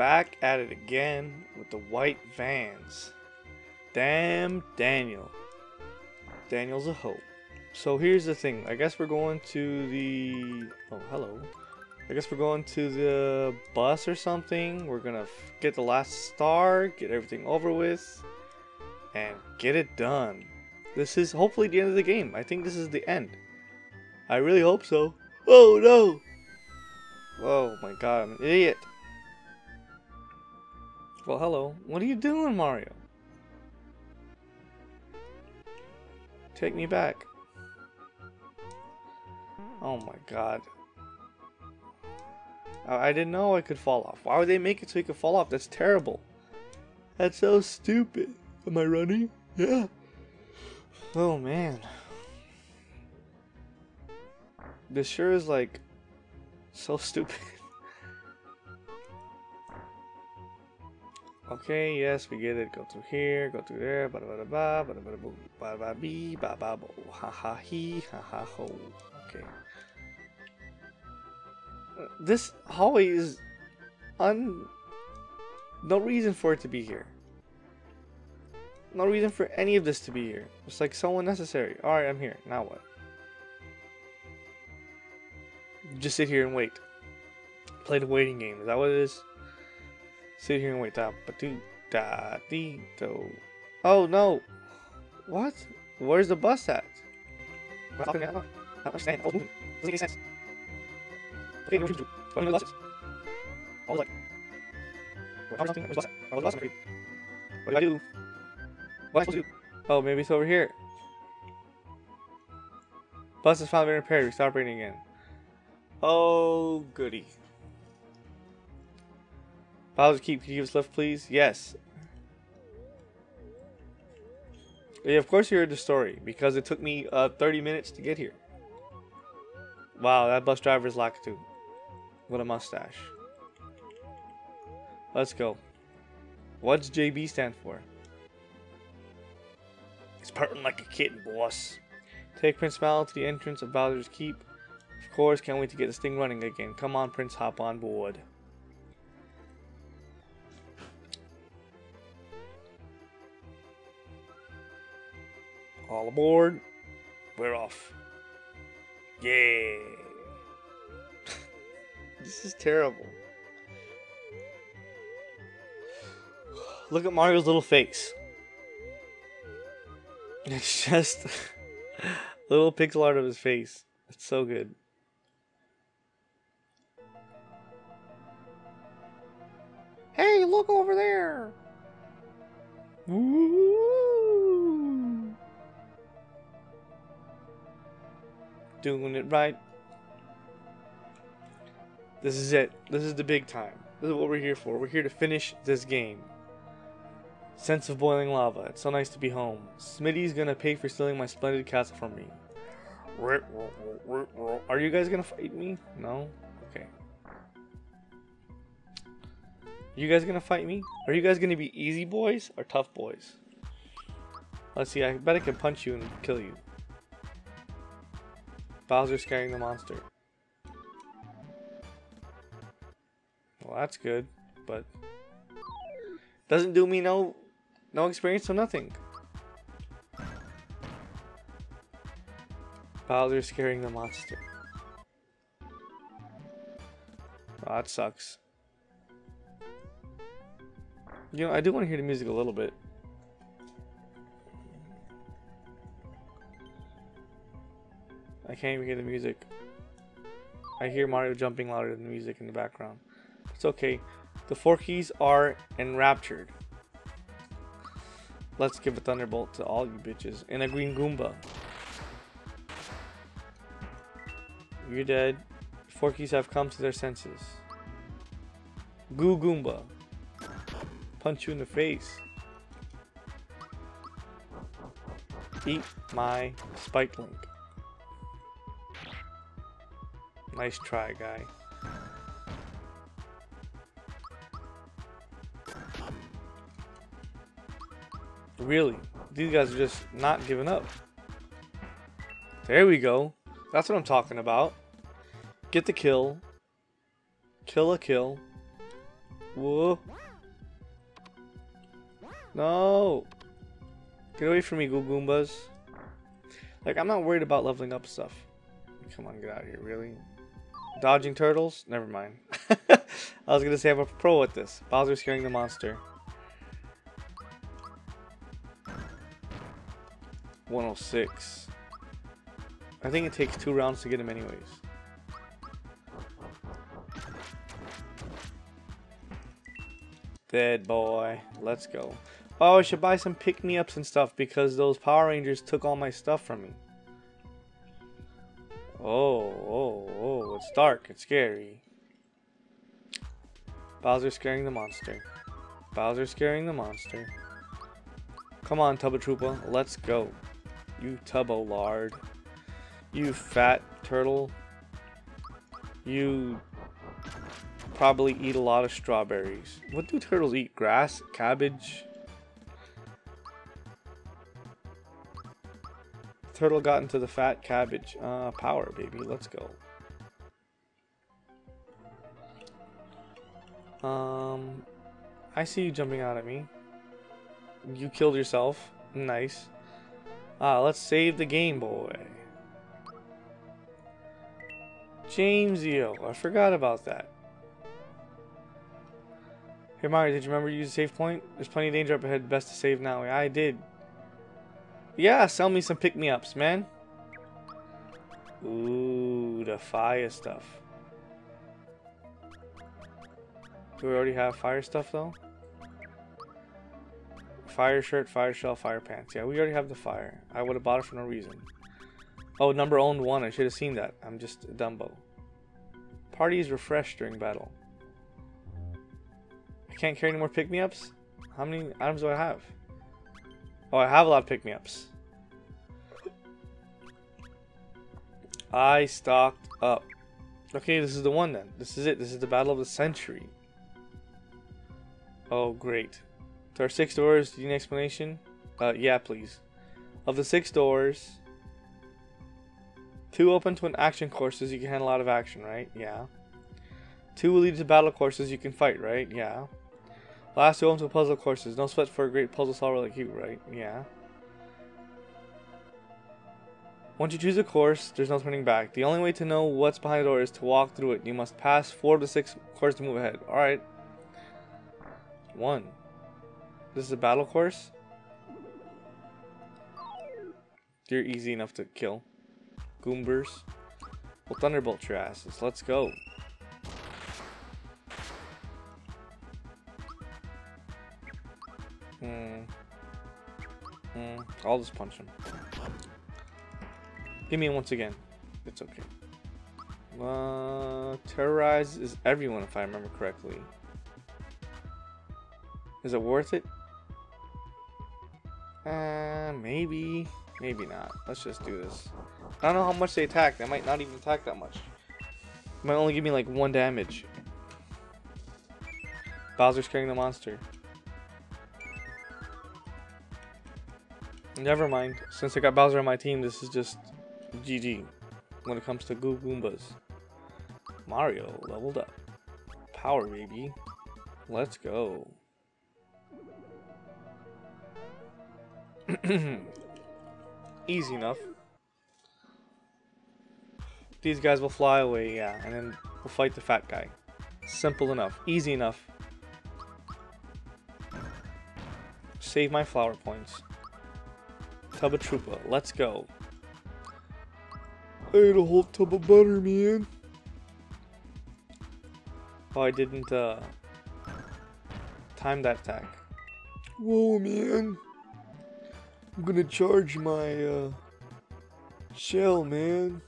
back at it again with the white vans. Damn Daniel. Daniel's a hope. So here's the thing. I guess we're going to the... Oh, hello. I guess we're going to the bus or something. We're gonna get the last star, get everything over with, and get it done. This is hopefully the end of the game. I think this is the end. I really hope so. Oh no! Oh my god, I'm an idiot. Well, hello. What are you doing, Mario? Take me back. Oh my god. I didn't know I could fall off. Why would they make it so you could fall off? That's terrible. That's so stupid. Am I running? Yeah. Oh man. This sure is like so stupid. Okay, yes, we get it. Go through here, go through there, bada bada ba, ba bada boo, bada bada bee, ba ba ba bo, ha ha he, ha ha ho. Okay. Uh, this hallway is un. No reason for it to be here. No reason for any of this to be here. It's like so unnecessary. Alright, I'm here. Now what? Just sit here and wait. Play the waiting game. Is that what it is? Sit here and wait. Da, ba, do, da, dee, do. Oh no! What? Where's the bus at? What bus? at? Where's the bus? What do I do? What am I supposed to do? Oh, maybe it's over here. Bus is finally been repaired. Restart operating again. Oh, goody. Bowser Keep, you give us lift, please? Yes. Yeah, of course you heard the story, because it took me uh, 30 minutes to get here. Wow, that bus driver is Lakitu. What a mustache. Let's go. What's JB stand for? It's purring like a kitten, boss. Take Prince Mal to the entrance of Bowser's Keep. Of course, can't wait to get this thing running again. Come on, Prince, hop on board. All aboard. We're off. Yeah. this is terrible. Look at Mario's little face. It's just little pixel art of his face. It's so good. Hey, look over there. Woo! Doing it right. This is it. This is the big time. This is what we're here for. We're here to finish this game. Sense of boiling lava. It's so nice to be home. Smithy's gonna pay for stealing my splendid castle from me. Are you guys gonna fight me? No? Okay. Are you guys gonna fight me? Are you guys gonna be easy boys or tough boys? Let's see, I bet I can punch you and kill you. Bowser scaring the monster. Well, that's good, but doesn't do me no no experience, or nothing. Bowser scaring the monster. Oh, that sucks. You know, I do want to hear the music a little bit. I can't even hear the music. I hear Mario jumping louder than the music in the background. It's okay. The four keys are enraptured. Let's give a thunderbolt to all you bitches. And a green Goomba. You're dead. Four keys have come to their senses. Goo Goomba. Punch you in the face. Eat my spike link. Nice try, guy. Really, these guys are just not giving up. There we go. That's what I'm talking about. Get the kill. Kill a kill. Whoa. No. Get away from me, Goombas. Like, I'm not worried about leveling up stuff. Come on, get out of here, really? Dodging turtles? Never mind. I was gonna say I'm a pro at this. Bowser scaring the monster. 106. I think it takes two rounds to get him anyways. Dead boy. Let's go. Oh, I should buy some pick-me-ups and stuff because those Power Rangers took all my stuff from me. Oh, oh, oh, it's dark. It's scary. Bowser scaring the monster. Bowser scaring the monster. Come on, Tub-O-Troopa. Let's go. You Tubbo Lard. You fat turtle. You probably eat a lot of strawberries. What do turtles eat? Grass? Cabbage? Turtle got into the fat cabbage. Uh, power, baby. Let's go. Um, I see you jumping out at me. You killed yourself. Nice. Ah, let's save the Game Boy. Jamesio, I forgot about that. Hey Mario, did you remember to use a save point? There's plenty of danger up ahead, best to save now. I did. Yeah, sell me some pick-me-ups, man. Ooh, the fire stuff. Do we already have fire stuff, though? Fire shirt, fire shell, fire pants. Yeah, we already have the fire. I would have bought it for no reason. Oh, number owned one. I should have seen that. I'm just a Dumbo. Party is refreshed during battle. I can't carry any more pick-me-ups? How many items do I have? Oh, I have a lot of pick-me-ups. I stocked up. Okay, this is the one then. This is it. This is the battle of the century. Oh, great. There are six doors. Do you need an explanation? Uh, yeah, please. Of the six doors, two open to an action courses. You can handle a lot of action, right? Yeah. Two will lead to battle courses. You can fight, right? Yeah. Last two open to puzzle courses. No sweat for a great puzzle solver like you, right? Yeah. Once you choose a course, there's no turning back. The only way to know what's behind the door is to walk through it. You must pass four to six courses to move ahead. Alright. One. This is a battle course? You're easy enough to kill. Goombers. Well, Thunderbolt your asses. Let's go. Hmm. I'll just punch him. Give me once again. It's okay. Uh, terrorize is everyone, if I remember correctly. Is it worth it? Uh, maybe. Maybe not. Let's just do this. I don't know how much they attack. They might not even attack that much. It might only give me like one damage. Bowser's carrying the monster. Never mind. Since I got Bowser on my team, this is just GG when it comes to Goo Goombas. Mario leveled up. Power, baby. Let's go. Easy enough. These guys will fly away, yeah, and then we'll fight the fat guy. Simple enough. Easy enough. Save my flower points. Tub-O-Troopa, let's go. I ate a whole tub of butter, man. Oh, I didn't, uh, time that attack. Whoa, man. I'm gonna charge my, uh, shell, man.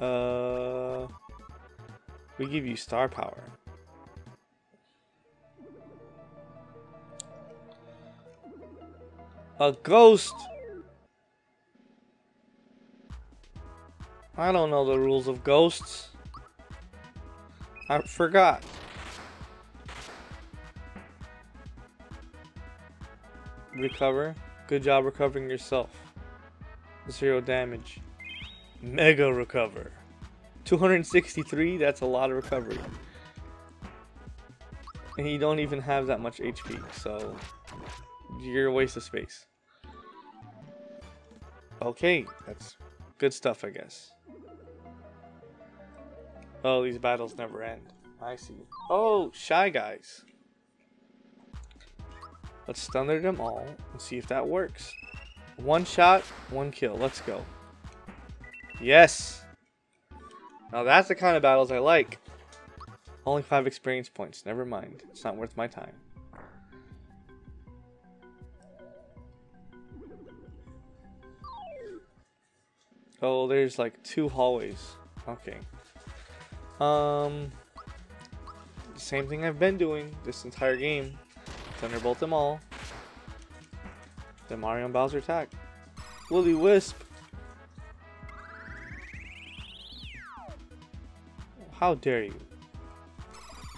Uh, we give you star power. A ghost! I don't know the rules of ghosts. I forgot. Recover. Good job recovering yourself. Zero damage. Mega recover. 263, that's a lot of recovery. And you don't even have that much HP, so you're a waste of space. Okay, that's good stuff, I guess. Oh, these battles never end. I see. Oh, Shy Guys. Let's thunder them all and see if that works. One shot, one kill. Let's go. Yes! Now that's the kind of battles I like. Only five experience points. Never mind. It's not worth my time. Oh, there's like two hallways. Okay. Um, same thing I've been doing this entire game. Thunderbolt them all. Then Mario and Bowser attack. Willy Wisp. How dare you?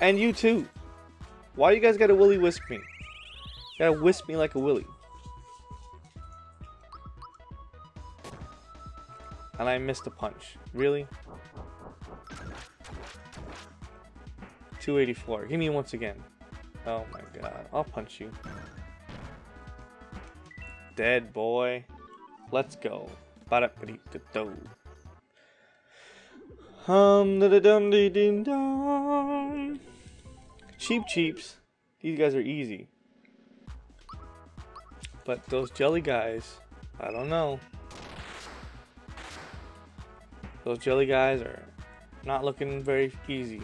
And you too. Why you guys gotta Willy Wisp me? You gotta wisp me like a Willy. And I missed a punch. Really? 284. Give me once again. Oh my god. I'll punch you. Dead boy. Let's go. Ba-da-ba-dee-da-do. Um, da da dum dee ding dum. Cheep cheeps. These guys are easy. But those jelly guys, I don't know. Those jelly guys are not looking very easy.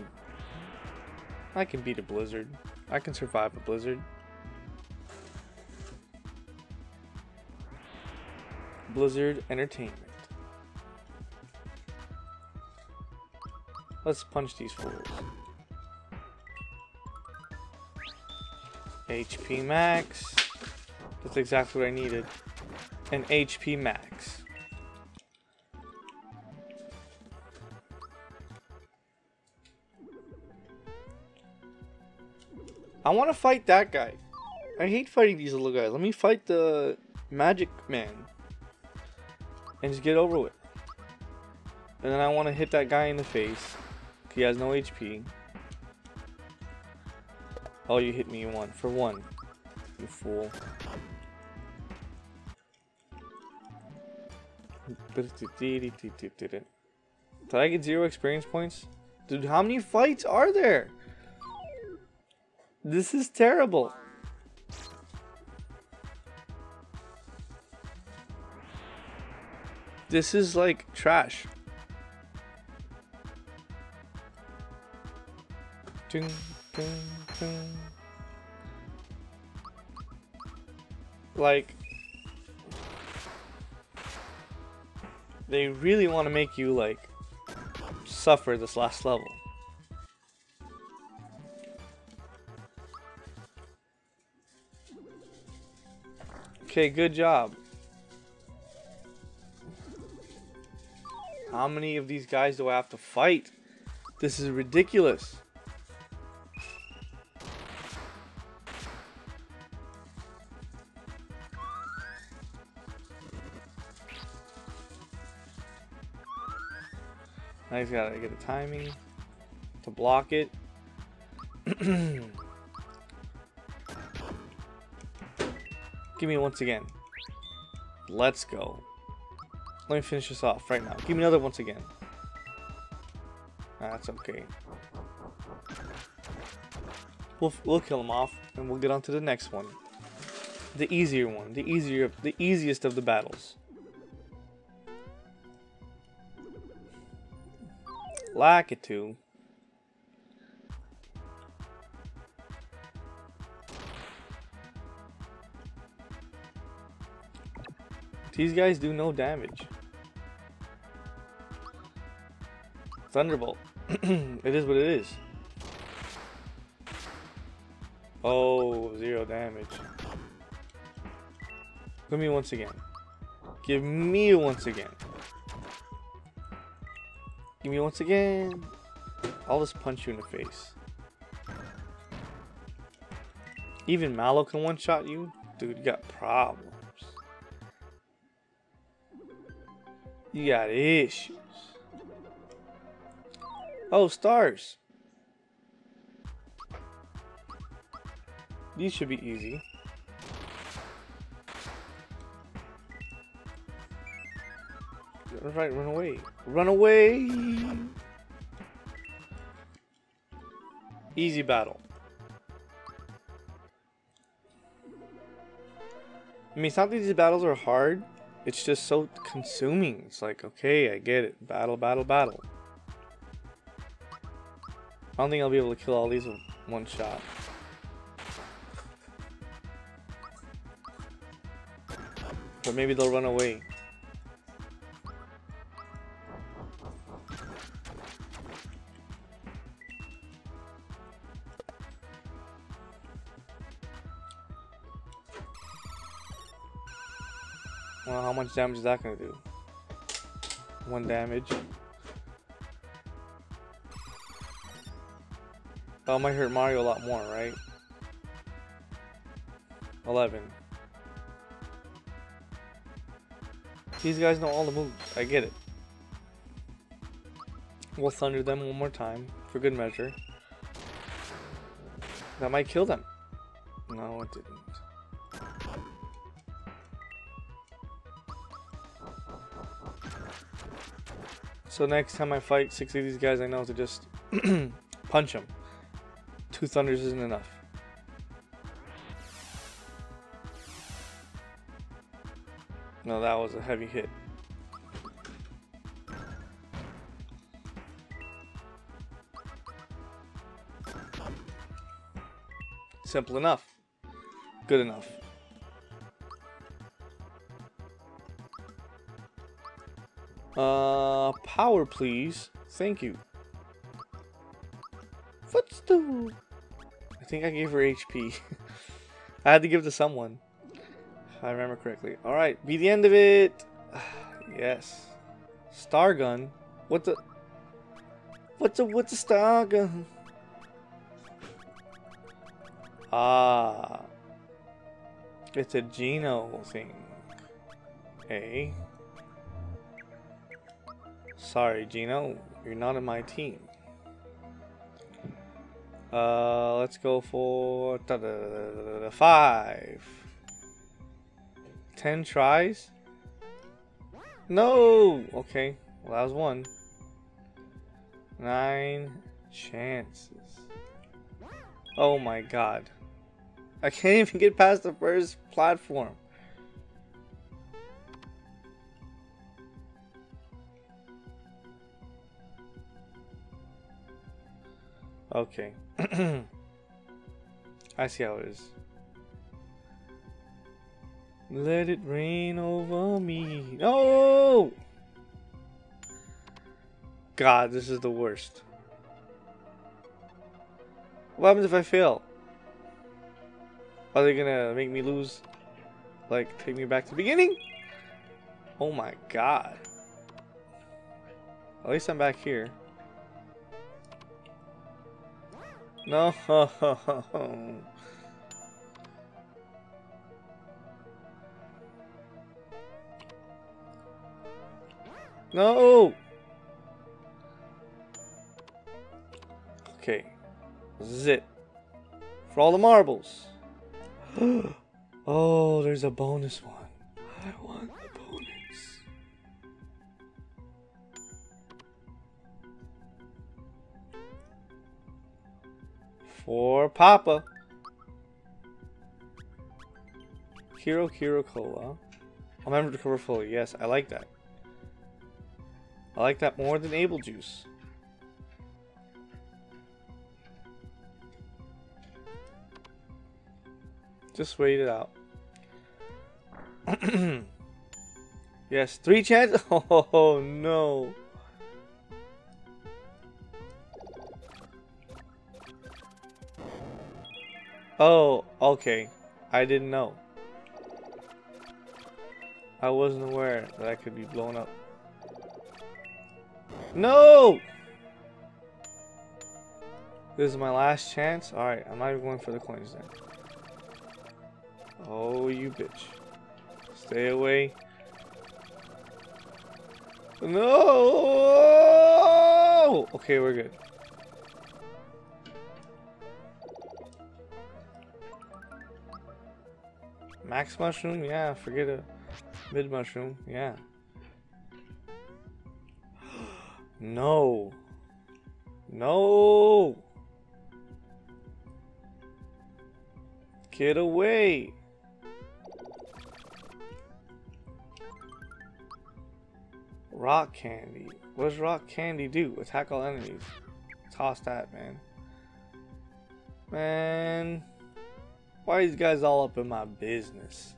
I can beat a blizzard. I can survive a blizzard. Blizzard Entertainment. Let's punch these fools. HP max. That's exactly what I needed. An HP max. I want to fight that guy. I hate fighting these little guys. Let me fight the magic man. And just get over with. And then I want to hit that guy in the face. He has no HP. Oh, you hit me one for one. You fool. Did I get zero experience points? Dude, how many fights are there? This is terrible. This is like trash. Ding, ding, ding. Like, they really want to make you like suffer this last level. Okay, good job. How many of these guys do I have to fight? This is ridiculous. I just gotta get a timing to block it. Give me once again. Let's go. Let me finish this off right now. Give me another once again. That's okay. We'll, we'll kill him off and we'll get on to the next one. The easier one. The easier, the easiest of the battles. Lakitu. These guys do no damage. Thunderbolt. it is what it is. Oh, zero damage. Give me once again. Give me once again. Give me once again. I'll just punch you in the face. Even Mallow can one-shot you? Dude, you got problems. You got issues. Oh, stars. these should be easy. Right, run away. Run away! Easy battle. I mean, not that these battles are hard. It's just so consuming. It's like, okay, I get it. Battle, battle, battle. I don't think I'll be able to kill all these with one shot. But maybe they'll run away. Much damage is that gonna do? One damage. Oh, might hurt Mario a lot more, right? 11. These guys know all the moves. I get it. We'll thunder them one more time for good measure. That might kill them. No, it didn't. So next time I fight six of these guys, I know to just punch them. Two thunders isn't enough. No, that was a heavy hit. Simple enough. Good enough. Uh, power, please. Thank you. Footstool. I think I gave her HP. I had to give to someone. If I remember correctly. Alright, be the end of it. yes. Star gun. What's a... What's a... What's a star gun? Ah. It's a Geno thing. Hey. Sorry, Geno, You're not in my team. Uh, let's go for five. Ten tries? No! Okay, well that was one. Nine chances. Oh my god. I can't even get past the first platform. Okay. I see how it is. Let it rain over me. No! God, this is the worst. What happens if I fail? Are they gonna make me lose? Like, take me back to the beginning? Oh my god. At least I'm back here. No. no. Okay. This is it. For all the marbles. oh, there's a bonus one. I want For Papa. Kero Kero Cola. I'll remember to cover fully. Yes, I like that. I like that more than Able Juice. Just wait it out. yes, three chances. Oh no. Oh, okay. I didn't know. I wasn't aware that I could be blown up. No! This is my last chance? Alright, I'm not even going for the coins then. Oh, you bitch. Stay away. No! Okay, we're good. Max mushroom? Yeah, forget it. mid mushroom. Yeah. no. No. Get away. Rock candy. What does rock candy do? Attack all enemies. Toss that, man. Man. Why are these guys all up in my business?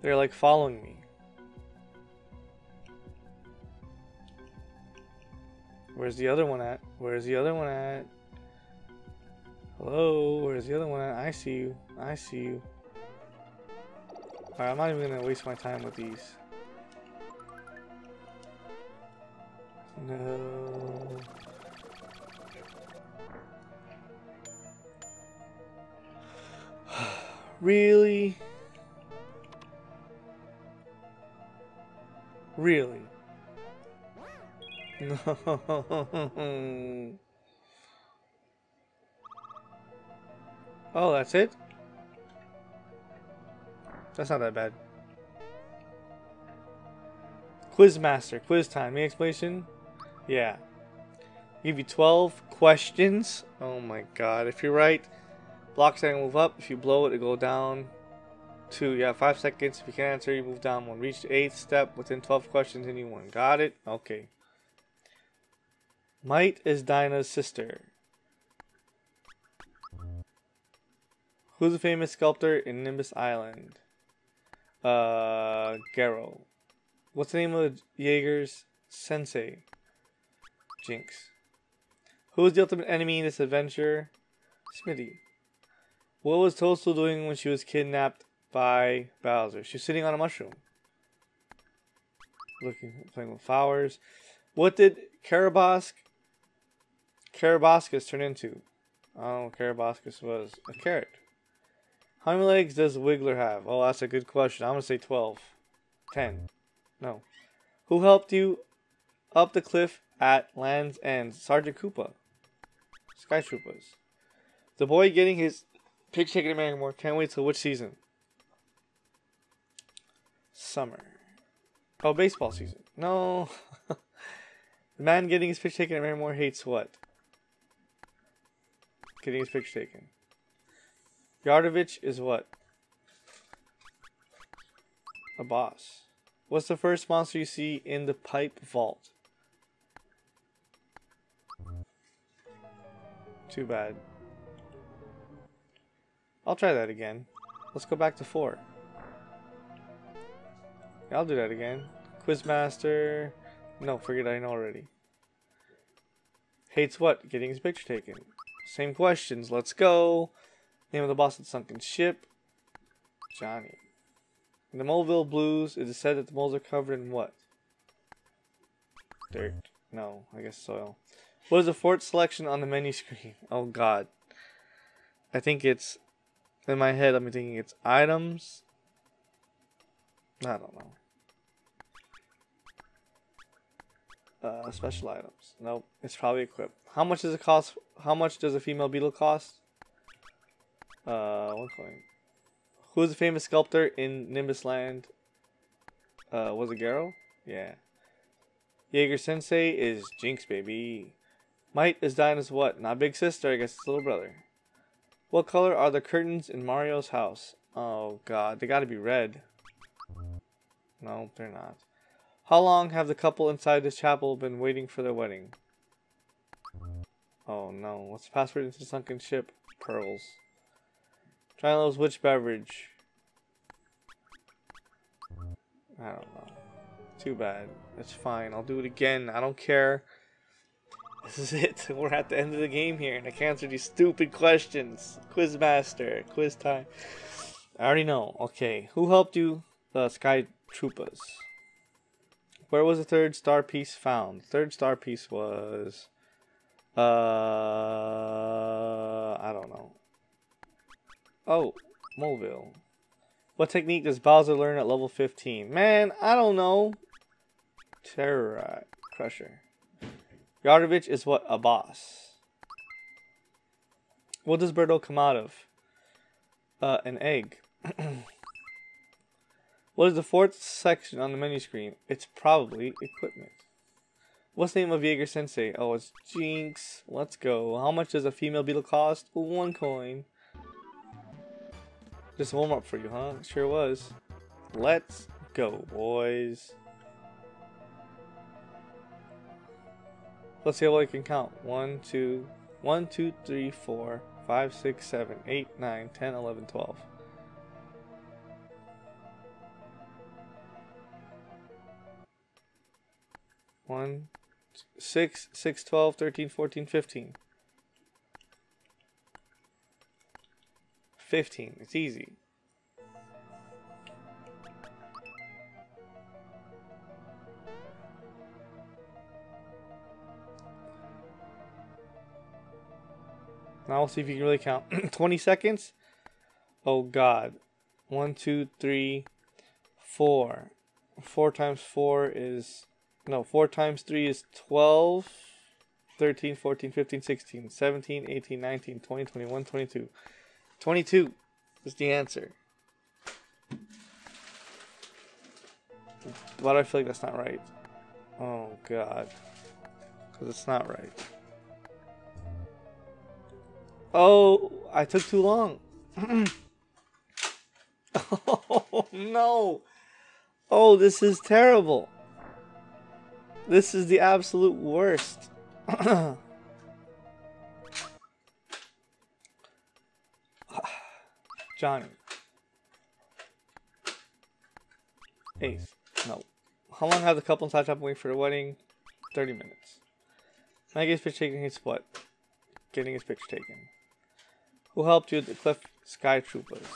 They're like following me. Where's the other one at? Where's the other one at? Hello? Where's the other one at? I see you. I see you. Alright, I'm not even gonna waste my time with these. No. Really? Really? Oh, that's it? That's not that bad. Quizmaster, quiz time. Any explanation? Yeah. Give you 12 questions. Oh my god. If you're right, block setting move up. If you blow it, it go down. Two. Yeah, five seconds. If you can't answer, you move down one. Reach the eighth step within 12 questions, and you win. Got it? Okay. Mite is Dyna's sister. Who's a famous sculptor in Nimbus Island? Uh, Garro. What's the name of Jagger's sensei? Jinx. Who is the ultimate enemy in this adventure? Smithy. What was Toadstool doing when she was kidnapped by Bowser? She's sitting on a mushroom. Looking, playing with flowers. What did Carabasque, Carroboscis turn into? I don't Oh, Carroboscis was a carrot. How many legs does Wiggler have? Oh, that's a good question. I'm going to say 12. 10. No. Who helped you up the cliff at Land's End, Sergeant Koopa. Sky Troopers. The boy getting his pig taken to Marrymore. Can't wait till which season? Summer. Oh, baseball season. No. the man getting his picture taken at Marrymore hates what? Getting his picture taken. Yaridovich is what? A boss. What's the first monster you see in the pipe vault? Too bad. I'll try that again. Let's go back to four. Yeah, I'll do that again. Quizmaster. No, forget I know already. Hates what? Getting his picture taken. Same questions. Let's go. Name of the boss the sunken ship. Johnny. In the Moleville Blues, it is said that the moles are covered in what? Dirt. No, I guess soil. What is the fourth selection on the menu screen? Oh god. I think it's in my head I'm thinking it's items. I don't know. Uh, special items. Nope, it's probably equipped. How much does it cost? How much does a female beetle cost? Uh, one coin. Who is a famous sculptor in Nimbus Land? Uh, was it Garro? Yeah. Jagger Sensei is Jinx, baby. Mite is Dyna's what? Not big sister, I guess it's little brother. What color are the curtains in Mario's house? Oh god, they gotta be red. No, they're not. How long have the couple inside this chapel been waiting for their wedding? Oh no, what's the password into the sunken ship? Pearls. Trilo's which beverage? I don't know. Too bad. It's fine. I'll do it again. I don't care. This is it. We're at the end of the game here, and I can answer these stupid questions. Quizmaster, quiz time. I already know. Okay, who helped you? The Sky Troopers. Where was the third star piece found? Third star piece was. Uh, I don't know. Oh, Moleville. What technique does Bowser learn at level 15? Man, I don't know. Terror Crusher. Yaridovich is what? A boss. What does Birdo come out of? Uh, an egg. What is the fourth section on the menu screen? It's probably equipment. What's the name of Jagger Sensei? Oh, it's Jinx. Let's go. How much does a female beetle cost? One coin. Just warm up for you, huh? Sure was. Let's go, boys. Let's see how I can count. One, two, one, two, three, four, five, six, seven, eight, nine, ten, eleven, twelve. One, six, six, twelve, thirteen, fourteen, fifteen. Fifteen. It's easy. We'll see if you can really count. 20 seconds? Oh god. One, two, three, four. Four times four is... No, four times three is 12, 13, 14, 15, 16, 17, 18, 19, 20, 21, 22. 22 is the answer. Why do I feel like that's not right? Oh god. Because it's not right. Oh, I took too long. oh no. Oh, this is terrible. This is the absolute worst. Johnny. Ace. No. How long have the couple touch up waiting for the wedding? 30 minutes. Maggie's picture taking his what? Getting his picture taken. Who helped you at the Cliff Sky Troopers?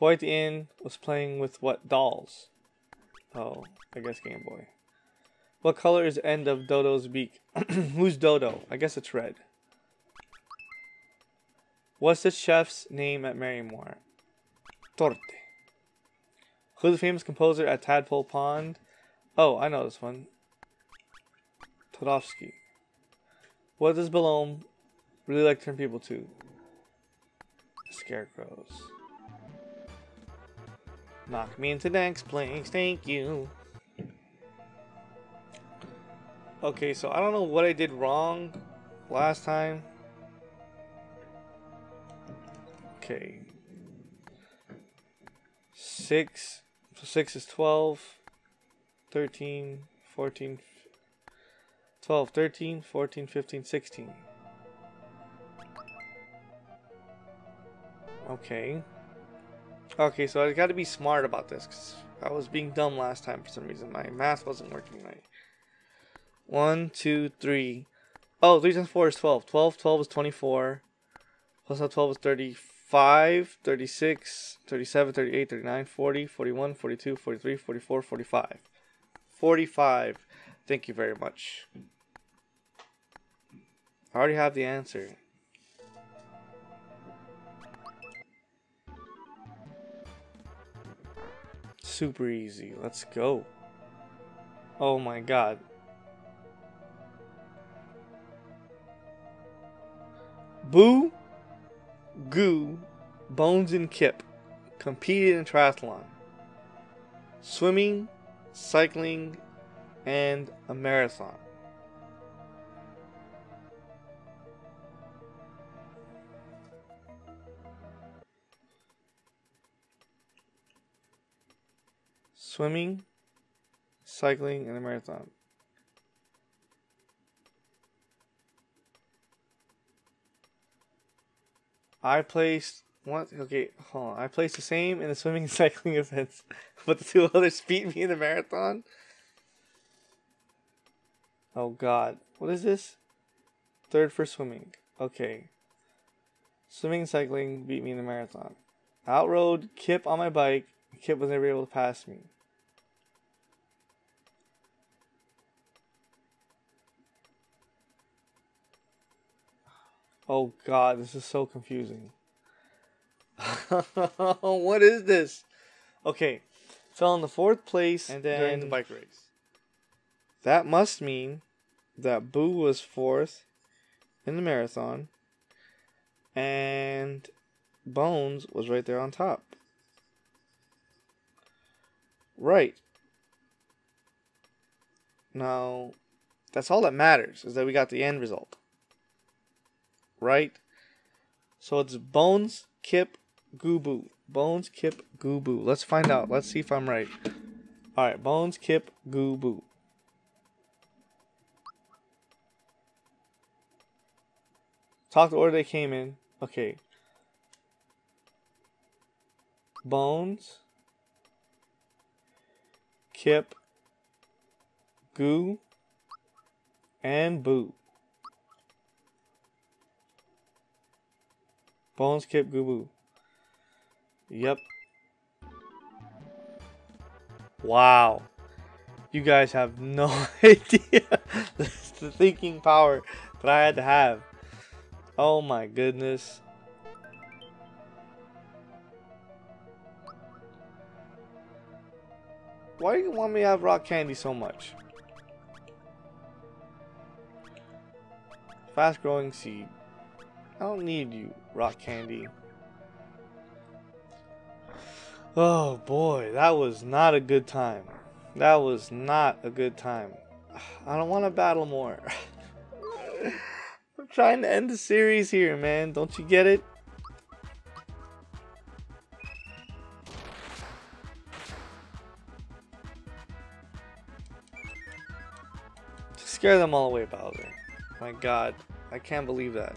The inn was playing with what dolls? Oh, I guess Game Boy. What color is end of Dodo's beak? Who's Dodo? I guess it's red. What's the chef's name at Marrymore? Torte. Who's the famous composer at Tadpole Pond? Oh, I know this one. Toadofsky. What does Belome really like to turn people to? Scarecrows. Knock me into next place, thank you. Okay, so I don't know what I did wrong last time. Okay. 6. So 6 is 12. 13, 14, 12, 13, 14, 15, 16. Okay. Okay, so I got to be smart about this because I was being dumb last time for some reason. My math wasn't working right. 1, 2, 3. Oh, 3 times 4 is 12. 12, 12 is 24. Plus 12 is 35, 36, 37, 38, 39, 40, 41, 42, 43, 44, 45. 45. Thank you very much. I already have the answer. Super easy. Let's go. Oh my god. Boo, Goo, Bones, and Kip competed in triathlon. Swimming, cycling, and a marathon. Swimming, cycling, and a marathon. I placed what? Okay, hold on. I placed the same in the swimming and cycling events, but the two others beat me in the marathon. Oh God, what is this? Third for swimming. Okay. Swimming and cycling beat me in the marathon. Outrode Kip on my bike. Kip was never able to pass me. Oh god, this is so confusing. what is this? Okay, fell in the fourth place and then during the bike race. That must mean that Boo was fourth in the marathon, and Bones was right there on top. Right. Now, that's all that matters, is that we got the end result. Right? So it's Bones, Kip, Goo Bones, Kip, Goo Let's find out. Let's see if I'm right. Alright, Bones, Kip, Goo Talk the order they came in. Okay. Bones, Kip, Goo, and Boo. Bones, Goo, Boo. Yep. Wow. You guys have no idea the thinking power that I had to have. Oh my goodness. Why do you want me to have rock candy so much? Fast growing seed. I don't need you, rock candy. Oh boy, that was not a good time. That was not a good time. I don't want to battle more. I'm trying to end the series here, man. Don't you get it? Scare them all away, Bowser. My god. I can't believe that.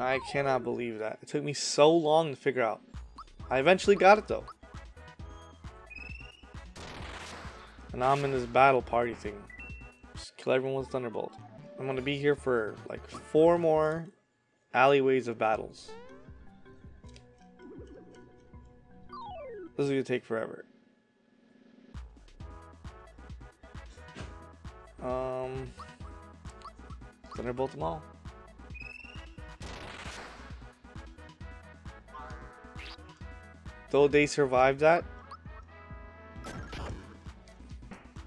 I cannot believe that. It took me so long to figure out. I eventually got it though. And now I'm in this battle party thing. Just kill everyone with Thunderbolt. I'm gonna be here for like four more alleyways of battles. This is gonna take forever. Um, Thunderbolt them all. Though they survived that,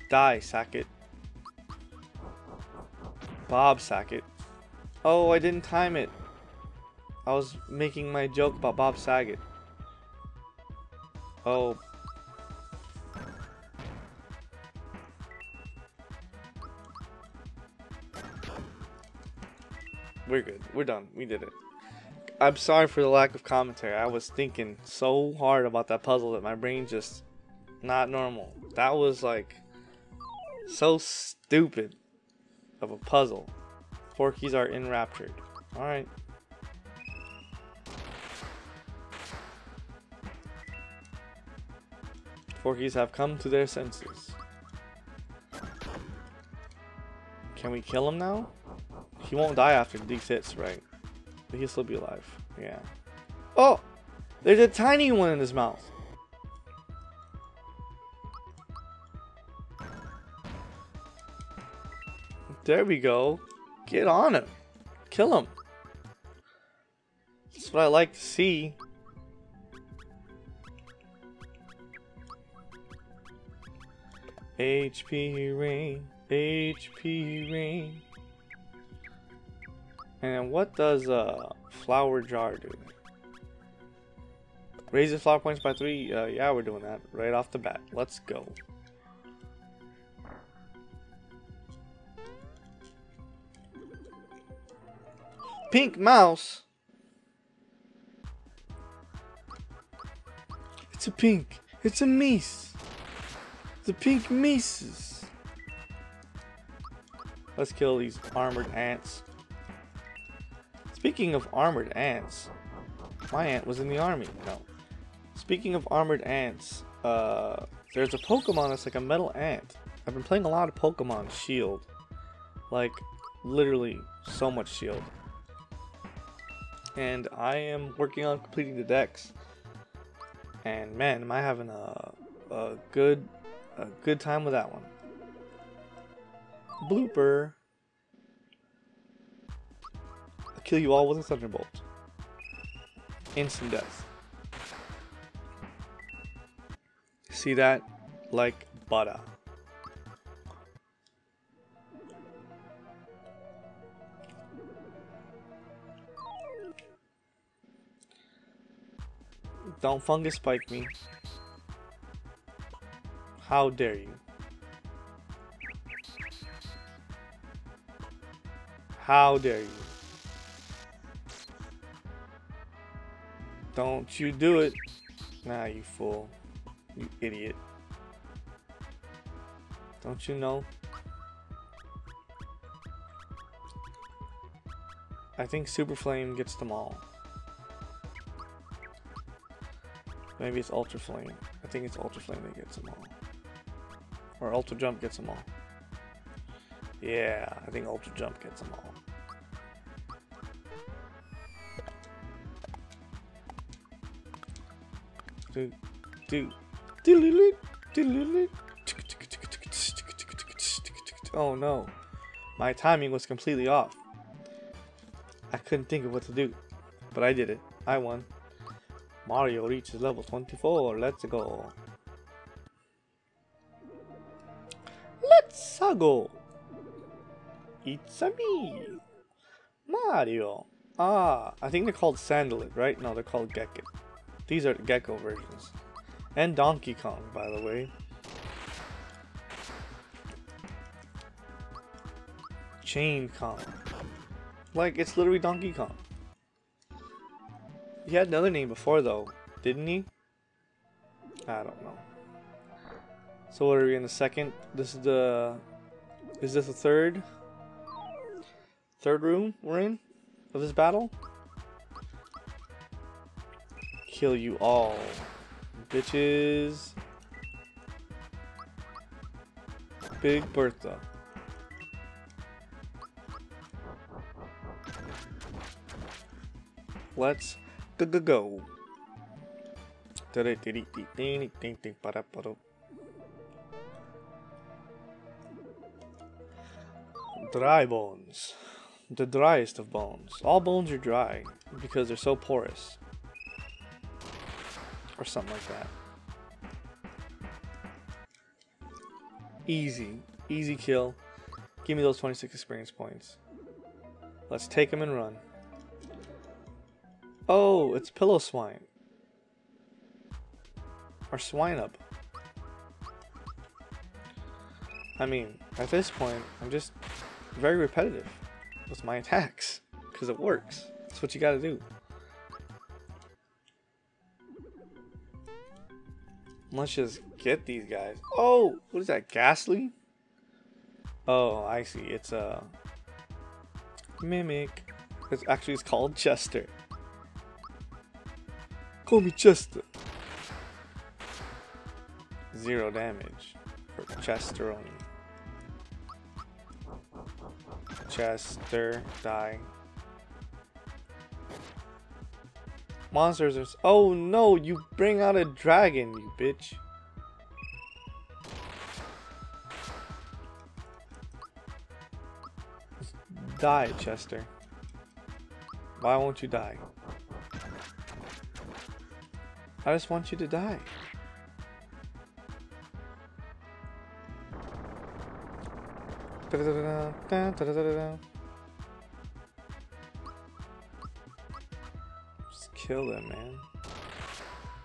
die, Sackett. Bob Saget. Oh, I didn't time it. I was making my joke about Bob Saget. Oh. We're good. We're done. We did it. I'm sorry for the lack of commentary. I was thinking so hard about that puzzle that my brain just not normal. That was like so stupid of a puzzle. Four keys are enraptured. Alright. Four keys have come to their senses. Can we kill him now? He won't die after these hits, right? But he'll still be alive. Yeah. Oh! There's a tiny one in his mouth. There we go. Get on him. Kill him. That's what I like to see. HP rain, HP rain. And what does a flower jar do? Raises flower points by three. Uh, yeah, we're doing that right off the bat. Let's go. pink mouse. It's a pink. It's a meese. The pink meeses. Let's kill these armored ants. Speaking of armored ants, my ant was in the army. No. Speaking of armored ants, uh, there's a Pokemon that's like a metal ant. I've been playing a lot of Pokemon Shield. Like, literally so much Shield and I am working on completing the dex. And man, am I having a, a good a good time with that one. Blooper. kill you all with a Thunderbolt. Instant death. See that? Like butter. Don't fungus spike me. How dare you? How dare you? Don't you do it. Nah, you fool. You idiot. Don't you know? I think Super Flame gets them all. Maybe it's Ultra Flame. I think it's Ultra Flame that gets them all. Or Ultra Jump gets them all. Yeah, I think Ultra Jump gets them all. Oh no, my timing was completely off. I couldn't think of what to do, but I did it. I won. Mario reaches level 24. Let's go. Let's go. It's a me. Mario. Ah, I think they're called Sandalit, right? No, they're called Gecko. These are Gecko versions. And Donkey Kong, by the way. Chain Kong. Like, it's literally Donkey Kong. He had another name before, though, didn't he? I don't know. So what are we in the second? This is the... Is this the third? Third room we're in? Of this battle? Kill you all. Bitches. Big Bertha. Let's go go go. Dry bones. The driest of bones. All bones are dry because they're so porous. Or something like that. Easy. Easy kill. Give me those 26 experience points. Let's take them and run. Oh, it's Piloswine. Or Swine Up. I mean, at this point, I'm just very repetitive with my attacks. Because it works. That's what you gotta do. Let's just get these guys. Oh, what is that? Ghastly? Oh, I see. It's a mimic. It's actually it's called Chester. Call me Chester. Zero damage for Chester only. Chester, die. Monsters are. Oh no, you bring out a dragon, you bitch. Die, Chester. Why won't you die? I just want you to die. Just kill them, man.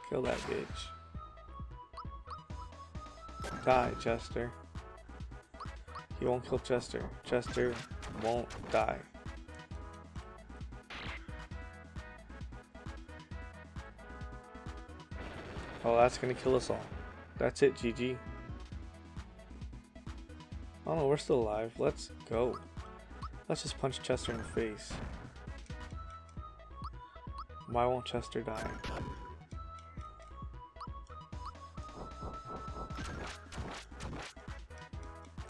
Kill that bitch. Die, Chester. He won't kill Chester. Chester won't die. Oh, that's gonna kill us all. That's it, GG. Oh no, we're still alive. Let's go. Let's just punch Chester in the face. Why won't Chester die?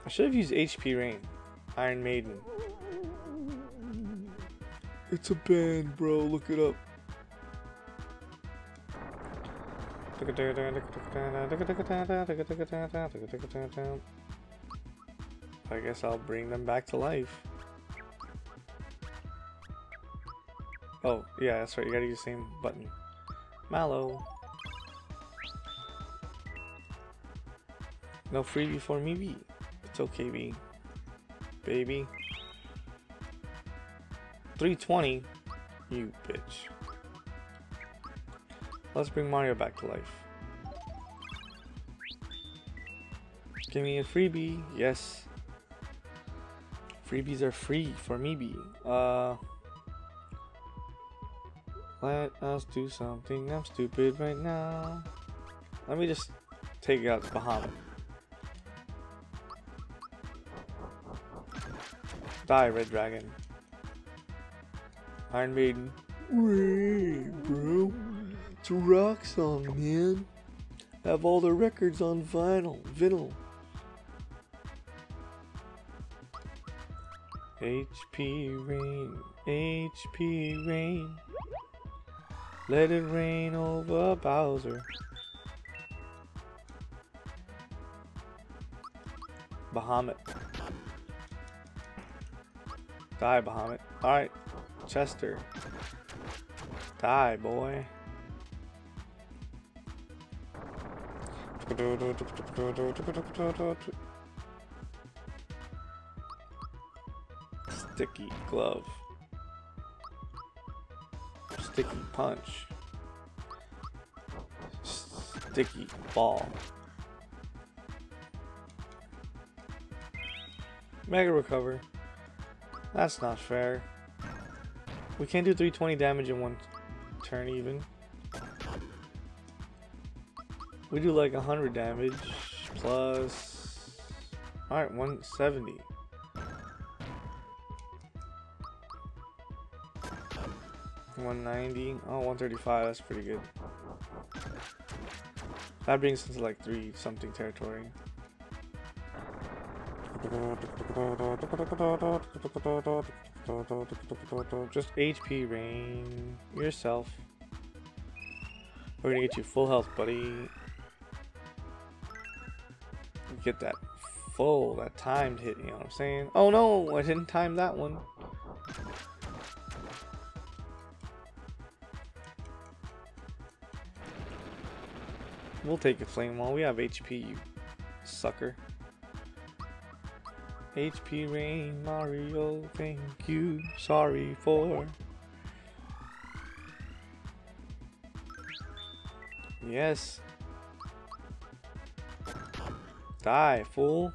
I should have used HP Rain. Iron Maiden. It's a band, bro. Look it up. I guess I'll bring them back to life. Oh, yeah, that's right. You gotta use the same button. Mallow. No freebie for me, B. It's okay, B. Baby. 320? You bitch. Let's bring Mario back to life. Give me a freebie. Yes. Freebies are free for me. B. Uh, let us do something. I'm stupid right now. Let me just take out the Bahamut. Die, Red Dragon. Iron Maiden. Wait, bro. It's a rock song, man. Have all the records on vinyl. Vinyl. HP rain, HP rain. Let it rain over Bowser. Bahamut. Die, Bahamut. Alright, Chester. Die, boy. Sticky glove. Sticky punch. Sticky ball. Mega recover. That's not fair. We can't do 320 damage in one turn even. We do like 100 damage plus... Alright, 170. One ninety. Oh, 135. That's pretty good. That brings us to like three something territory. Just HP rain yourself. We're gonna get you full health, buddy. Get that full, that timed hit, you know what I'm saying? Oh no, I didn't time that one. We'll take a flame wall. We have HP, you sucker. HP rain, Mario, thank you, sorry for. Yes. Die, fool.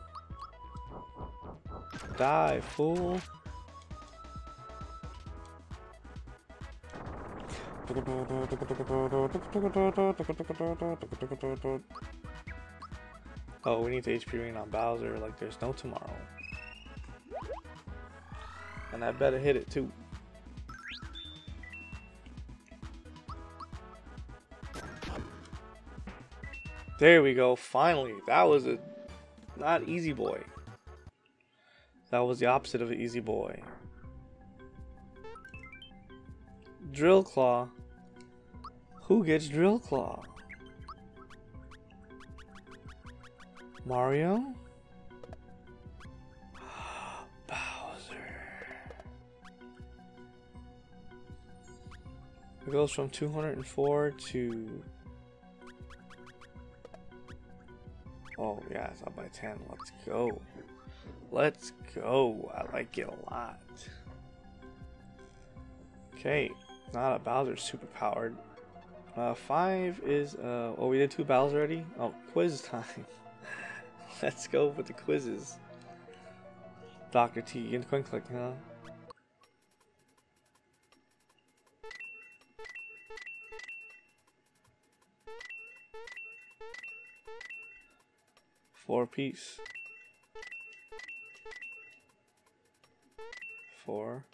Die, fool. Oh, we need to HP ring on Bowser like there's no tomorrow. And I better hit it too. There we go, finally. That was a not easy boy. That was the opposite of an easy boy. Drill Claw. Who gets Drill Claw? Mario? Bowser. It goes from 204 to... Oh yeah, it's up by 10. Let's go. Let's go. I like it a lot. Okay, not a Bowser super powered. Uh, five is, uh, oh we did two battles already? Oh, quiz time. Let's go with the quizzes. Dr. T, and coin click, huh? Four piece. Four.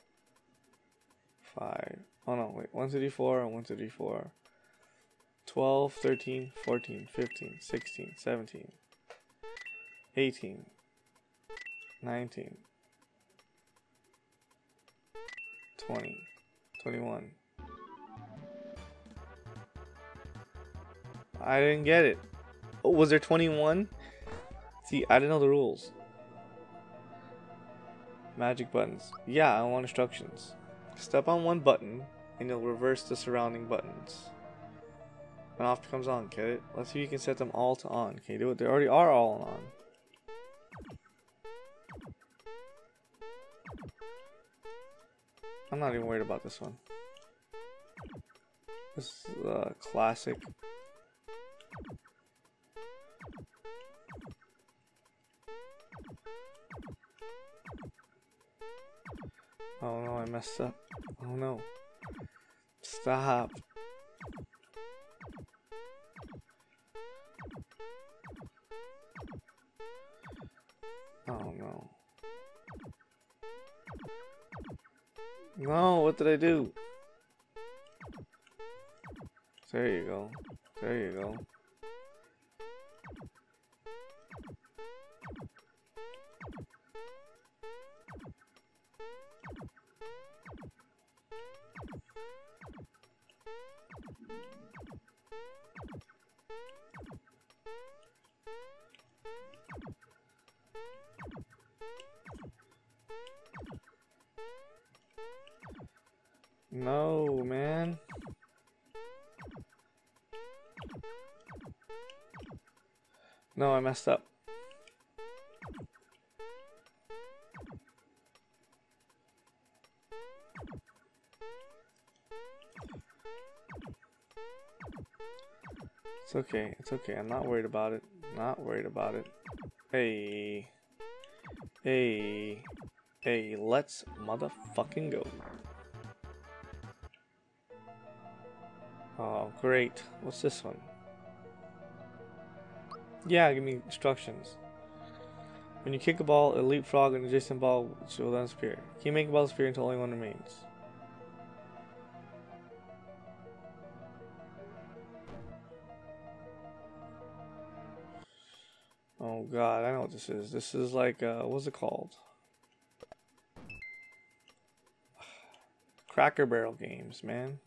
Five. Oh no, wait. 1 to d4 and 1 to d4. 12, 13, 14, 15, 16, 17, 18, 19, 20, 21. I didn't get it. Oh, was there 21? See, I didn't know the rules. Magic buttons. Yeah, I want instructions. Step on one button, and you'll reverse the surrounding buttons. And off comes on, get it? Let's see if you can set them all to on. Can you do it? They already are all on. I'm not even worried about this one. This is uh, classic. Oh no, I messed up. Oh no. Stop. Oh no. No, what did I do? There you go. There you go. No, man. No, I messed up. It's okay, it's okay. I'm not worried about it. Not worried about it. Hey. Hey. Hey, let's motherfucking go. Great. What's this one? Yeah, give me instructions. When you kick a ball, a leapfrog an adjacent ball which will then disappear. Can you make a ball disappear until only one remains? Oh god, I know what this is. This is like, uh, what's it called? Cracker Barrel games, man.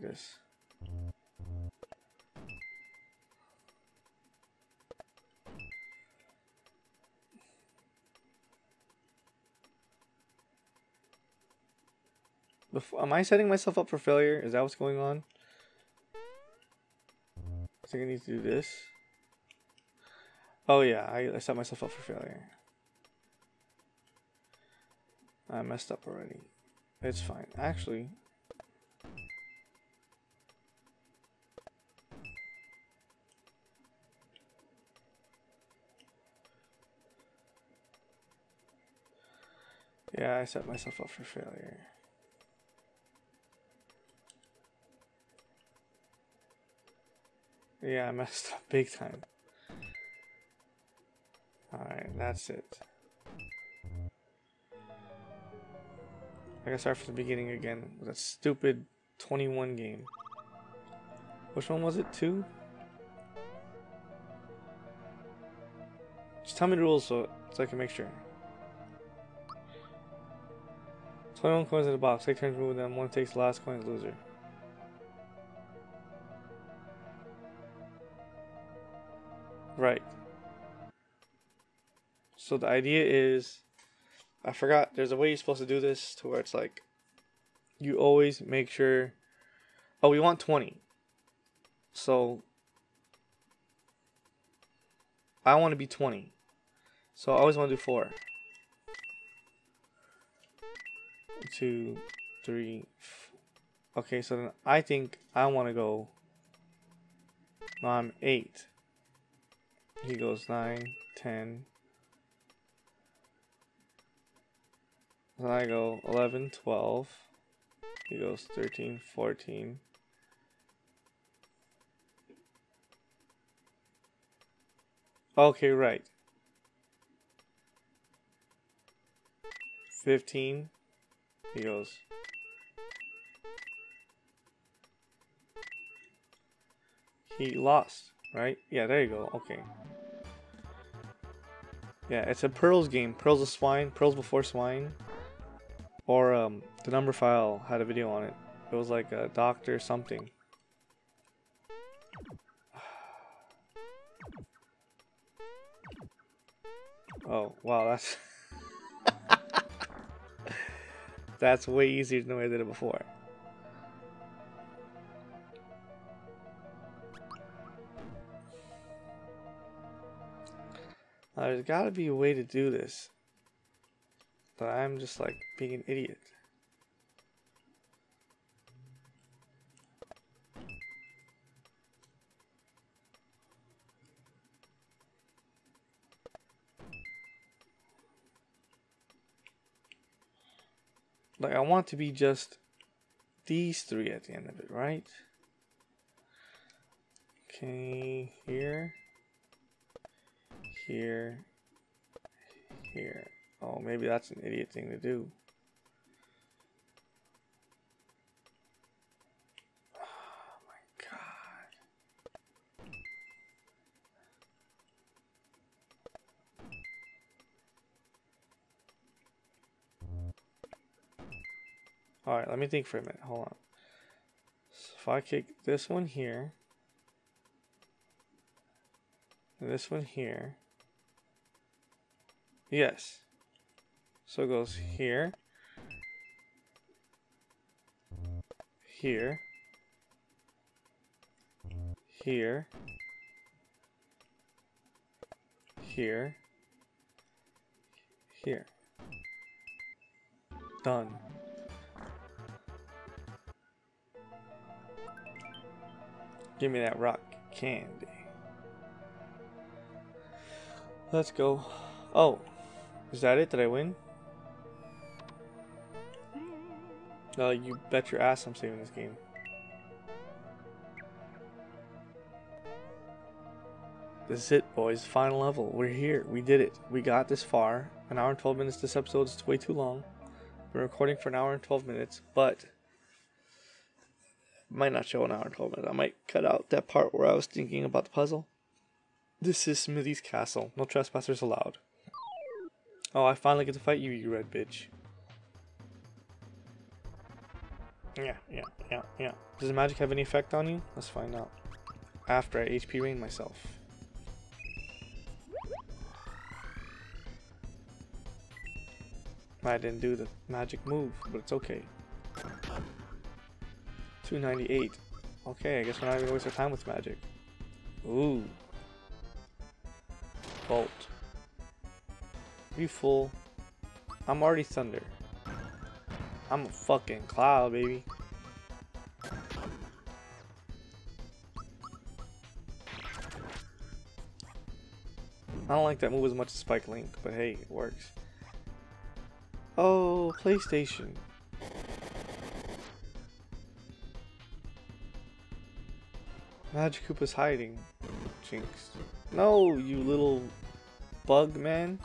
This. Before, am I setting myself up for failure? Is that what's going on? I think I need to do this. Oh yeah, I, I set myself up for failure. I messed up already. It's fine. Actually, Yeah, I set myself up for failure. Yeah, I messed up big time. Alright, that's it. I gotta start from the beginning again with that stupid 21 game. Which one was it? Two? Just tell me the rules so, so I can make sure. 21 coins in the box. Take turns moving them. One takes the last coin, loser. Right. So the idea is I forgot there's a way you're supposed to do this to where it's like you always make sure oh we want 20 so I want to be 20 so I always want to do 4 two three okay so then I think I want to go no I'm 8 he goes 9 10 Then I go 11, 12. He goes 13, 14. Okay, right. 15. He goes. He lost, right? Yeah, there you go. Okay. Yeah, it's a Pearls game. Pearls of Swine. Pearls before Swine. Or um, the Numberphile had a video on it. It was like a doctor something. Oh, wow, that's... That's way easier than the way I did it before. Now, there's gotta be a way to do this. But I'm just like being an idiot. Like I want to be just these three at the end of it, right? Okay, here, here, here. Oh, maybe that's an idiot thing to do. Let me think for a minute. Hold on. So if I kick this one here, this one here, yes. So it goes here, here, here, here, here. Done. Give me that rock candy. Let's go. Oh, is that it? Did I win? No, you bet your ass I'm saving this game. This is it, boys. Final level. We're here. We did it. We got this far. An hour and 12 minutes. This episode is way too long. We're recording for an hour and 12 minutes, but might not show an hour and 12 minutes. I might cut out that part where I was thinking about the puzzle. This is Smithy's castle. No trespassers allowed. Oh, I finally get to fight you, you red bitch. Yeah, yeah, yeah, yeah. Does the magic have any effect on you? Let's find out. After I HP rain myself. I didn't do the magic move, but it's okay. 298. Okay, I guess we're not even our time with magic. Ooh. Bolt. You fool. I'm already thunder. I'm a fucking cloud, baby. I don't like that move as much as Spike Link, but hey, it works. Oh, PlayStation. Magic Koopa's hiding. Jinx. No, you little bug man.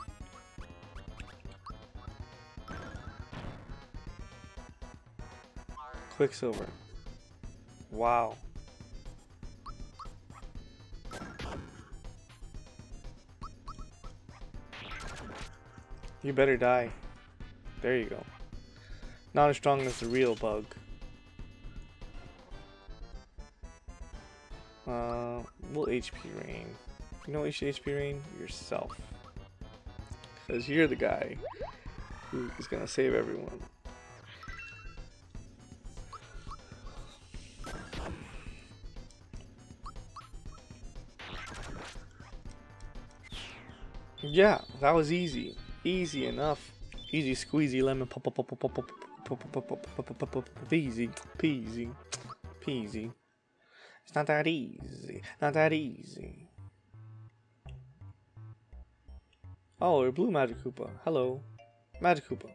Quicksilver. Wow. You better die. There you go. Not as strong as the real bug. HP rain. You know what you should HP rain? Yourself. Because you're the guy who is gonna save everyone. Yeah, that was easy. Easy enough. Easy squeezy lemon pop peasy peasy peasy. It's not that easy. Not that easy. Oh, you're Blue Magic Koopa. Hello. Magic Koopa.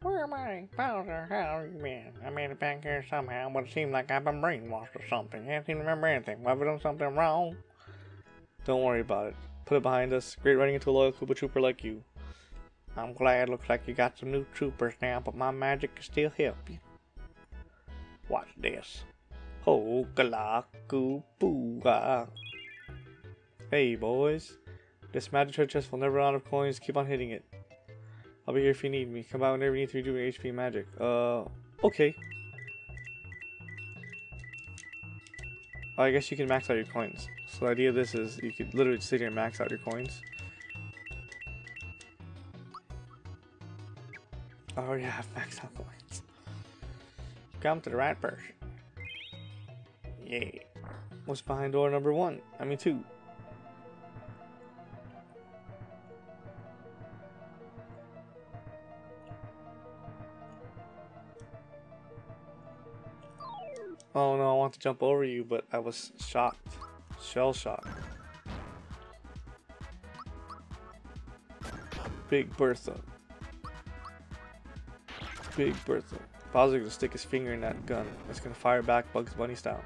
Where am I? Bowser, how have you been? I made it back here somehow, but it seems like I've been brainwashed or something. I can't seem to remember anything. Have I done something wrong? Don't worry about it. Put it behind us. Great running into a loyal Koopa Trooper like you. I'm glad. It looks like you got some new troopers now, but my magic can still help you. Watch this. Hokalakupua. Hey, boys. This magic treasure chest will never run out of coins. Keep on hitting it. I'll be here if you need me. Come by whenever you need to your HP magic. Uh, okay. I guess you can max out your coins. So the idea of this is you could literally sit here and max out your coins. I already have max out coins. Come to the right person. Yeah. What's behind door number one? I mean, two. Oh no, I want to jump over you, but I was shocked. Shell shocked. Big Bertha. Big Bertha. Bowser's gonna stick his finger in that gun. It's gonna fire back Bugs Bunny style.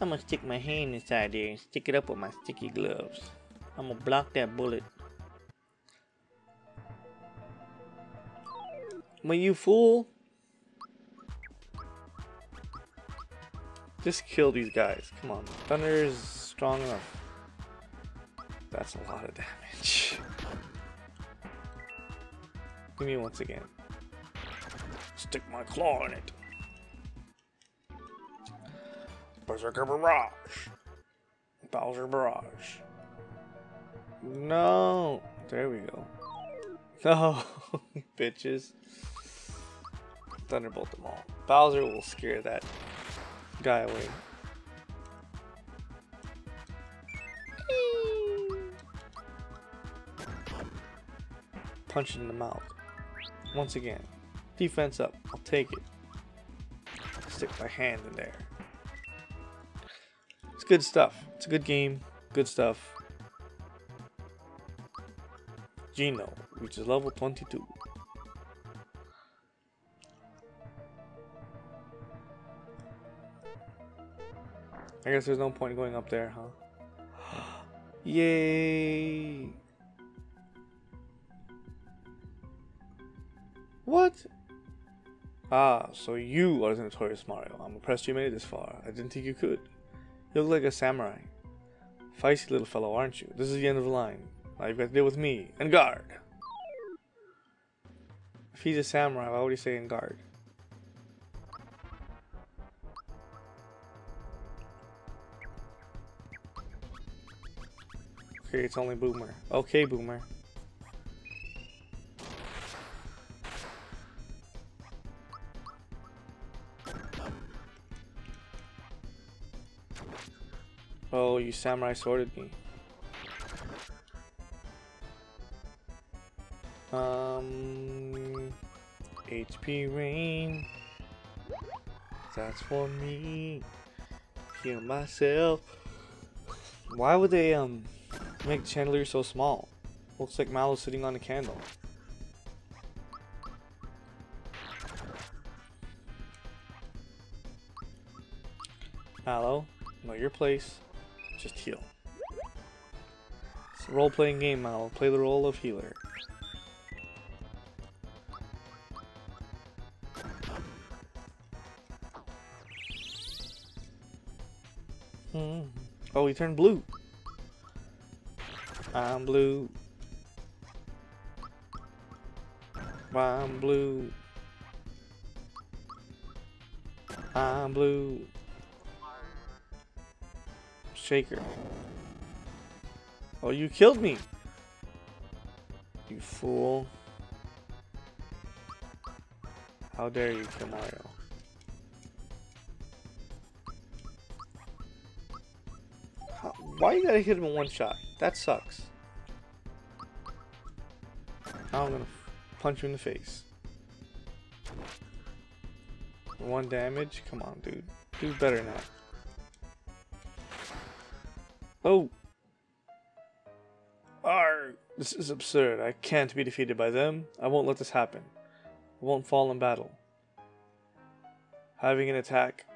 I'm gonna stick my hand inside there and stick it up with my sticky gloves. I'm gonna block that bullet. Well, you fool! Just kill these guys. Come on. Thunder is strong enough. That's a lot of damage. Give me once again. Stick my claw in it. Berserker Barrage. Bowser Barrage. No. There we go. No, bitches. Thunderbolt them all. Bowser will scare that guy away. Punch it in the mouth. Once again. Defense up. I'll take it. Stick my hand in there. Good stuff. It's a good game. Good stuff. Geno is level 22. I guess there's no point going up there, huh? Yay! What? Ah, so you are the notorious Mario. I'm impressed you made it this far. I didn't think you could. You look like a samurai. Feisty little fellow, aren't you? This is the end of the line. Now you've got to deal with me. And guard! If he's a samurai, why would he say in guard? Okay, it's only Boomer. Okay, Boomer. Oh, you samurai sworded me. Um, HP rain. That's for me. Heal myself. Why would they um make chandelier so small? Looks like Mallow sitting on a candle. Mallow, know your place. Just heal. It's a role-playing game, Mallow. Play the role of healer. Hmm. Oh, he turned blue. I'm blue. I'm blue. I'm blue. Shaker. Oh, you killed me. You fool. How dare you kill Mario. How, why you gotta hit him in one shot? That sucks. Now I'm gonna punch you in the face. One damage? Come on, dude. Do better now. Oh! Arr! This is absurd. I can't be defeated by them. I won't let this happen. I won't fall in battle. Having an attack.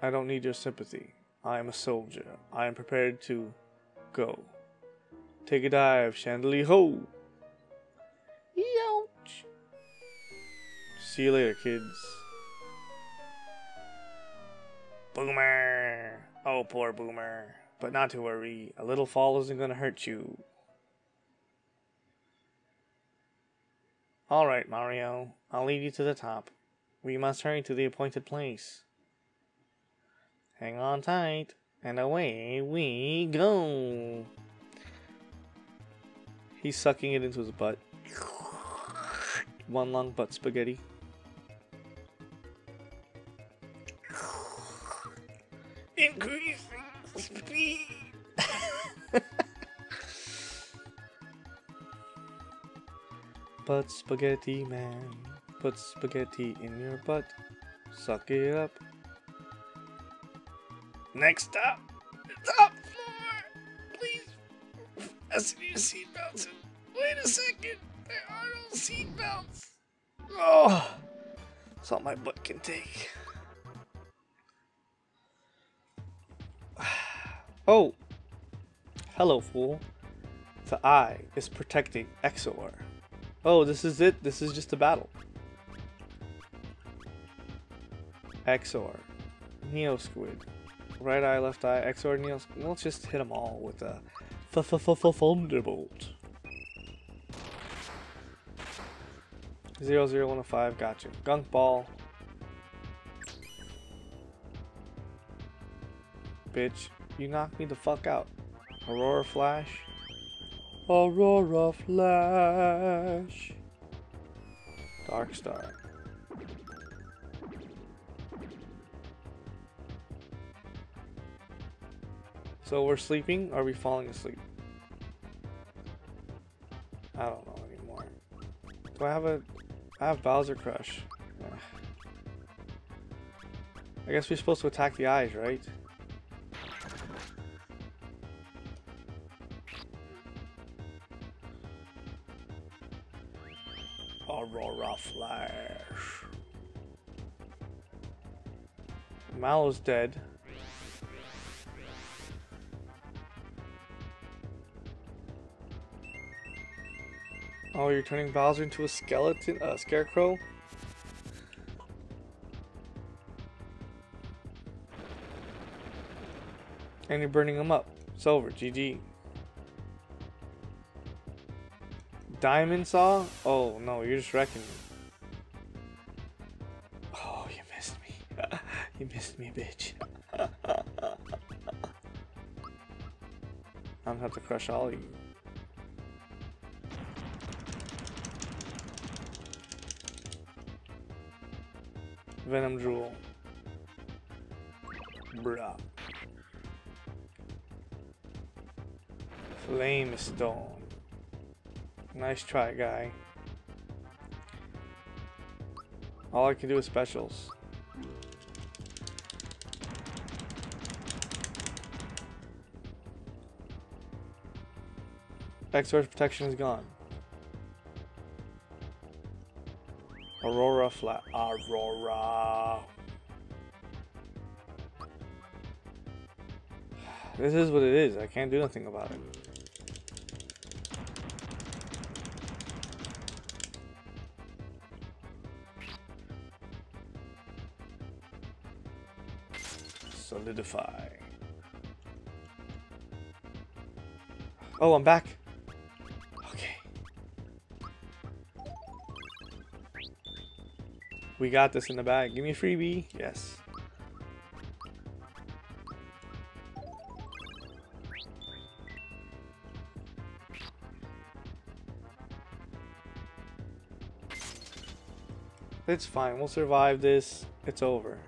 I don't need your sympathy. I am a soldier. I am prepared to go. Take a dive, Chandelier Ho! Ouch! See you later, kids. Boomer! Oh, poor Boomer. But not to worry, a little fall isn't gonna hurt you. Alright, Mario. I'll lead you to the top. We must hurry to the appointed place. Hang on tight, and away we go. He's sucking it into his butt. One long butt spaghetti. Increasing speed. butt spaghetti man. put spaghetti in your butt. Suck it up. Next stop, top floor. Please fasten your seatbelts. Wait a second, there are no seatbelts. Oh, that's all my butt can take. Oh, hello, fool. The eye is protecting Exor. Oh, this is it. This is just a battle. Exor, Neo Squid, right eye, left eye, Exor, Neo. Let's just hit them all with a Thunderbolt. Zero zero one oh, five. Gotcha. Gunk ball. Bitch. You knocked me the fuck out. Aurora Flash. Aurora Flash. Dark Star. So we're sleeping? Are we falling asleep? I don't know anymore. Do I have a... I have Bowser Crush. I guess we're supposed to attack the eyes, right? Mallow's dead. Oh, you're turning Bowser into a skeleton, a uh, scarecrow? And you're burning him up. It's over. GG. Diamond Saw? Oh, no, you're just wrecking me. You missed me, bitch. I'm gonna have to crush all of you. Venom Jewel. Bruh. Flame Stone. Nice try, guy. All I can do is specials. Exor's protection is gone. Aurora flat. Aurora. This is what it is. I can't do nothing about it. Solidify. Oh, I'm back. We got this in the bag. Give me a freebie. Yes. It's fine. We'll survive this. It's over.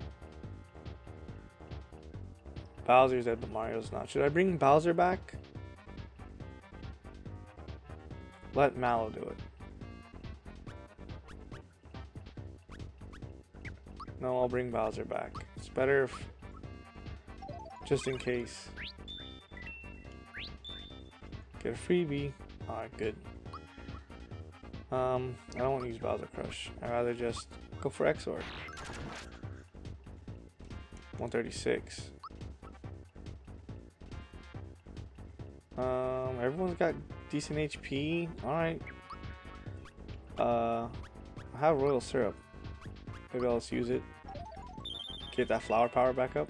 Bowser's dead, but Mario's not. Should I bring Bowser back? Let Mallow do it. I'll bring Bowser back. It's better if... Just in case. Get a freebie. Alright, good. Um, I don't want to use Bowser Crush. I'd rather just go for Exor. 136. Um, everyone's got decent HP. Alright. Uh, I have Royal Syrup. Maybe I'll just use it. Get that flower power back up.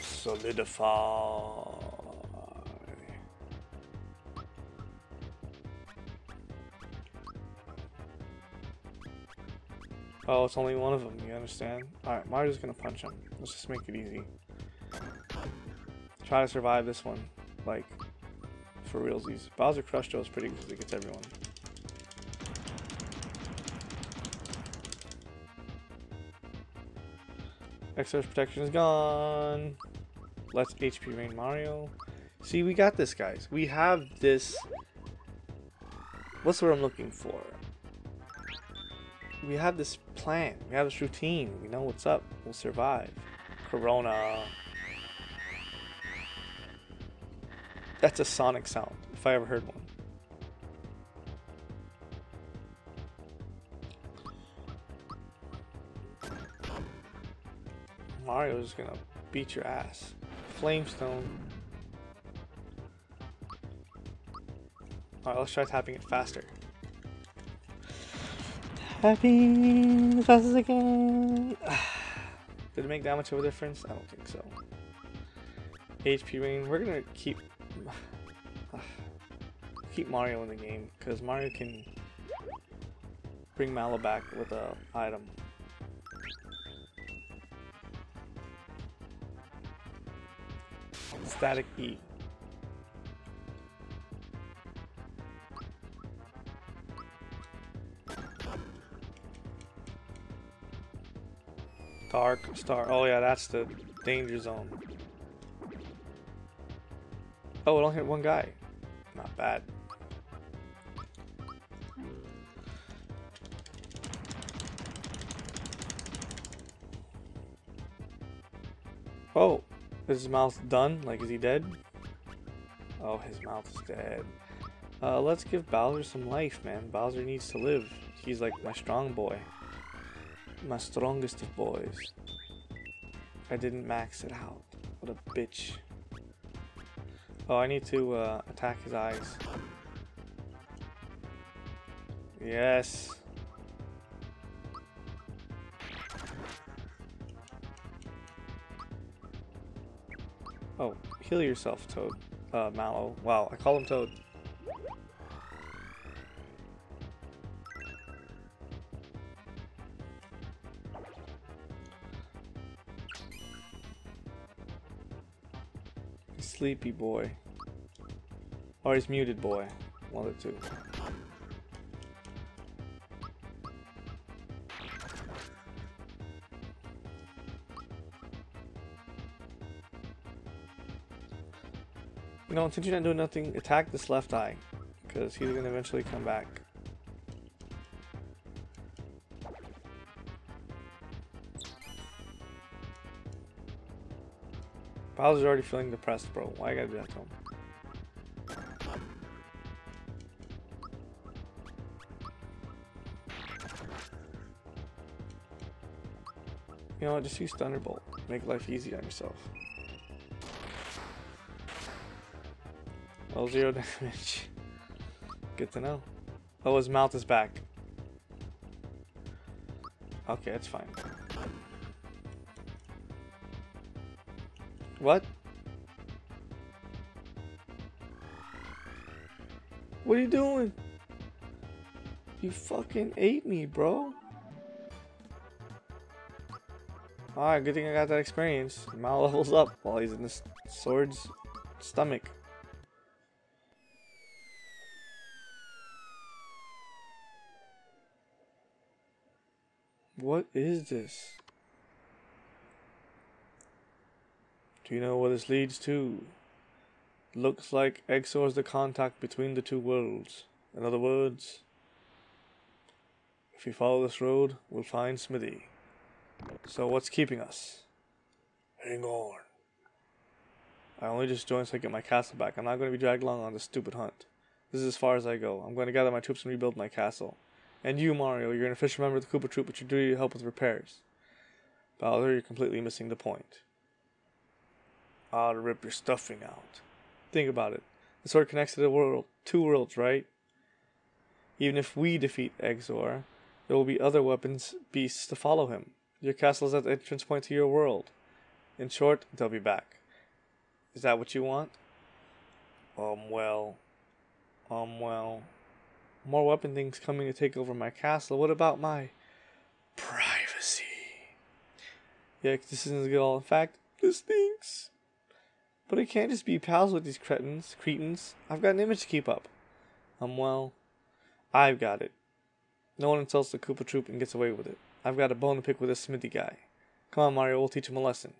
Solidify. Oh, it's only one of them, you understand? Alright, Mario's gonna punch him. Let's just make it easy. Try to survive this one. Like, for realsies. Bowser Crush Joe is pretty good because it gets everyone. Exor's protection is gone. Let's HP rain Mario. See, we got this, guys. We have this what's what I'm looking for? We have this plan. We have this routine. We know what's up. We'll survive. Corona. That's a sonic sound, if I ever heard one. Mario's gonna beat your ass. Flamestone. Alright, let's try tapping it faster. Tapping as fast as I can. Did it make that much of a difference? I don't think so. HP rain. We're gonna keep keep Mario in the game because Mario can bring Mallow back with a item. Static E. Dark Star. Oh yeah, that's the danger zone. Oh, it only hit one guy. Not bad. His mouth done? Like, is he dead? Oh, his mouth is dead. Uh, let's give Bowser some life, man. Bowser needs to live. He's like my strong boy. My strongest of boys. I didn't max it out. What a bitch. Oh, I need to uh, attack his eyes. Yes. Oh, heal yourself, Toad. Uh, Mallow. Wow, I call him Toad. Sleepy boy. Or he's muted boy. One of the two. Know, since you're not doing nothing, attack this left eye. Because he's going to eventually come back. Bowser's already feeling depressed, bro. Why I gotta do that to him? You know what, just use Thunderbolt. Make life easy on yourself. Zero damage. Good to know. Oh, his mouth is back. Okay, that's fine. What? What are you doing? You fucking ate me, bro. Alright, good thing I got that experience. Mal levels up while he's in the sword's stomach. What is this? Do you know where this leads to? Looks like Exor is the contact between the two worlds. In other words, if we follow this road, we'll find Smithy. So what's keeping us? Hang on. I only just joined so I get my castle back. I'm not going to be dragged along on this stupid hunt. This is as far as I go. I'm going to gather my troops and rebuild my castle. And you, Mario, you're an official member of the Koopa Troop, but you're duty to help with repairs. Bowser, you're completely missing the point. I'll rip your stuffing out. Think about it. The sword connects to the world, two worlds, right? Even if we defeat Exor, there will be other weapons beasts to follow him. Your castle is at the entrance point to your world. In short, they'll be back. Is that what you want? Um, well. Um, well. More weapon things coming to take over my castle. What about my privacy? Yeah, this isn't good at all. In fact, this stinks. But I can't just be pals with these cretins, cretins. I've got an image to keep up. Um, well, I've got it. No one insults the Koopa Troop and gets away with it. I've got a bone to pick with this Smithy guy. Come on, Mario, we'll teach him a lesson.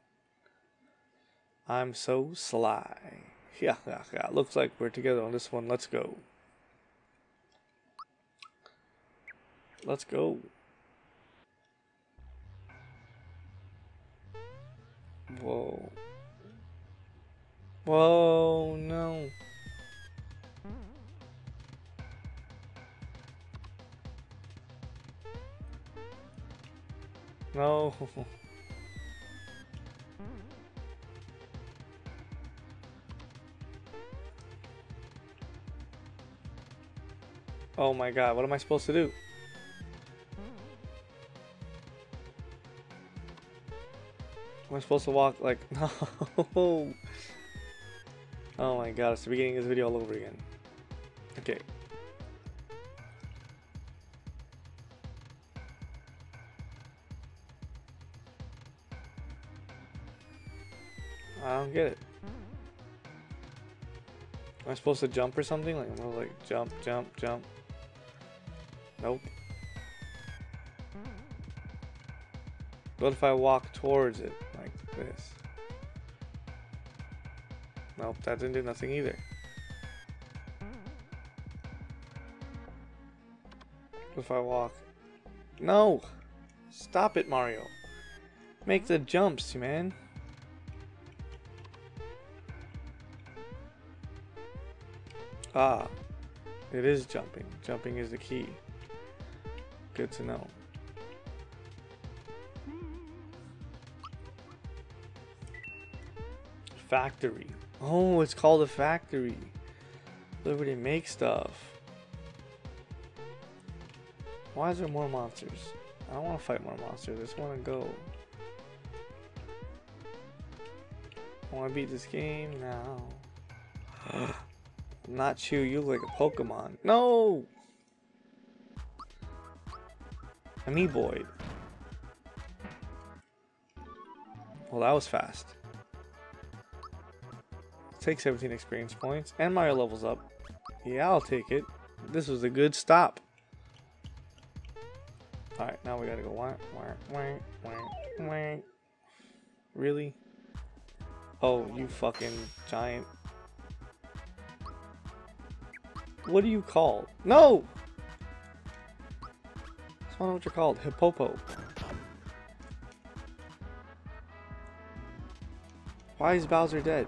I'm so sly. Yeah, yeah, yeah. Looks like we're together on this one. Let's go. Let's go. Whoa. Whoa, no. No. Oh my god, what am I supposed to do? Am I supposed to walk like no? Oh my god, it's the beginning of this video all over again. Okay. I don't get it. Am I supposed to jump or something? Like I'm gonna like jump, jump, jump. Nope. What if I walk towards it this? Nope, that didn't do nothing either. If I walk? No! Stop it, Mario. Make the jumps, you man. Ah, it is jumping. Jumping is the key. Good to know. Factory. Oh, it's called a factory. Liberty make stuff. Why is there more monsters? I don't want to fight more monsters. I just want to go. I want to beat this game now. Not you. You look like a Pokemon. No! Ameboid. Well, that was fast. Take 17 experience points, and Mario levels up. Yeah, I'll take it. This was a good stop. Alright, now we gotta go. Wah, wah, wah, wah, wah. Really? Oh, you fucking giant. What are you called? No! That's not know what you're called. Hippopo. Why is Bowser dead?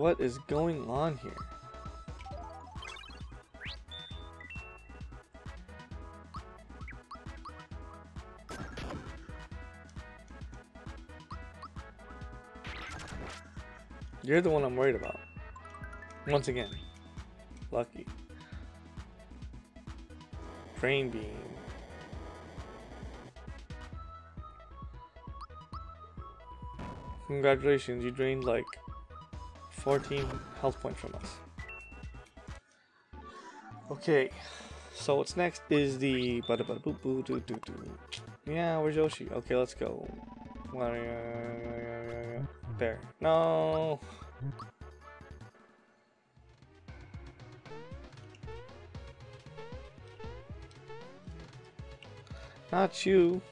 What is going on here? You're the one I'm worried about. Once again. Lucky. Drain beam. Congratulations, you drained like 14 health points from us. Okay, so what's next is the bada bada boop boo doo doo doo. Yeah, where's Yoshi? Okay, let's go. There. No. Not you.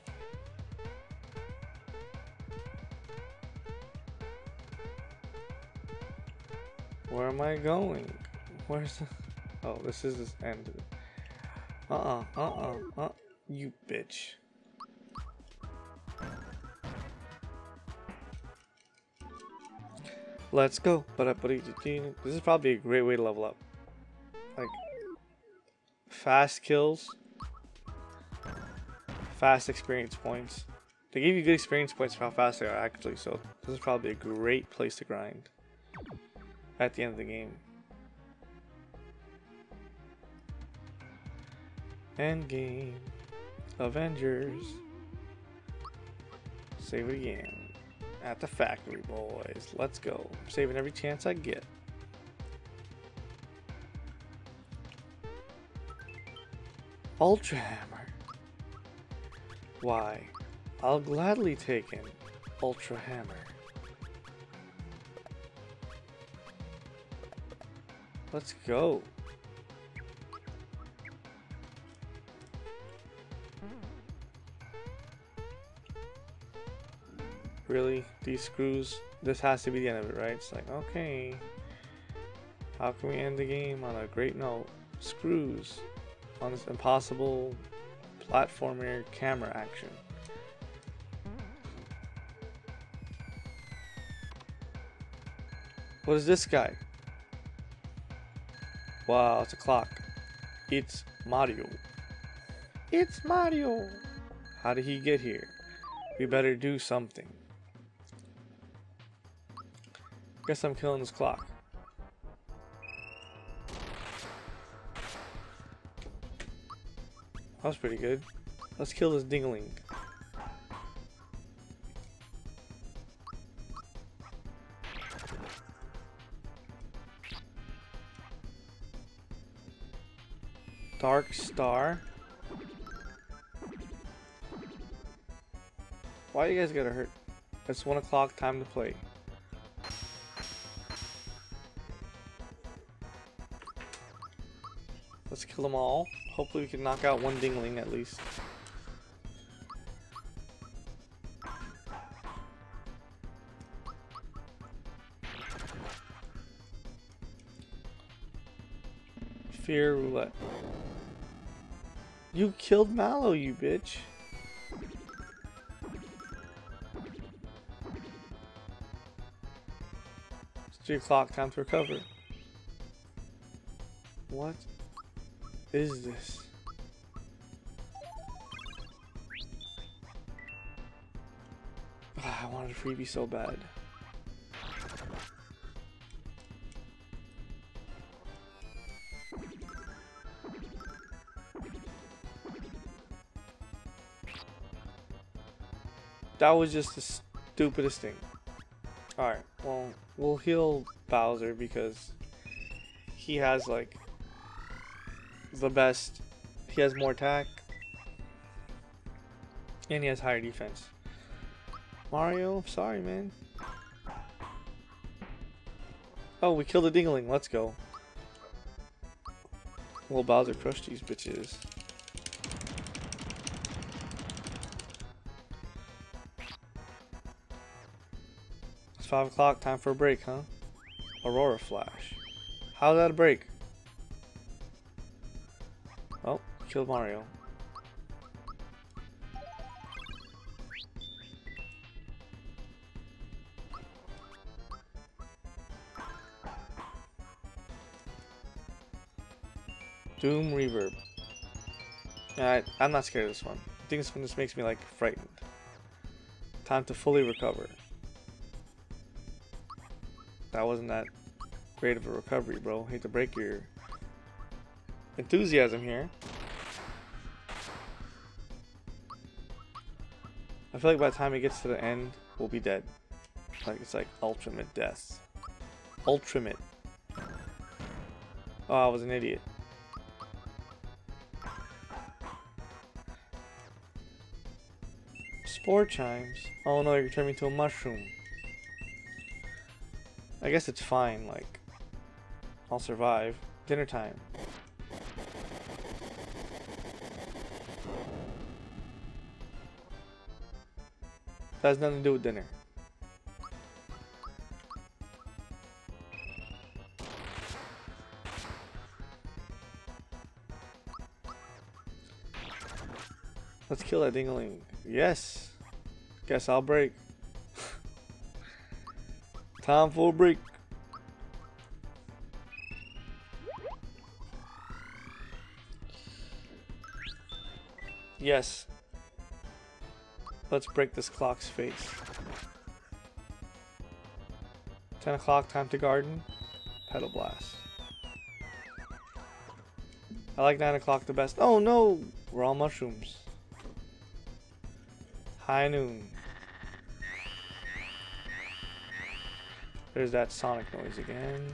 Where am I going? Where's the... Oh, this is the end. Uh-uh, uh-uh, uh You bitch. Let's go. But I put this is probably a great way to level up. Like, fast kills. Fast experience points. They give you good experience points for how fast they are actually, so this is probably a great place to grind at the end of the game. End game. Avengers. Save it again. At the factory, boys. Let's go. I'm saving every chance I get. Ultra Hammer. Why, I'll gladly take an Ultra Hammer. Let's go. Really? These screws? This has to be the end of it, right? It's like, okay. How can we end the game on a great note? Screws on this impossible platformer camera action. What is this guy? Wow, it's a clock. It's Mario. It's Mario! How did he get here? We better do something. Guess I'm killing this clock. That was pretty good. Let's kill this dingling. Dark Star. Why are you guys gotta hurt? It's one o'clock, time to play. Let's kill them all. Hopefully we can knock out one dingling at least. Fear roulette. You killed Mallow, you bitch. It's 3 o'clock, time to recover. What is this? Ah, I wanted a freebie so bad. That was just the stupidest thing. Alright, well, we'll heal Bowser because he has like the best. He has more attack. And he has higher defense. Mario, sorry man. Oh, we killed a dingling. Let's go. Well, Bowser crushed these bitches. 5 o'clock, time for a break, huh? Aurora Flash. How's that a break? Oh, killed Mario. Doom Reverb. I, I'm not scared of this one. I think this one just makes me like frightened. Time to fully recover. That wasn't that great of a recovery, bro. Hate to break your enthusiasm here. I feel like by the time it gets to the end, we'll be dead. Like it's like ultimate death. Ultimate. Oh, I was an idiot. Spore chimes. Oh no, you're turning into a mushroom. I guess it's fine, like, I'll survive. Dinner time. That has nothing to do with dinner. Let's kill that dingling. Yes. Guess I'll break. Time for a break. Yes. Let's break this clock's face. 10 o'clock, time to garden. Petal blast. I like 9 o'clock the best. Oh no! We're all mushrooms. High noon. There's that sonic noise again.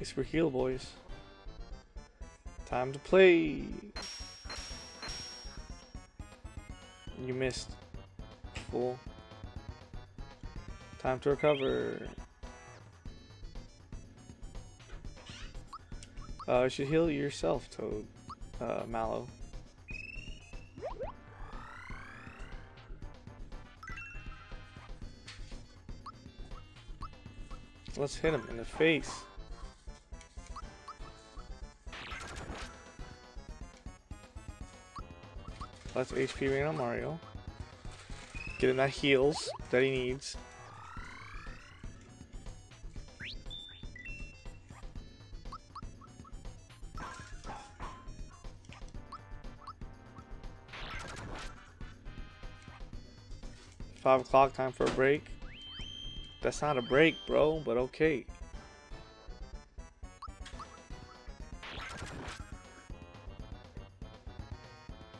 It's for heal, boys. Time to play. You missed. Fool. Time to recover. Uh, you should heal yourself, Toad. Uh, Mallow. Let's hit him in the face. Let's HP rain on Mario. Get him that heals that he needs. Five o'clock, time for a break. That's not a break, bro, but okay.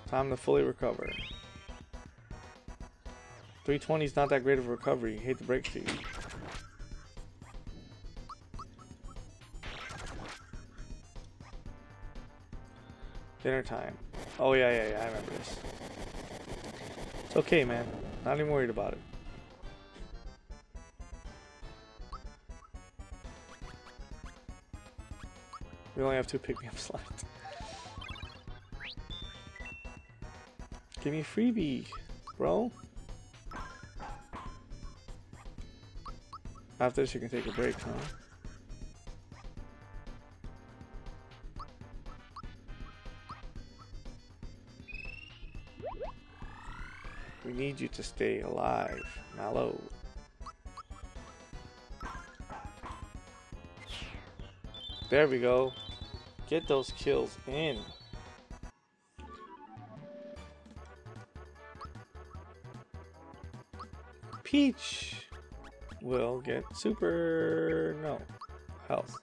Time to fully recover. 320 is not that great of a recovery. Hate the break you. Dinner time. Oh yeah, yeah, yeah, I remember this. It's okay, man. Not even worried about it. We only have two pick-me-ups left. Give me a freebie, bro. After this, you can take a break, huh? We need you to stay alive, Mallow. There we go. Get those kills in. Peach will get super no health.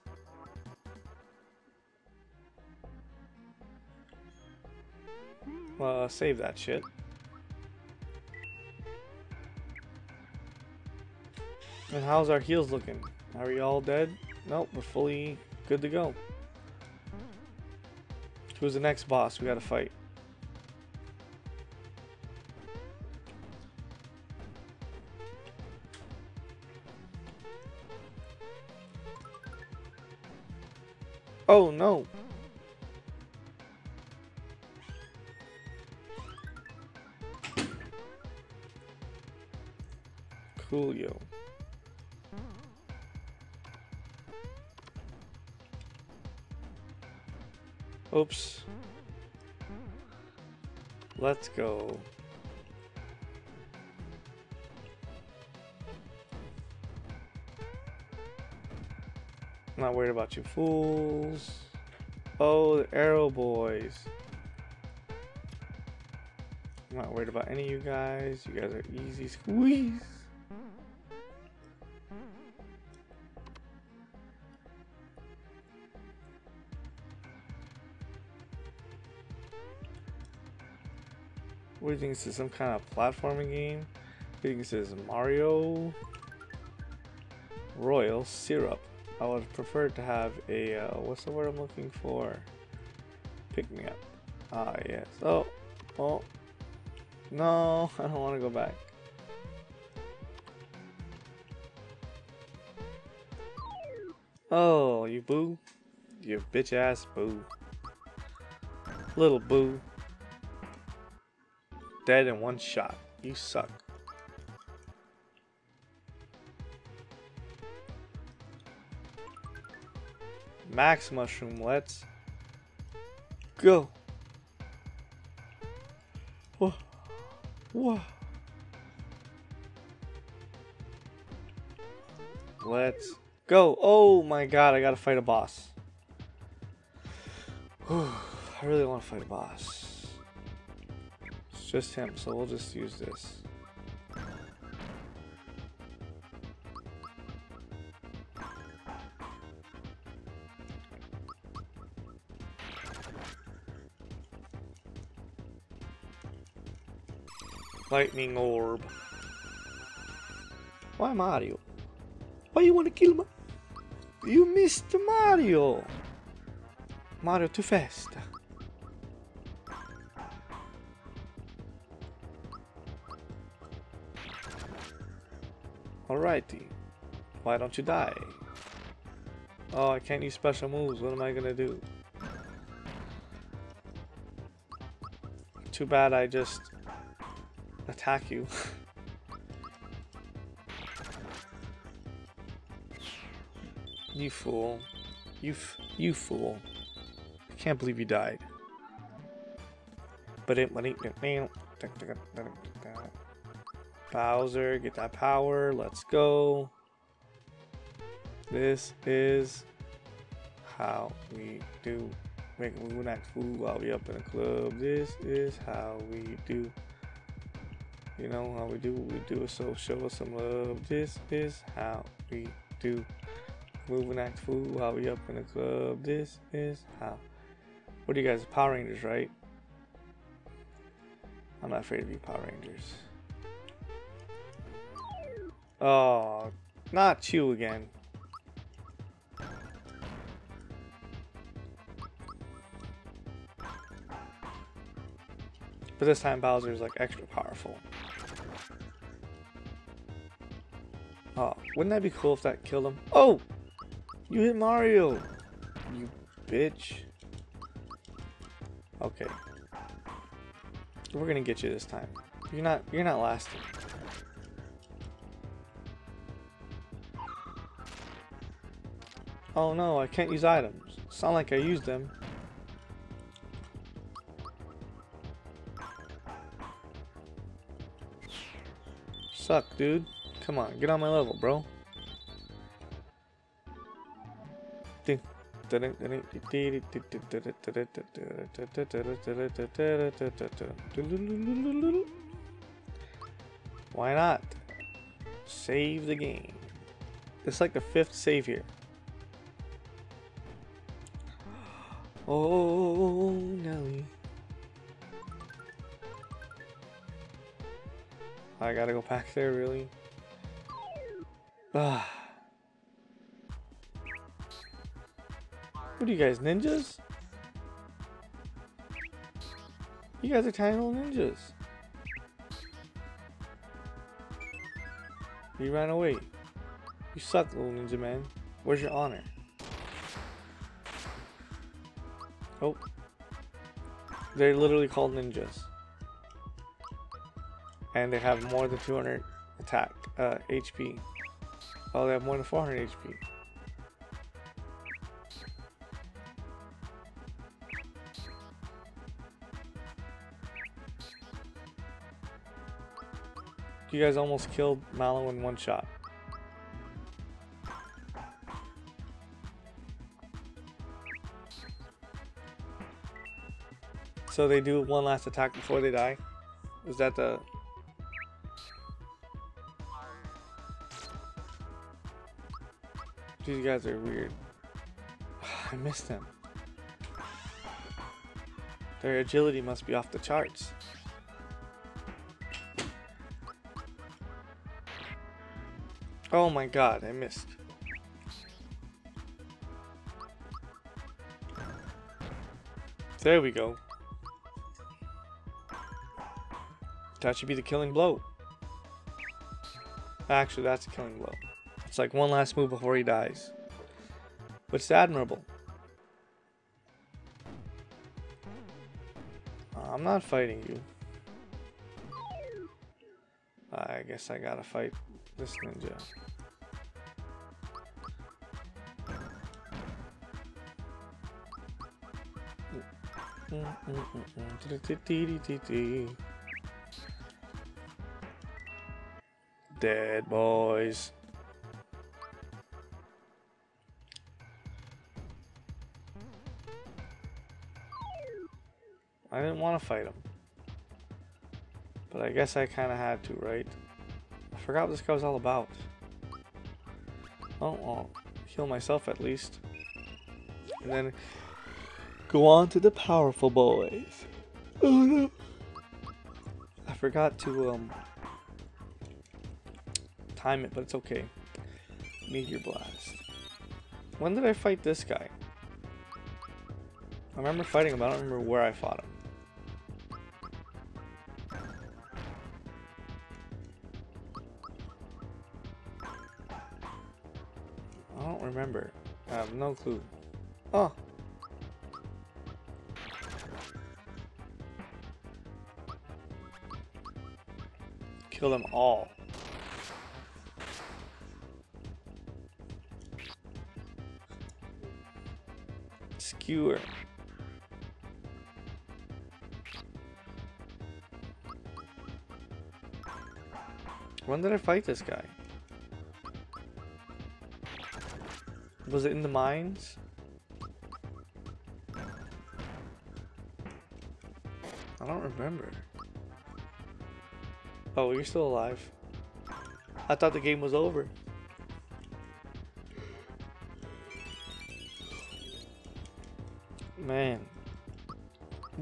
Uh, save that shit. And how's our heals looking? Are we all dead? Nope, we're fully good to go. Who's the next boss we gotta fight? Oh no! Coolio. Oops. Let's go. Not worried about you fools. Oh, the arrow boys. I'm not worried about any of you guys. You guys are easy squeeze. Think this is some kind of platforming game? I think this is Mario Royal Syrup. I would prefer to have a, uh, what's the word I'm looking for? Pick me up. Ah, yes. Oh, oh. No, I don't want to go back. Oh, you boo. You bitch ass boo. Little boo. Dead in one shot. You suck. Max Mushroom, let's go. Whoa. Whoa. Let's go. Oh my god, I gotta fight a boss. I really want to fight a boss. Just him, so we'll just use this. Lightning orb. Why Mario? Why you want to kill me? You missed Mario! Mario too fast. Alrighty. Why don't you die? Oh, I can't use special moves. What am I gonna do? Too bad I just attack you. You fool. You, you fool. I can't believe you died. But it, but it, Bowser, get that power. Let's go. This is how we do make move act food while we up in the club. This is how we do. You know how we do what we do, so show us some love. This is how we do. Moving act food while we up in the club. This is how. What are you guys? Power Rangers, right? I'm not afraid of you, Power Rangers. Oh, not you again. But this time Bowser is like extra powerful. Oh, wouldn't that be cool if that killed him? Oh! You hit Mario! You bitch. Okay. We're gonna get you this time. You're not you're not lasting. Oh no, I can't use items. Sound like I used them. Suck, dude. Come on, get on my level, bro. Why not? Save the game. It's like the fifth save here. Oh, Nelly. I gotta go back there, really? Ah. What are you guys, ninjas? You guys are tiny little ninjas. You ran away. You suck, little ninja man. Where's your honor? Oh. They're literally called ninjas. And they have more than 200 attack, uh, HP. Oh, they have more than 400 HP. You guys almost killed Mallow in one shot. So they do one last attack before they die? Is that the... These guys are weird. I missed them. Their agility must be off the charts. Oh my god, I missed. There we go. That should be the killing blow. Actually, that's a killing blow. It's like one last move before he dies. But it's admirable. Uh, I'm not fighting you. I guess I gotta fight this ninja. Dead boys. I didn't want to fight him. But I guess I kind of had to, right? I forgot what this guy was all about. Oh, I'll heal myself at least. And then Go on to the powerful boys. Oh no. I forgot to um time it, but it's okay. Meteor blast. When did I fight this guy? I remember fighting him, I don't remember where I fought him. I don't remember. I have no clue. Oh, Kill them all. When did I fight this guy? Was it in the mines? I don't remember. Oh, you're still alive. I thought the game was over.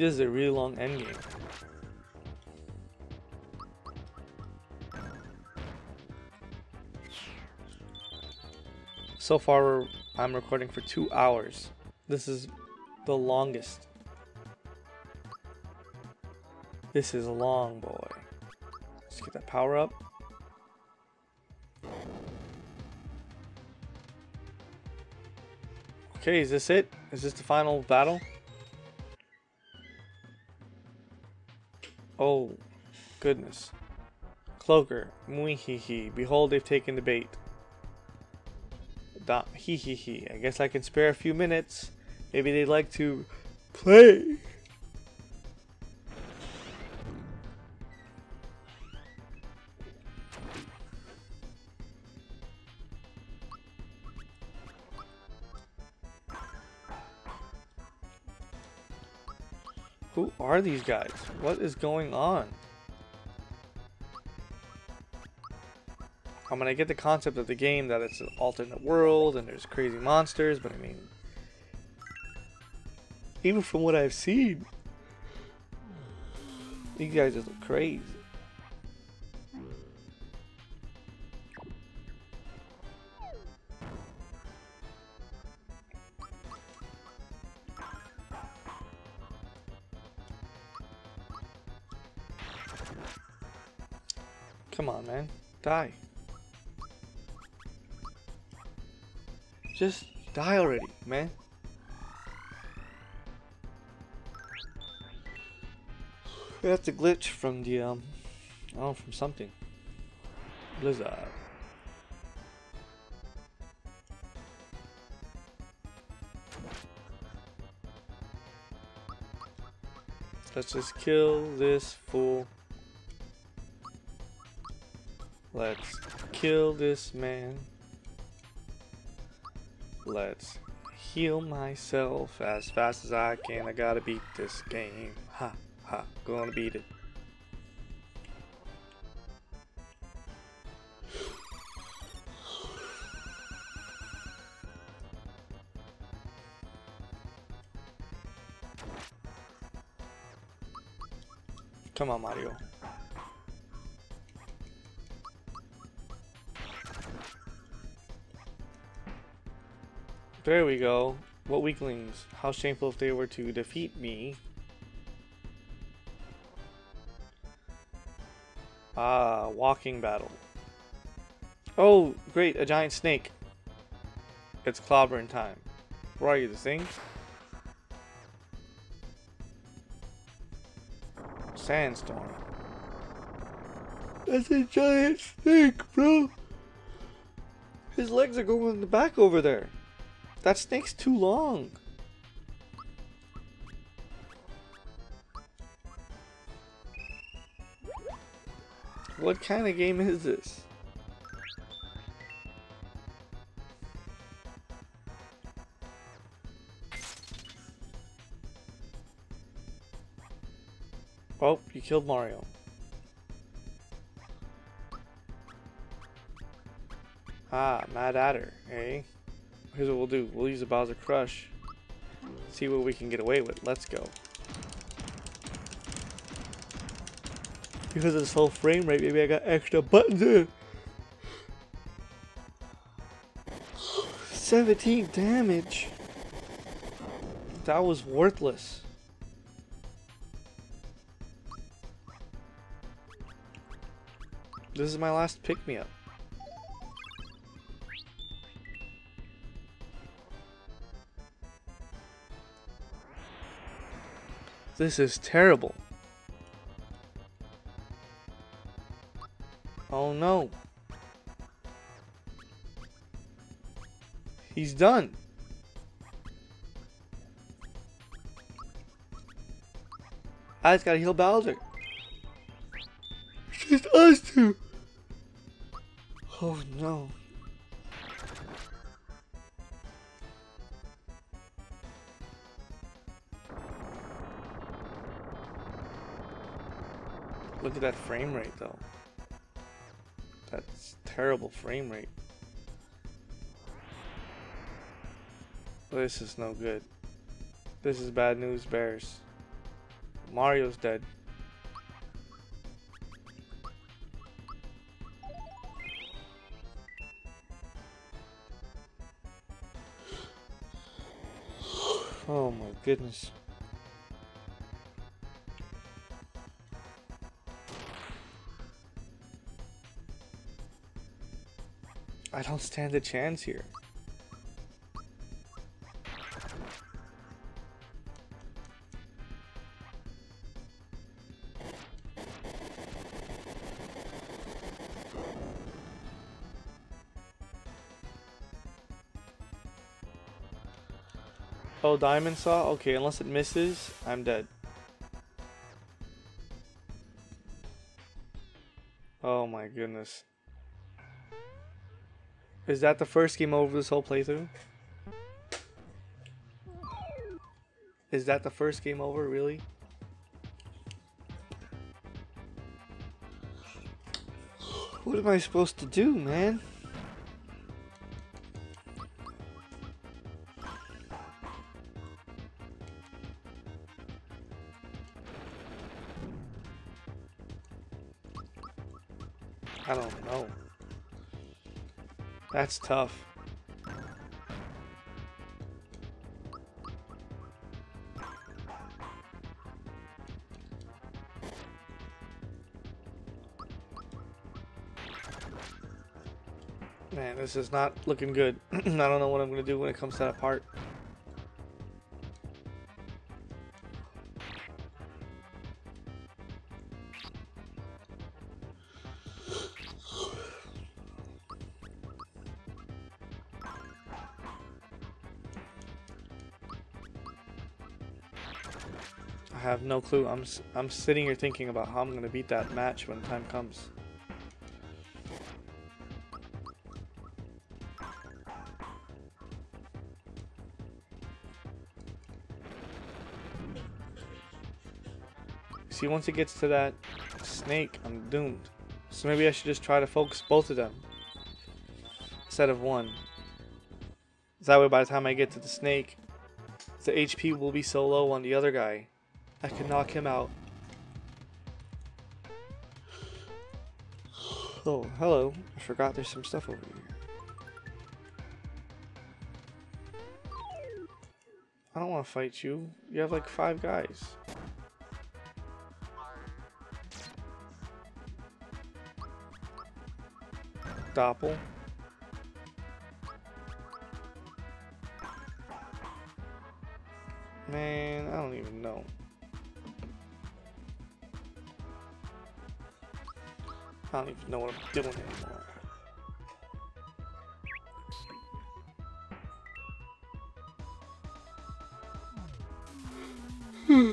This is a really long endgame. So far, I'm recording for two hours. This is the longest. This is long, boy. Let's get that power up. Okay, is this it? Is this the final battle? Goodness. Cloaker, muihihi, behold they've taken the bait. Da hee hee hee. I guess I can spare a few minutes. Maybe they'd like to play. Who are these guys? What is going on? Um, I mean, I get the concept of the game that it's an alternate world and there's crazy monsters, but I mean, even from what I've seen, these guys just look crazy. Come on, man. Die. Just die already, man. That's a glitch from the, um, oh, from something. Blizzard. Let's just kill this fool. Let's kill this man. Let's heal myself as fast as I can. I gotta beat this game. Ha ha. Gonna beat it. Come on, Mario. There we go. What weaklings? How shameful if they were to defeat me. Ah, walking battle. Oh, great, a giant snake. It's clobbering time. Where are you, the thing? Sandstorm. That's a giant snake, bro. His legs are going in the back over there. That snake's too long. What kind of game is this? Oh, you killed Mario. Ah, Mad Adder, eh? Here's what we'll do. We'll use a Bowser Crush. See what we can get away with. Let's go. Because of this whole frame rate, maybe I got extra buttons in. 17 damage. That was worthless. This is my last pick-me-up. This is terrible. Oh no. He's done. I just gotta heal Bowser. It's just us two. Oh no. Look at that frame rate though. That's terrible frame rate. This is no good. This is bad news, Bears. Mario's dead. Oh my goodness. I don't stand a chance here. Oh, diamond saw? Okay, unless it misses, I'm dead. Oh my goodness. Is that the first game over this whole playthrough? Is that the first game over, really? What am I supposed to do, man? That's tough. Man, this is not looking good. I don't know what I'm going to do when it comes to that part. No clue. I'm I'm sitting here thinking about how I'm going to beat that match when time comes. See, once it gets to that snake, I'm doomed. So maybe I should just try to focus both of them instead of one. That way, by the time I get to the snake, the HP will be so low on the other guy, I can knock him out. Oh, hello. I forgot there's some stuff over here. I don't want to fight you. You have like five guys. Doppel. Don't even know what I'm doing anymore. Hmm.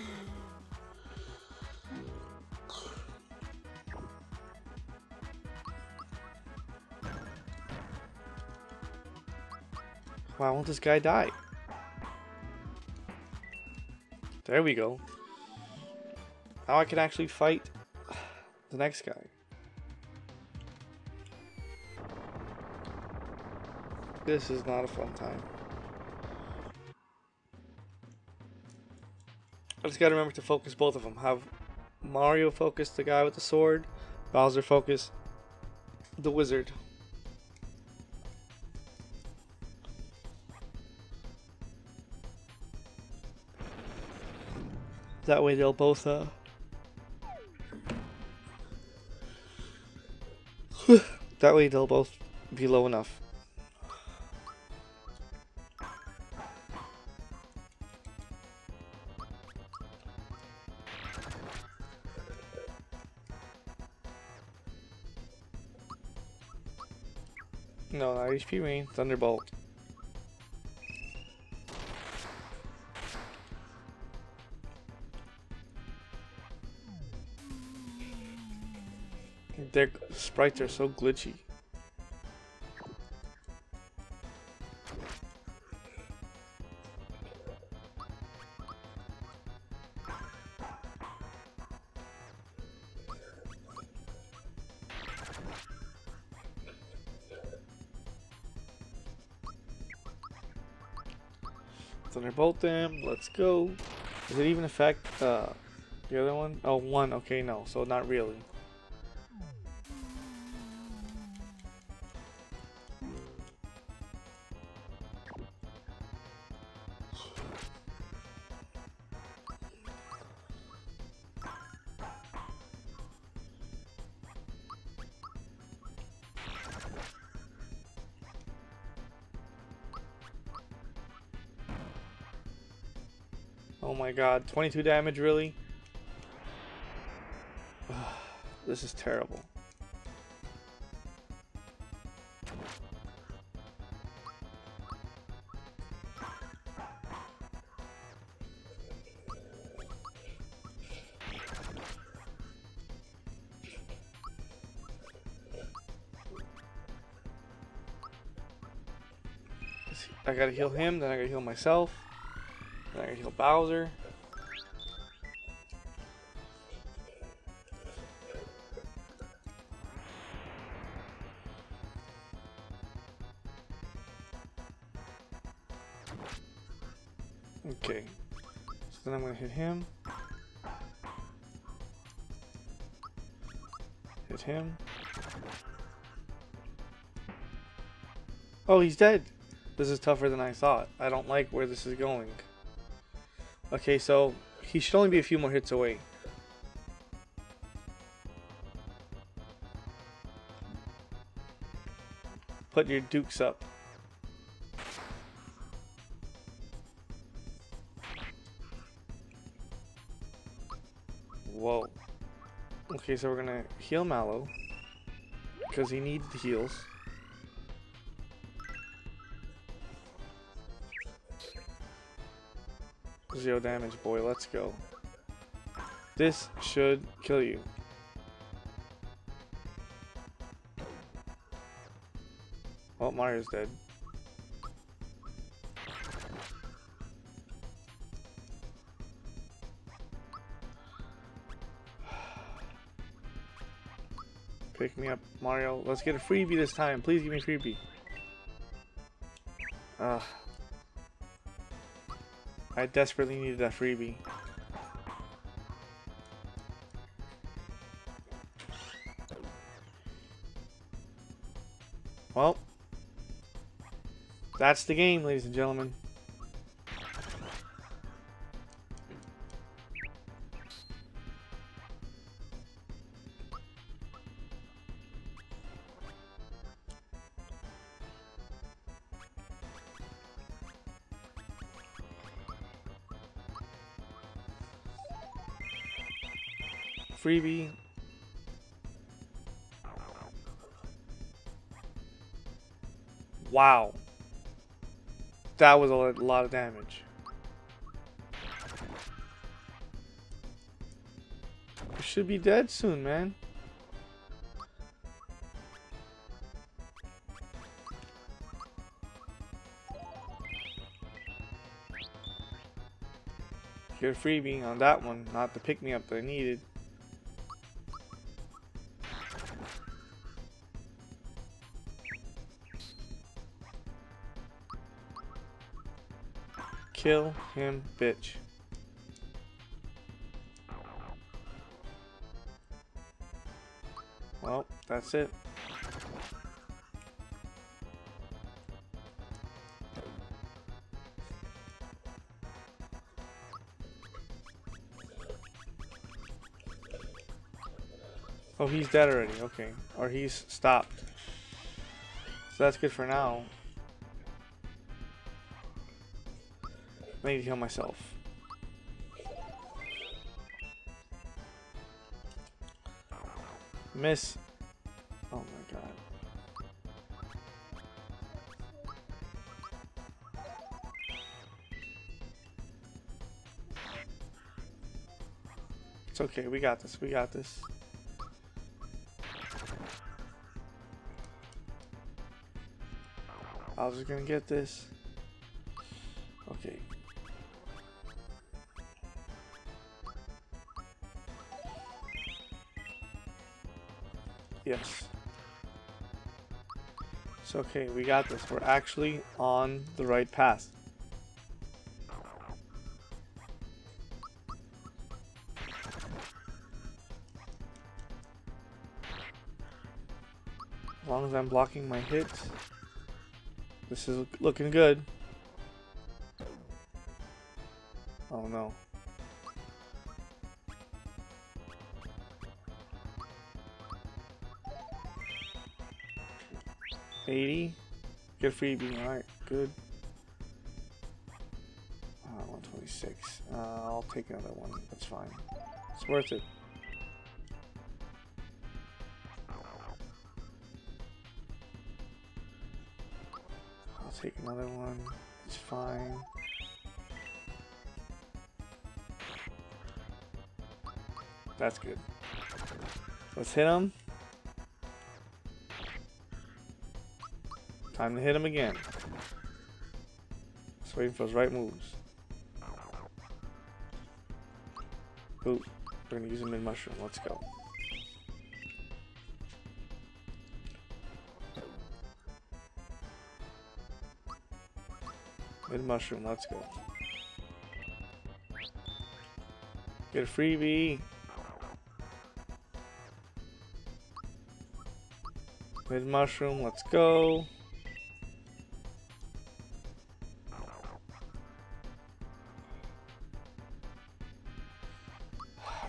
Why won't this guy die? There we go. Now I can actually fight the next guy. This is not a fun time. I just gotta remember to focus both of them. Have Mario focus the guy with the sword, Bowser focus the wizard. That way they'll both uh That way they'll both be low enough. HP Thunderbolt. Their sprites are so glitchy. Them. Let's go. Does it even affect uh, the other one? Oh, one. Okay, no. So not really. God, 22 damage, really? this is terrible. I gotta heal him, then I gotta heal myself. Then I gotta heal Bowser. Oh, he's dead. This is tougher than I thought. I don't like where this is going. Okay, so he should only be a few more hits away. Put your dukes up. Whoa. Okay, so we're gonna heal Mallow. Because he needs the heals. Damage, boy. Let's go. This should kill you. Oh, Mario's dead. Pick me up, Mario. Let's get a freebie this time. Please give me a freebie. Ugh. I desperately needed that freebie. Well, that's the game, ladies and gentlemen. Wow. That was a lot of damage. You should be dead soon, man. Get a freebie on that one, not the pick-me-up that I needed. Kill him, bitch. Well, that's it. Oh, he's dead already. Okay. Or he's stopped. So that's good for now. I need to heal myself. Miss. Oh my god. It's okay, we got this, we got this. I was gonna get this. Okay, we got this. We're actually on the right path. As long as I'm blocking my hits, this is looking good. Freebie. Alright, good. Uh, 126. Uh, I'll take another one. That's fine. It's worth it. I'll take another one. It's fine. That's good. Let's hit him. Time to hit him again. Just waiting for his right moves. Ooh, we're gonna use him in mushroom. Let's go. Mid mushroom, let's go. Get a freebie. Mid mushroom, let's go.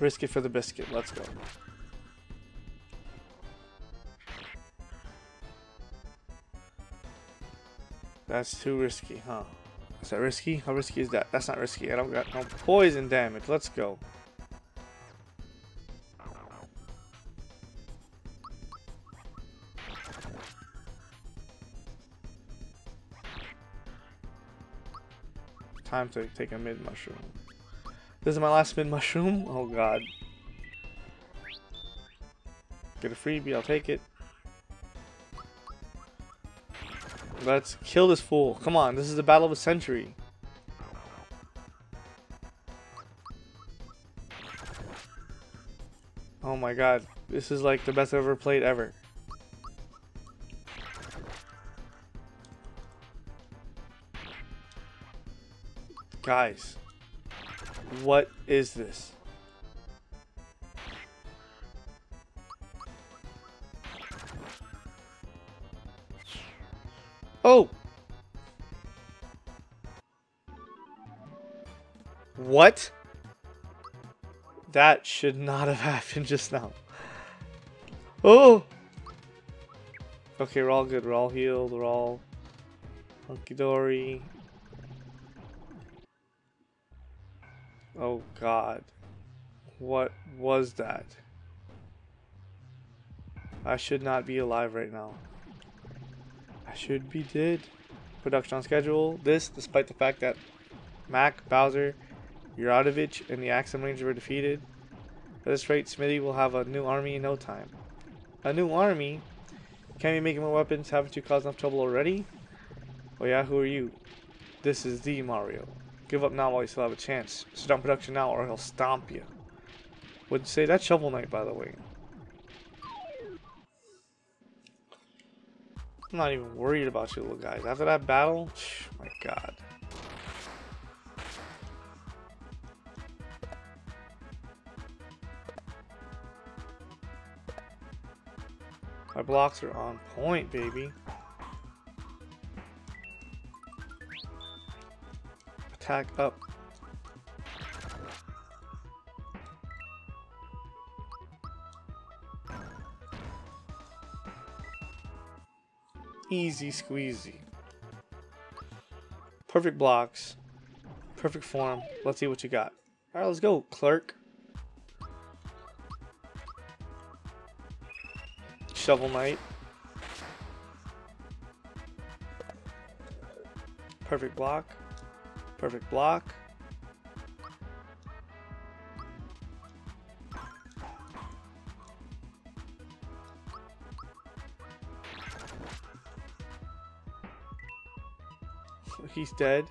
Risk it for the biscuit, let's go. That's too risky, huh? Is that risky? How risky is that? That's not risky. I don't got no poison damage. Let's go. Time to take a mid mushroom. This is my last spin mushroom. Oh god. Get a freebie, I'll take it. Let's kill this fool. Come on, this is the battle of a century. Oh my god, this is like the best I've ever played ever. Guys, what is this? Oh! What? That should not have happened just now. Oh! Okay, we're all good. We're all healed. We're all hunky Oh god. What was that? I should not be alive right now. I should be dead. Production on schedule. This, despite the fact that Mack, Bowser, Yaridovich, and the Axem Ranger were defeated. At this rate, Smithy will have a new army in no time. A new army? Can't be making more weapons? Haven't you caused enough trouble already? Oh yeah, who are you? This is the Mario. Give up now while you still have a chance. Start production now or he'll stomp you. Would say that's Shovel Knight, by the way. I'm not even worried about you little guys. After that battle, my god. My blocks are on point, baby. Attack up. Easy squeezy. Perfect blocks. Perfect form. Let's see what you got. Alright, let's go, clerk. Shovel Knight. Perfect block. Perfect block. he's dead.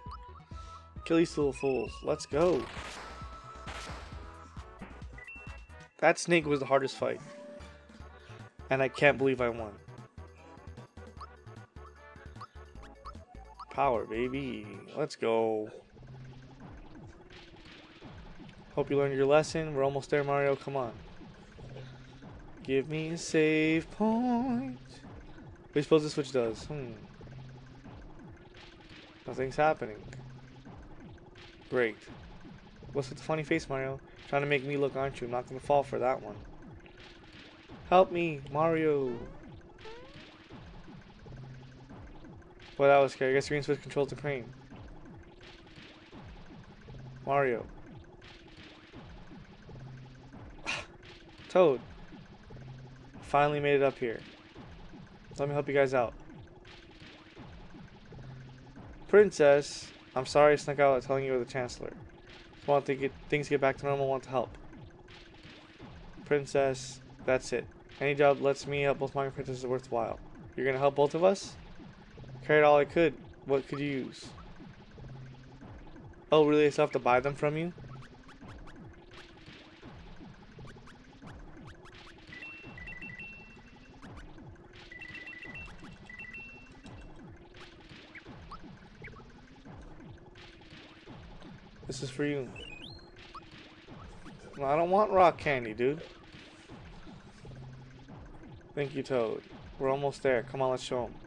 Kill these little fools. Let's go. That snake was the hardest fight. And I can't believe I won. Power, baby. Let's go. Hope you learned your lesson. We're almost there, Mario. Come on. Give me a save point. What do you suppose this switch does? Hmm. Nothing's happening. Great. What's with the funny face, Mario? Trying to make me look, aren't you? I'm not gonna fall for that one. Help me, Mario! Well, that was scary. I guess green switch controls the crane. Mario. Toad. Finally made it up here. Let me help you guys out. Princess, I'm sorry I snuck out telling you you're the Chancellor. Just want to get things get back to normal, want to help. Princess, that's it. Any job lets me help both Mario and Princess is worthwhile. You're gonna help both of us? Carried all I could. What could you use? Oh, really? I still have to buy them from you? This is for you. No, I don't want rock candy, dude. Thank you, Toad. We're almost there. Come on, let's show them.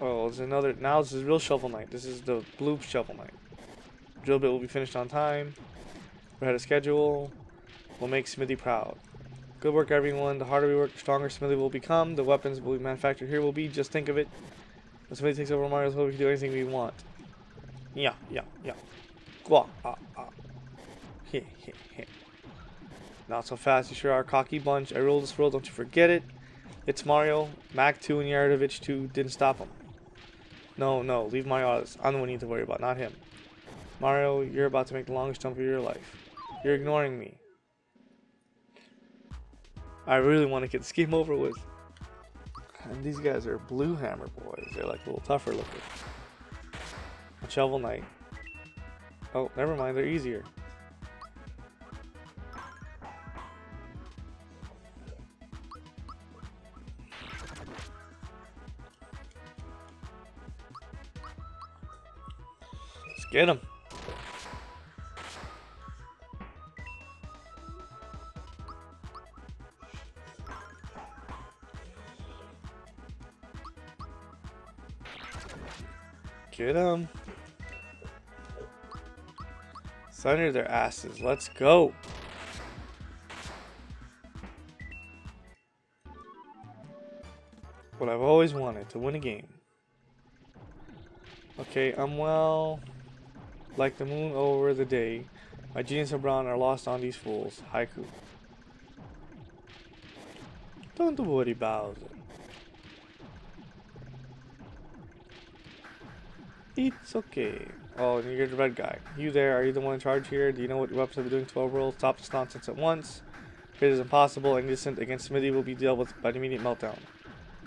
Oh, there's another. Now this is real Shovel Knight. This is the blue Shovel Knight. Drill bit will be finished on time. We're ahead of schedule. We'll make Smithy proud. Good work, everyone. The harder we work, the stronger Smithy will become. The weapons will be manufactured here will be. Just think of it. When Smithy takes over Mario's we can do anything we want. Yeah, yeah, yeah. Gua, ah, ah. Heh, heh. Not so fast. You sure are a cocky bunch. I rule this world, don't you forget it. It's Mario. Mack 2 and Yaridovich 2 didn't stop him. No, no, leave Mario out. I'm the one you need to worry about, not him. Mario, you're about to make the longest jump of your life. You're ignoring me. I really want to get this game over with. And these guys are blue hammer boys. They're like a little tougher looking. A shovel knight. Oh, never mind. They're easier. Get him. Get them. Thunder their asses. Let's go. What I've always wanted to win a game. Okay, I'm well. Like the moon over the day, my genius and brown are lost on these fools. Haiku. Don't worry, Bowser. It's okay. Oh, and you're the red guy. You there? Are you the one in charge here? Do you know what your weapons been doing 12 rolls? Stop this nonsense at once. If it is impossible, any dissent against Smithy will be dealt with by the immediate meltdown.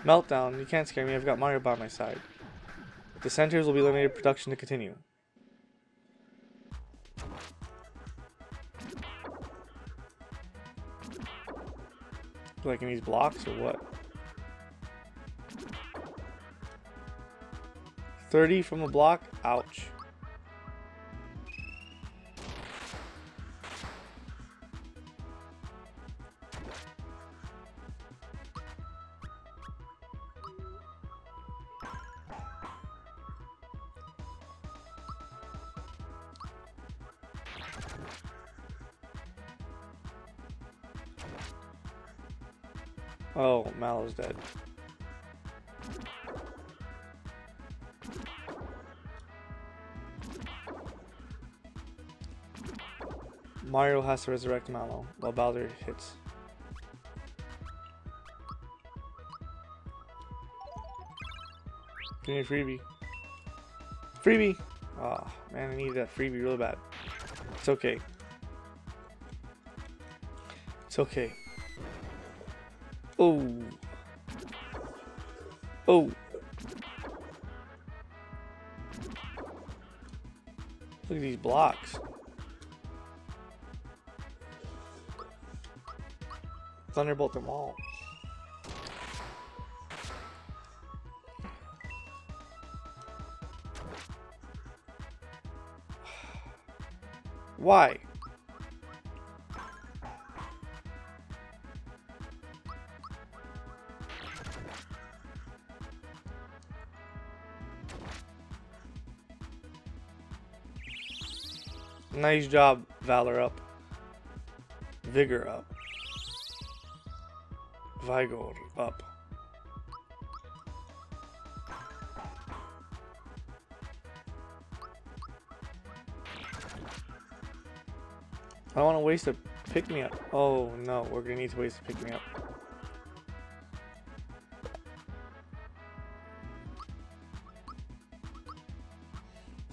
Meltdown? You can't scare me. I've got Mario by my side. The centers will be eliminated. Production to continue. Like in these blocks or what? 30 from the block? Ouch. Mario has to resurrect Mallow while Bowser hits. Give me a freebie. Freebie! Oh, man, I need that freebie real bad. It's okay. It's okay. Oh. Oh. Look at these blocks. Thunderbolt them all. Why? Nice job, Valor up. Vigor up. Vigor up. I don't want to waste a pick me up. Oh no, we're gonna need to waste a pick me up.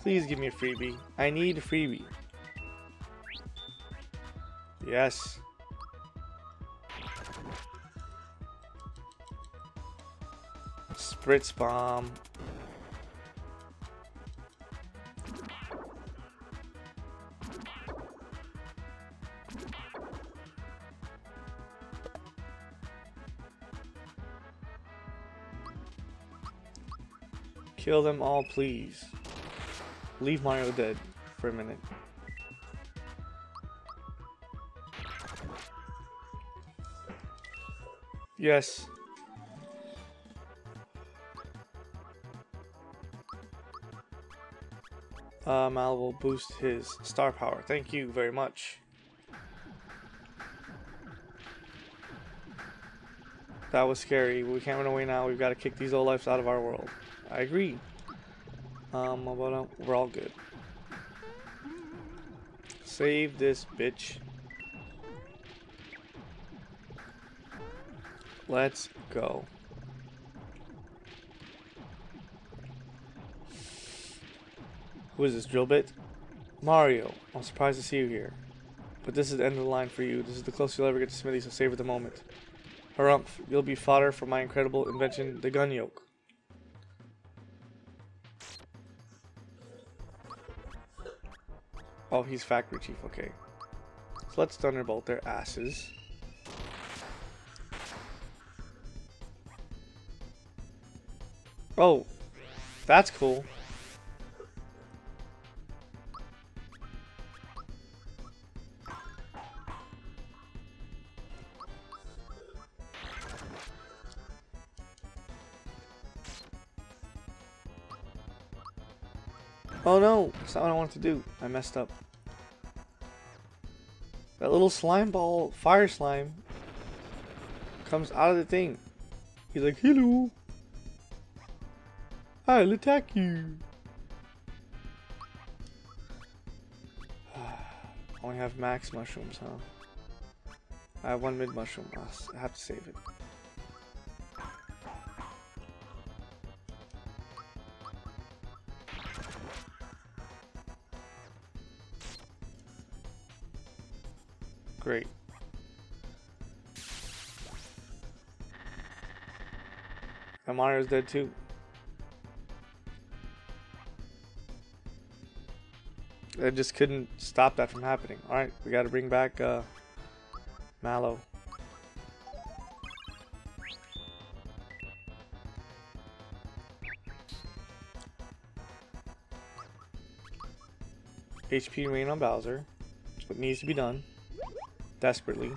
Please give me a freebie. I need a freebie. Yes. Spritz bomb. Kill them all, please. Leave Mario dead for a minute. Yes. Uh, Mal will boost his star power. Thank you very much. That was scary. We can't run away now. We've got to kick these old lives out of our world. I agree. Um, but uh, we're all good. Save this bitch. Let's go. Who is this, Drillbit? Mario, I'm surprised to see you here. But this is the end of the line for you. This is the closest you'll ever get to Smithy, so savor the moment. Harumph, you'll be fodder for my incredible invention, the Gunyolk. Oh, he's factory chief, okay. So let's thunderbolt their asses. Oh, that's cool. To do. I messed up. That little slime ball, fire slime, comes out of the thing. He's like, hello. I'll attack you. I only have max mushrooms, huh? I have one mid mushroom. I have to save it. Mario's dead too. I just couldn't stop that from happening. Alright, we gotta bring back uh, Mallow. HP rain on Bowser. That's what needs to be done. Desperately.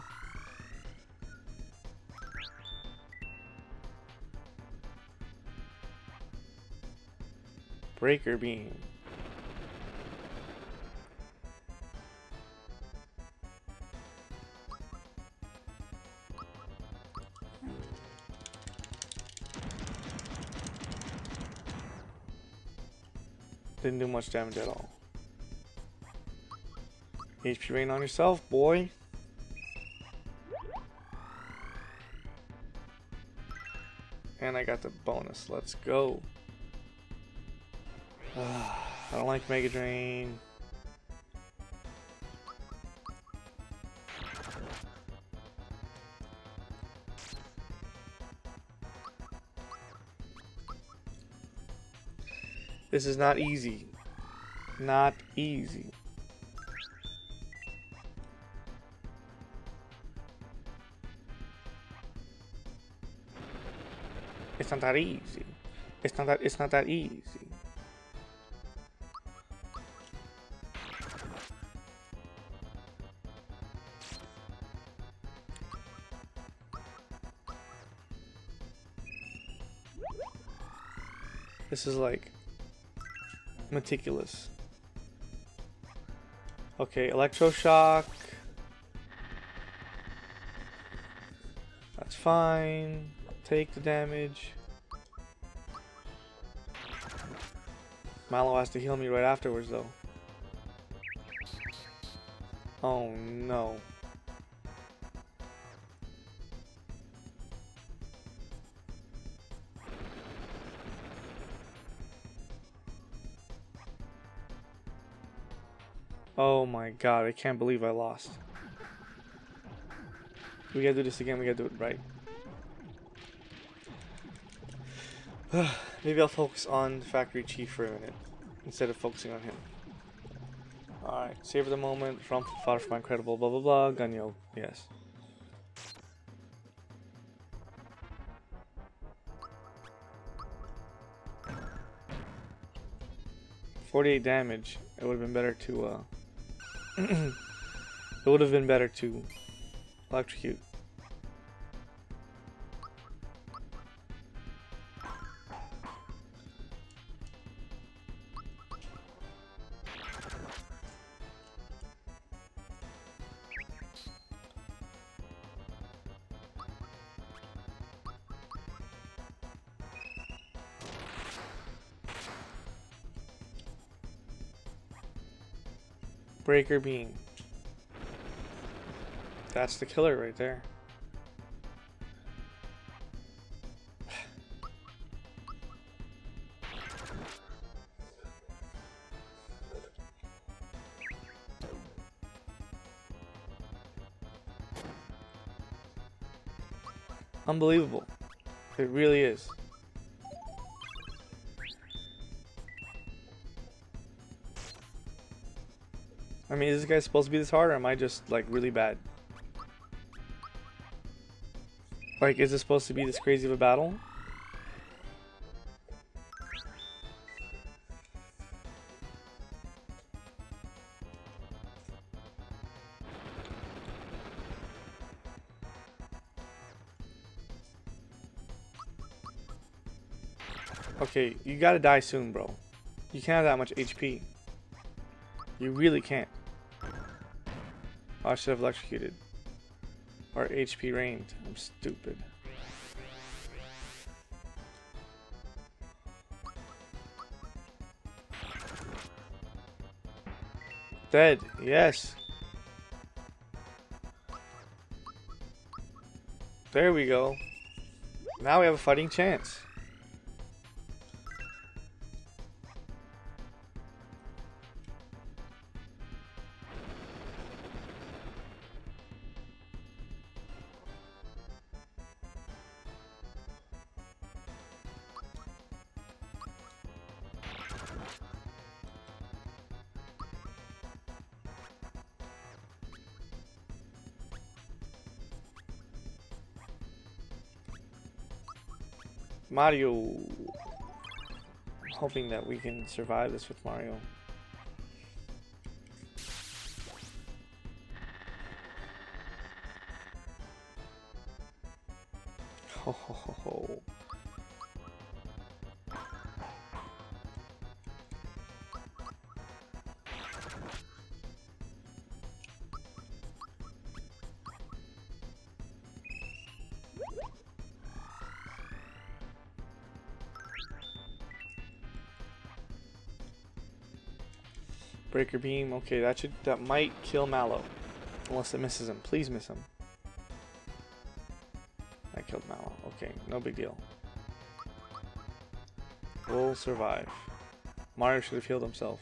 Breaker Beam. Didn't do much damage at all. HP rain on yourself, boy. And I got the bonus. Let's go. I don't like Mega Drain. This is not easy. Not easy. It's not that easy. It's not that it's not that easy. This is like meticulous. Okay, electroshock. That's fine. Take the damage. Mallow has to heal me right afterwards though. Oh no. My god, I can't believe I lost. We gotta do this again, we gotta do it right. Maybe I'll focus on the Factory Chief for a minute, instead of focusing on him. Alright, savor the moment, from fodder for my incredible blah blah blah, Gunyo, yes. Forty-eight damage. It would have been better to uh it would have been better to electrocute. Breaker Beam. That's the killer right there. Unbelievable. It really is. I mean, is this guy supposed to be this hard or am I just like really bad? Like, is this supposed to be this crazy of a battle? Okay, you gotta die soon, bro. You can't have that much HP. You really can't. I should have electrocuted. Or HP rained. I'm stupid. Dead. Yes. There we go. Now we have a fighting chance. Mario. I'm hoping that we can survive this with Mario. Breaker beam. Okay, that should that might kill Mallow. Unless it misses him. Please miss him. I killed Mallow. Okay, no big deal. We'll survive. Mario should have healed himself.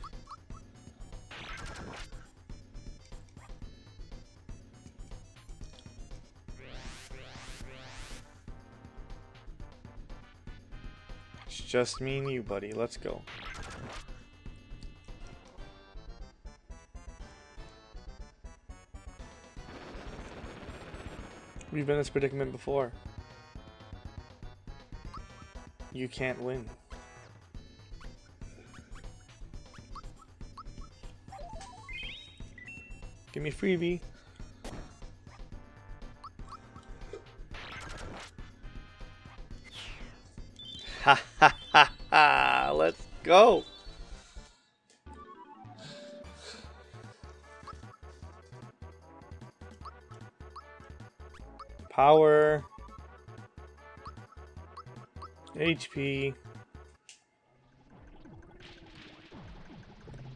It's just me and you, buddy. Let's go. We've been in this predicament before. You can't win. Give me freebie. Ha ha ha ha! Let's go! Power. HP.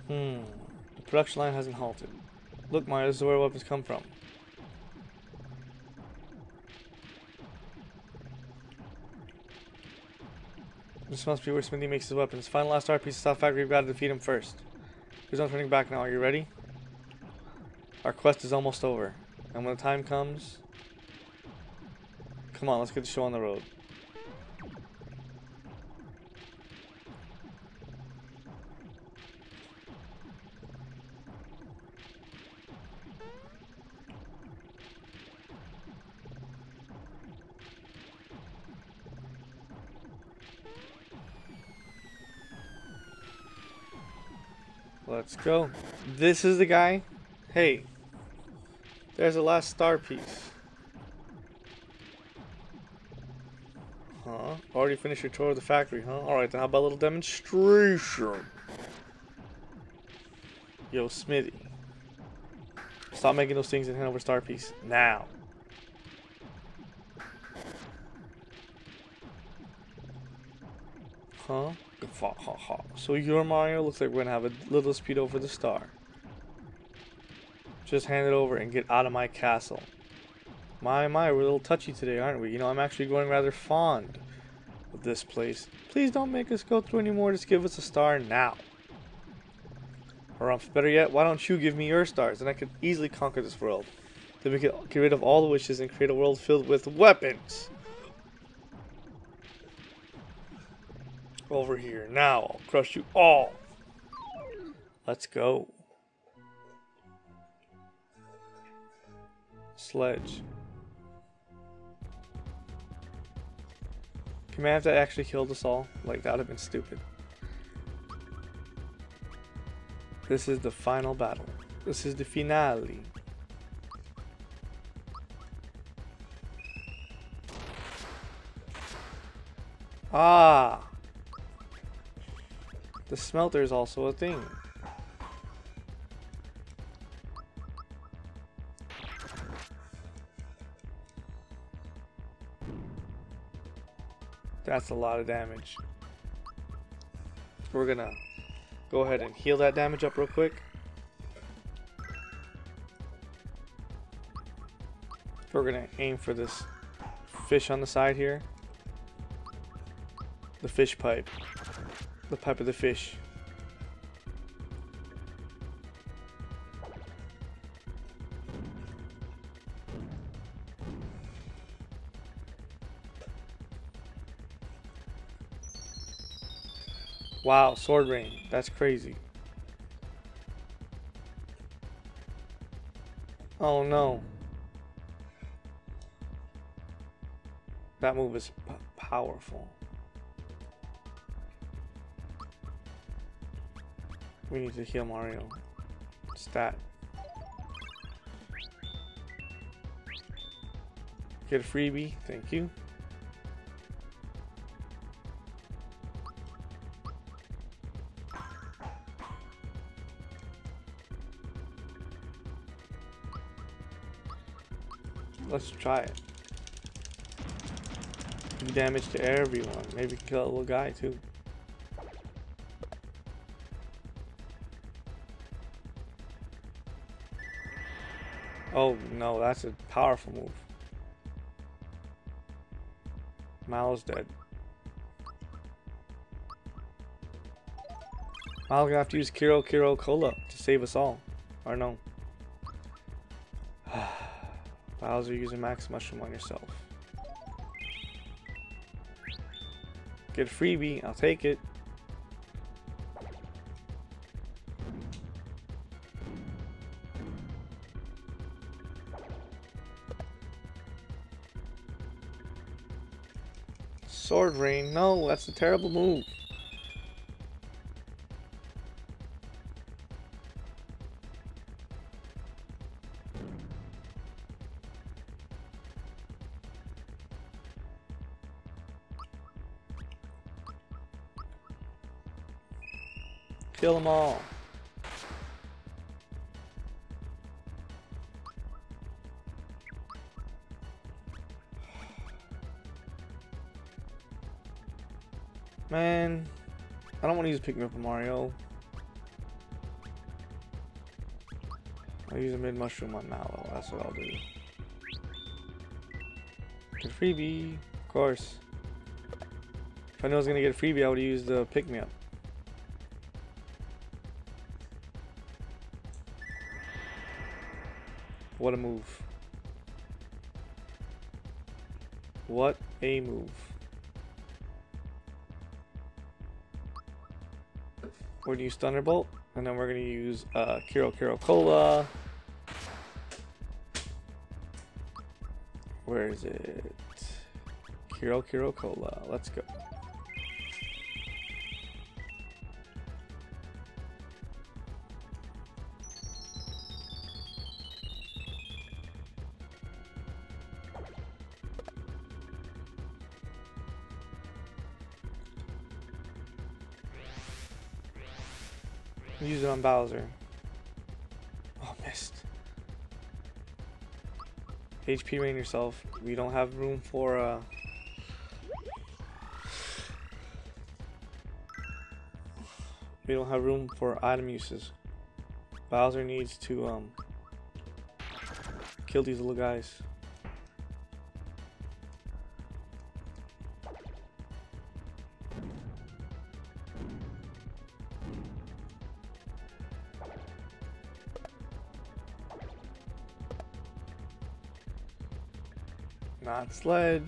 Hmm. The production line hasn't halted. Look, Mario, this is where weapons come from. This must be where Smithy makes his weapons. The last art piece of South Factory. We've got to defeat him first. There's no turning back now. Are you ready? Our quest is almost over. And when the time comes... Come on, let's get the show on the road. Let's go. This is the guy? Hey. There's the last star piece. Huh? Finished your tour of the factory, huh? Alright, then how about a little demonstration? Yo, Smithy. Stop making those things and hand over star piece. Now. Huh? Ha. So your Mario looks like we're gonna have a little dispute over the star. Just hand it over and get out of my castle. My, my, we're a little touchy today, aren't we? You know, I'm actually growing rather fond this place. Please don't make us go through anymore. Just give us a star now. Or better yet, why don't you give me your stars? And I could easily conquer this world. Then we could get rid of all the wishes and create a world filled with weapons. Over here. Now I'll crush you all. Let's go. Sledge. Can man have to actually killed us all? Like, that would have been stupid. This is the final battle. This is the finale. Ah! The smelter is also a thing. That's a lot of damage. We're gonna go ahead and heal that damage up real quick. We're gonna aim for this fish on the side here. The fish pipe. The pipe of the fish. Wow, sword rain. That's crazy. Oh no. That move is powerful. We need to heal Mario. Stat. Get a freebie. Thank you. Let's try it. Do damage to everyone. Maybe kill a little guy too. Oh no, that's a powerful move. Mallow's dead. Mallow's gonna have to use Kero Kero Cola to save us all. Or no. Bowser using Max Mushroom on yourself. Get a freebie, I'll take it. Sword Rain, no, that's a terrible move. Them all. Man, I don't want to use Pick Me Up for Mario. I'll use a mid mushroom on Mallow. That's what I'll do. Get a freebie, of course. If I knew I was gonna get a freebie, I would use the pick me up. What a move. What a move. We're gonna use Thunderbolt, and then we're gonna use uh, Kero Kero Cola. Where is it? Kero Kero Cola. Let's go. Bowser. Oh, missed. HP rain yourself. We don't have room for uh We don't have room for item uses. Bowser needs to um kill these little guys. Sledge.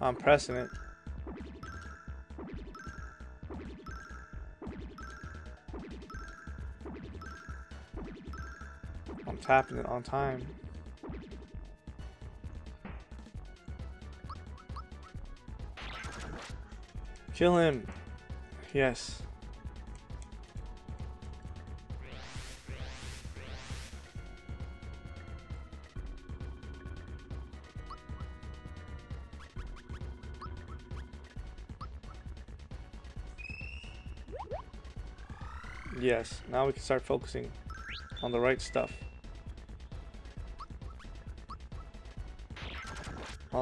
I'm pressing it. It on time. Kill him. Yes. Yes, now we can start focusing on the right stuff.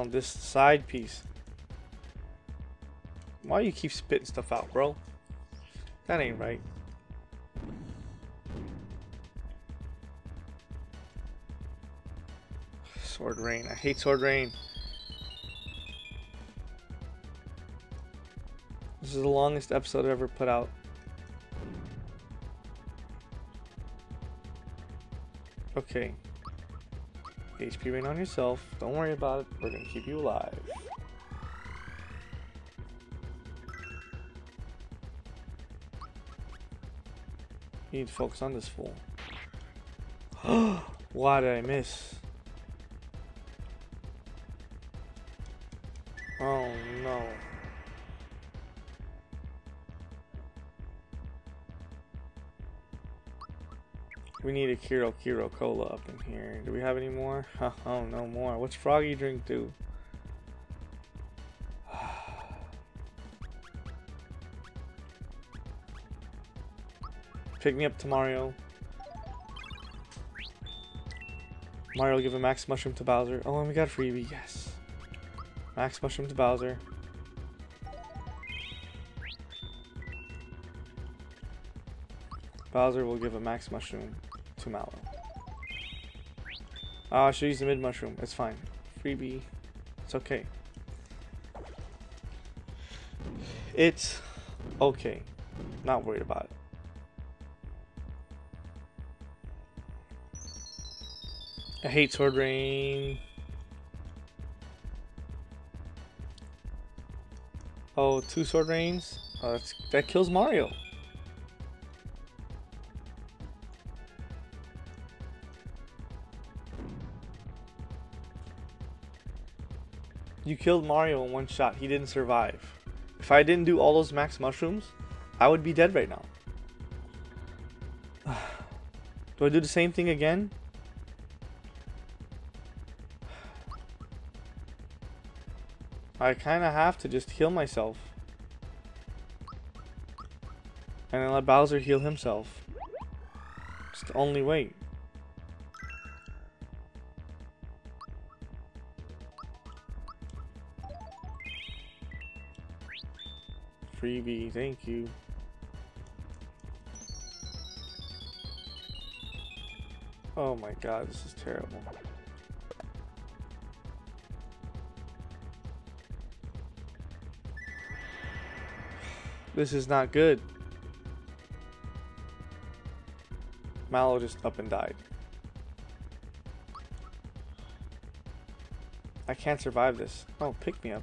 On this side piece. Why you keep spitting stuff out, bro? That ain't right. Sword Rain. I hate Sword Rain. This is the longest episode I've ever put out. Okay. HP rain on yourself. Don't worry about it. We're gonna keep you alive. You need to focus on this fool. Why did I miss? Kero Kero Cola up in here. Do we have any more? Oh, oh, no more. What's Froggie drink do? Pick me up to Mario. Mario will give a max mushroom to Bowser. Oh, and we got a freebie. Yes. Max mushroom to Bowser. Bowser will give a max mushroom to Mallow. Oh, I should use the mid mushroom. It's fine. Freebie. It's okay. It's okay. Not worried about it. I hate Sword Rain. Oh, two Sword Rains? Oh, that kills Mario. You killed Mario in one shot. He didn't survive. If I didn't do all those max mushrooms, I would be dead right now. do I do the same thing again? I kind of have to just heal myself. And then let Bowser heal himself. It's the only way. Thank you. Oh my god, this is terrible. This is not good. Mallow just up and died. I can't survive this. Oh, pick me up.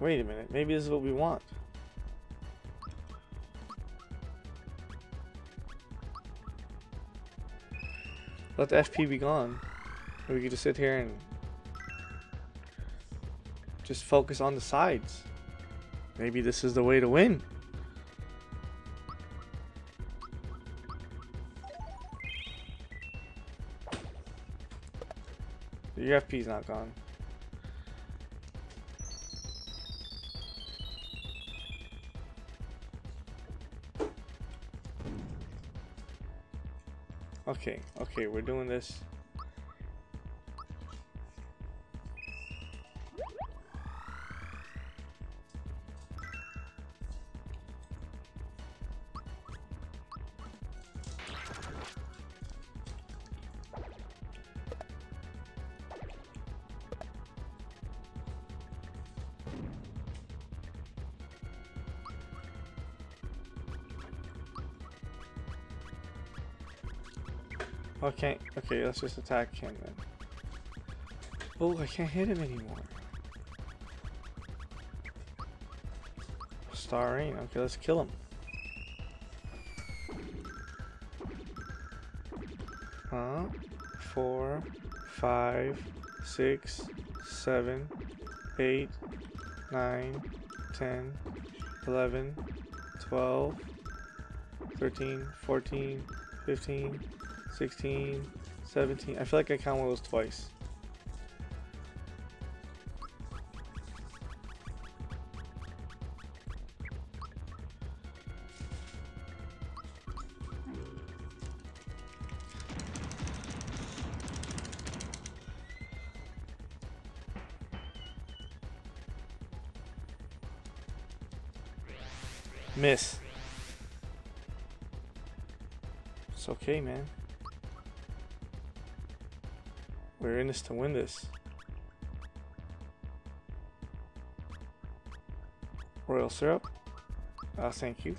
Wait a minute, maybe this is what we want. Let the FP be gone. we could just sit here and just focus on the sides. Maybe this is the way to win. Your FP's not gone. Okay, okay, we're doing this. Okay, okay, let's just attack him then. Oh, I can't hit him anymore. Star okay, let's kill him. Huh? Four, five, six, seven, eight, nine, ten, eleven, twelve, thirteen, fourteen, fifteen. 16, 17. I feel like I count one of those twice. This to win this. Royal syrup. Uh, thank you.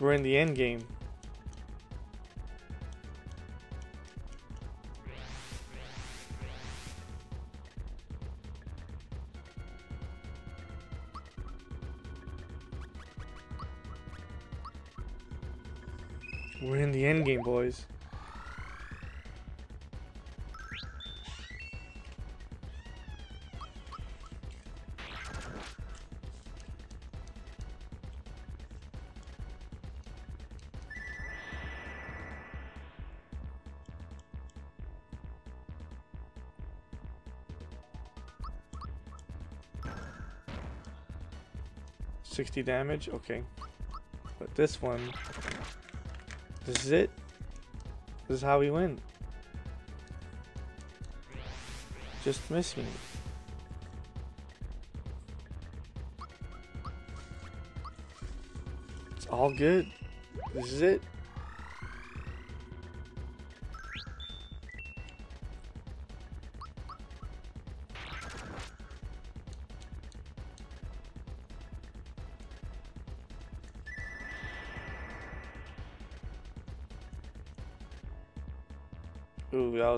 We're in the end game. Boys. Sixty damage, okay. But this one this is it. This is how we win. Just miss me. It's all good. This is it.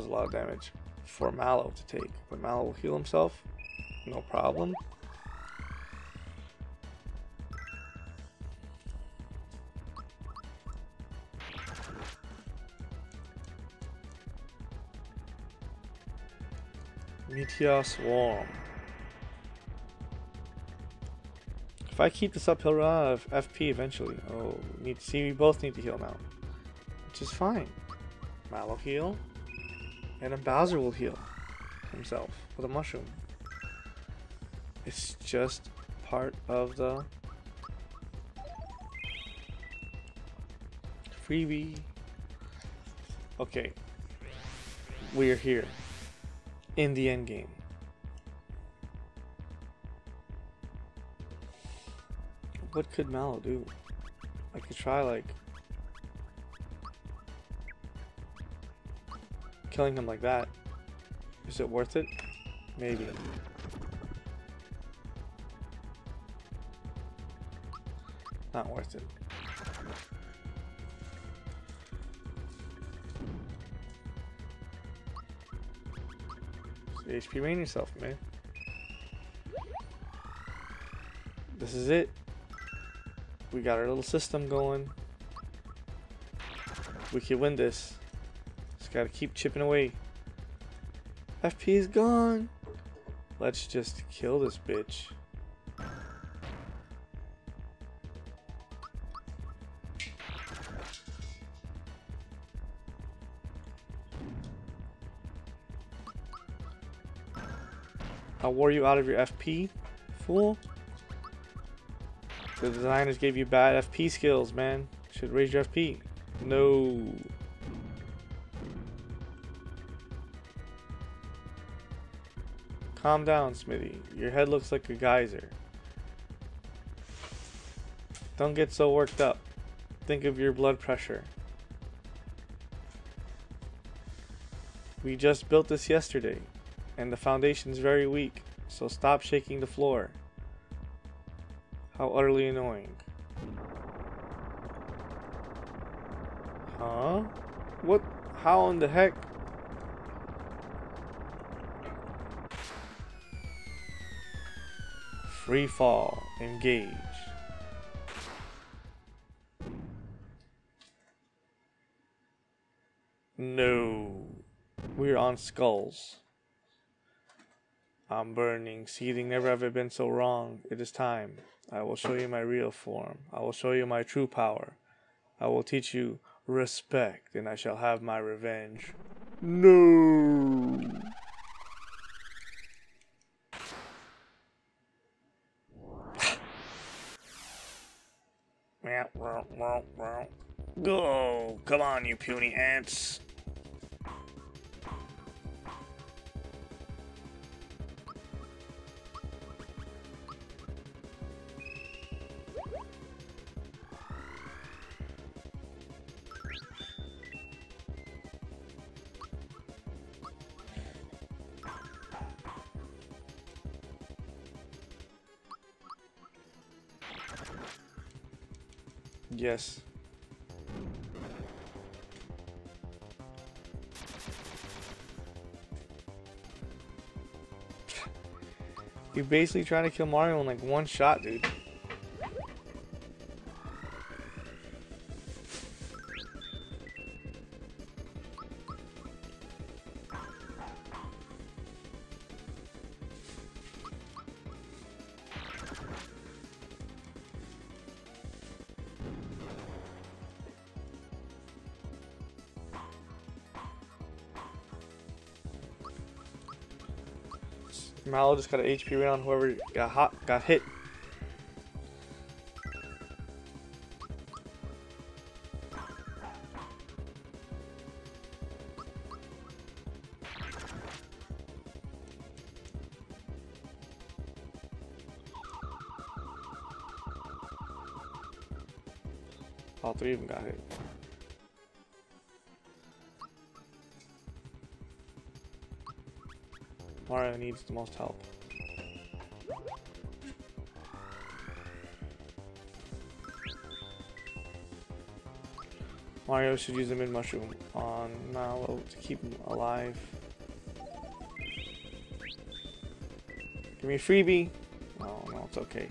A lot of damage for Mallow to take. But Mallow will heal himself. No problem. Meteor Swarm. If I keep this uphill run out of FP eventually, oh, we need to see we both need to heal now. Which is fine. Mallow heal. And then Bowser will heal himself with a mushroom. It's just part of the freebie. Okay. We are here in the end game. What could Mallow do? I could try like killing him like that. Is it worth it? Maybe. Not worth it. HP rain yourself, man. This is it. We got our little system going. We can win this. Just gotta keep chipping away. FP is gone. Let's just kill this bitch. I'll wore you out of your FP, fool. The designers gave you bad FP skills, man. Should raise your FP. No. Calm down, Smithy. Your head looks like a geyser. Don't get so worked up. Think of your blood pressure. We just built this yesterday, and the foundation's very weak, so stop shaking the floor. How utterly annoying. Huh? What? How in the heck? Free fall. Engage. No. We're on skulls. I'm burning, seething, never have I been so wrong. It is time. I will show you my real form. I will show you my true power. I will teach you respect, and I shall have my revenge. No. Go! Come on, you puny ants! Yes. You're basically trying to kill Mario in like one shot, dude. Mallow just got an HP round. Whoever got hot got hit. Needs the most help. Mario should use the mid mushroom on Mallow to keep him alive. Give me a freebie. Oh no, it's okay.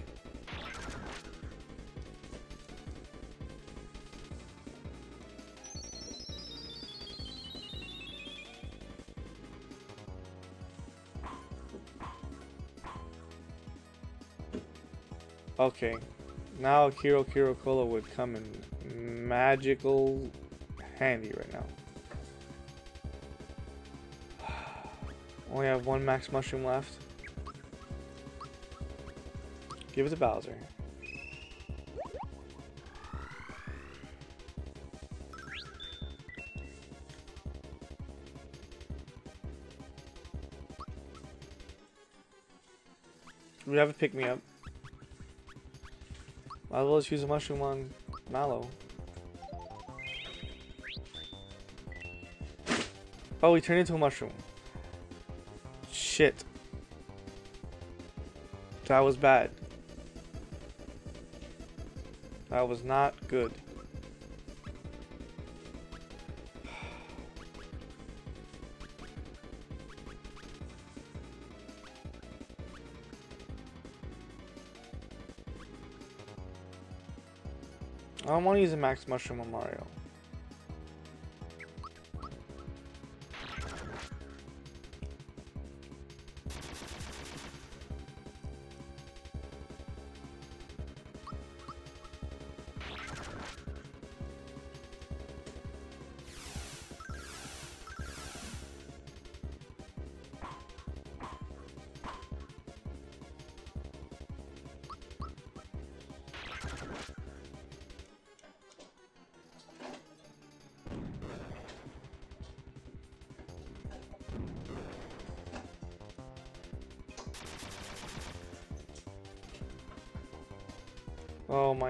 Okay, now Kero Kero Cola would come in magical handy right now. Only have one max mushroom left. Give it to Bowser. We have a pick me up. Might as well just use a mushroom on Mallow. Oh, he turned into a mushroom. Shit. That was bad. That was not good. Want to use a max mushroom on Mario.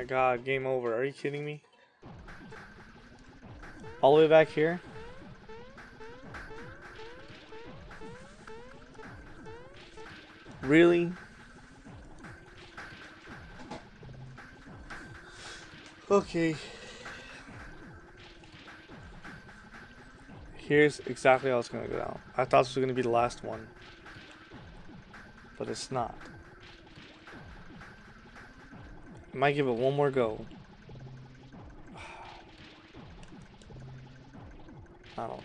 God, game over. Are you kidding me? All the way back here? Really? Okay. Here's exactly how it's gonna go down. I thought this was gonna be the last one. But it's not. Might give it one more go. I don't know.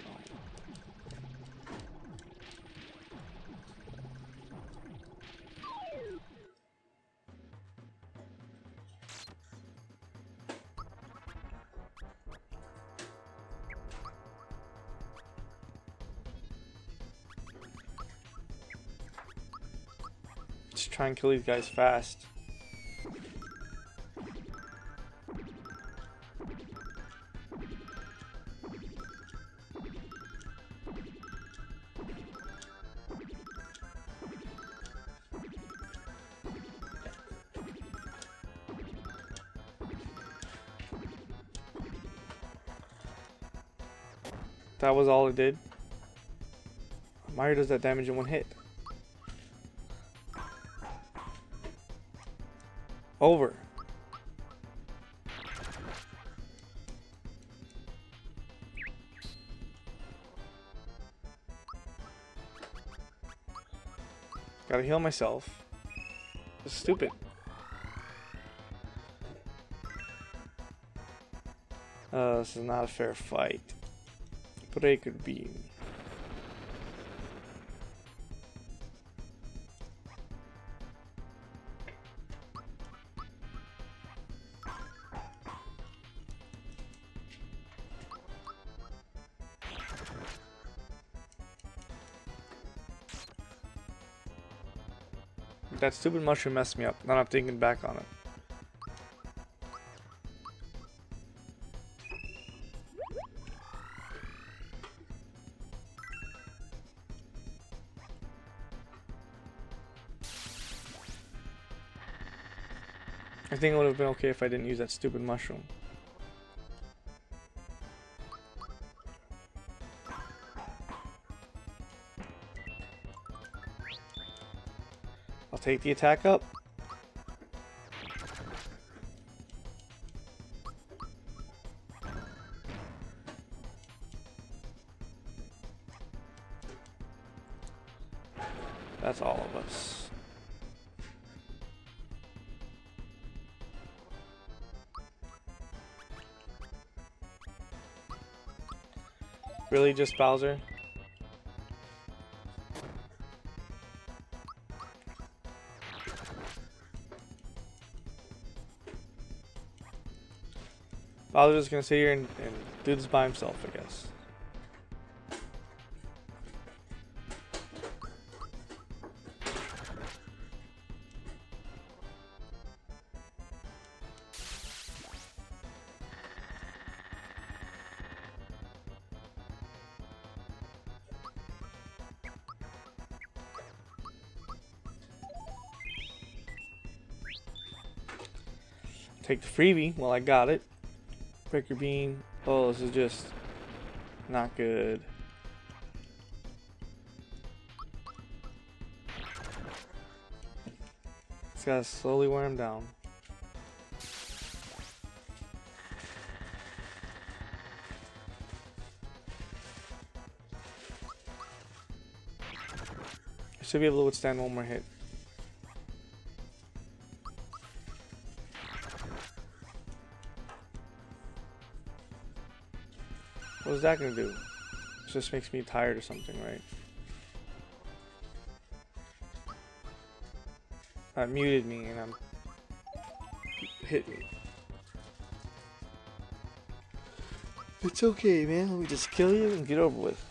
Just try and kill these guys fast. That was all it did. Mario does that damage in one hit. Over. Gotta heal myself. This is stupid. Uh, this is not a fair fight. Breaker beam. That stupid mushroom messed me up. Now I'm thinking back on it. Everything would have been okay if I didn't use that stupid mushroom. I'll take the attack up. Just Bowser? Bowser's just gonna sit here and, and do this by himself, I guess. The freebie while I got it. Breaker beam. Oh, this is just not good. Just gotta slowly wear him down. I should be able to withstand one more hit. Is that gonna do? This just makes me tired or something, right? That muted me and I'm hit me. It's okay, man. Let me just kill you and get over with.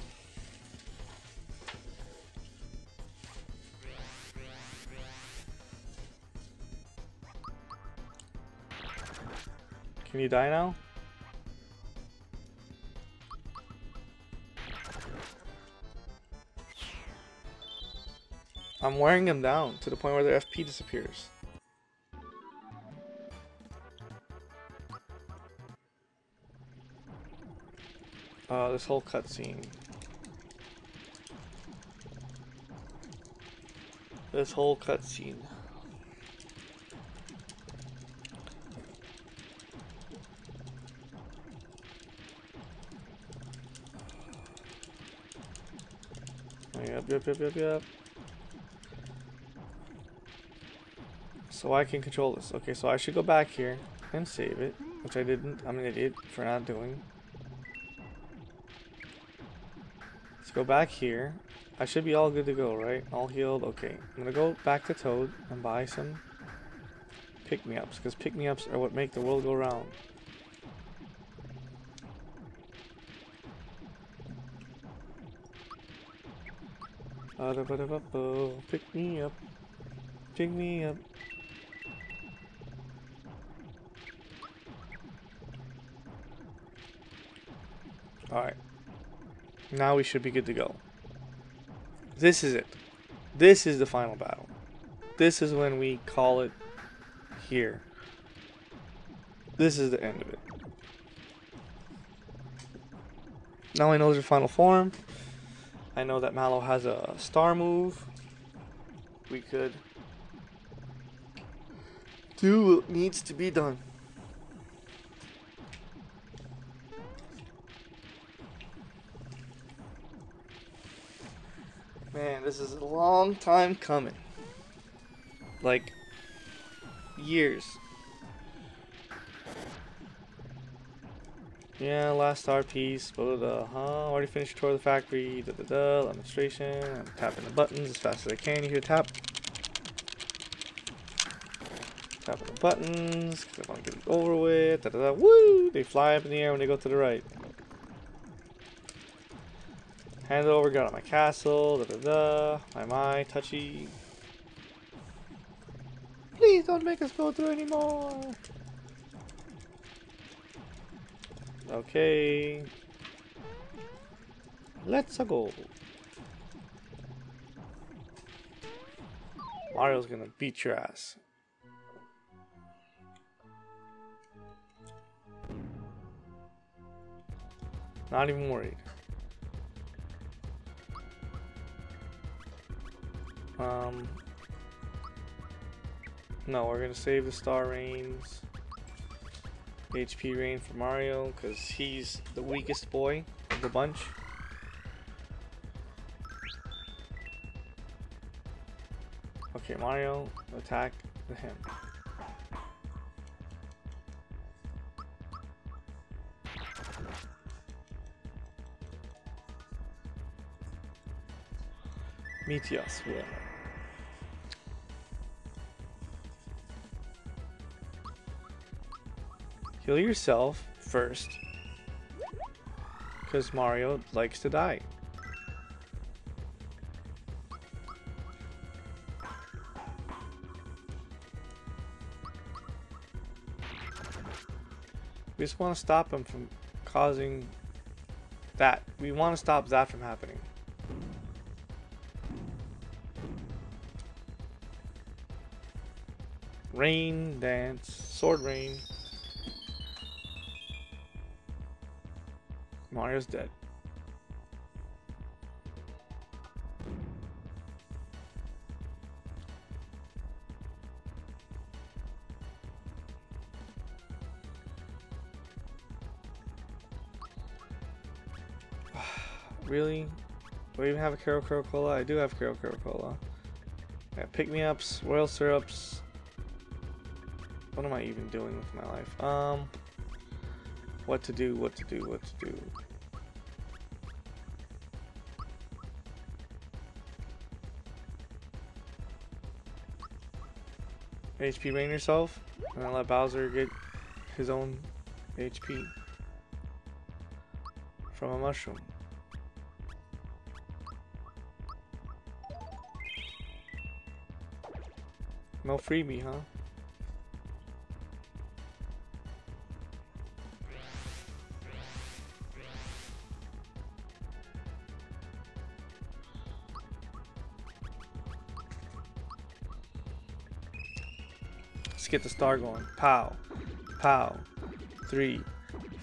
Can you die now? I'm wearing them down to the point where their FP disappears. Uh, this whole cutscene. This whole cutscene. Yep, yep, yep, yep, yep. So I can control this. Okay, so I should go back here and save it, which I didn't. I'm an idiot for not doing. Let's go back here. I should be all good to go, right? All healed. Okay, I'm gonna go back to Toad and buy some pick-me-ups, because pick-me-ups are what make the world go round. Pick me up. Pick me up. Alright. Now we should be good to go. This is it. This is the final battle. This is when we call it here. This is the end of it. Now I know a final form. I know that Mallow has a star move. We could do what needs to be done. This is a long time coming. Like, years. Yeah, last star piece, blah, blah, blah. Huh, already finished tour of the factory, da da da, demonstration. I'm tapping the buttons as fast as I can. You hear tap. Tapping the buttons, because I want to get it over with, da da da. Woo! They fly up in the air when they go to the right. Hand it over, got on my castle, da da da. My my, touchy. Please don't make us go through anymore. Okay. Let's go. Mario's gonna beat your ass. Not even worried. Um, No, we're gonna save the star rains. HP rain for Mario, because he's the weakest boy of the bunch. Okay, Mario, attack him. Meteos, whatever. Heal yourself first. Because Mario likes to die. We just want to stop him from causing that. We want to stop that from happening. Rain dance, sword rain. Mario's dead. really? Do I even have a Carol Kero Cola? I do have Carol Kero Cola. I got pick-me-ups, royal syrups. What am I even doing with my life? Um, what to do, what to do, what to do. HP rain yourself, and let Bowser get his own HP from a mushroom. No freebie, huh? Get the star going. Pow. Pow. Three.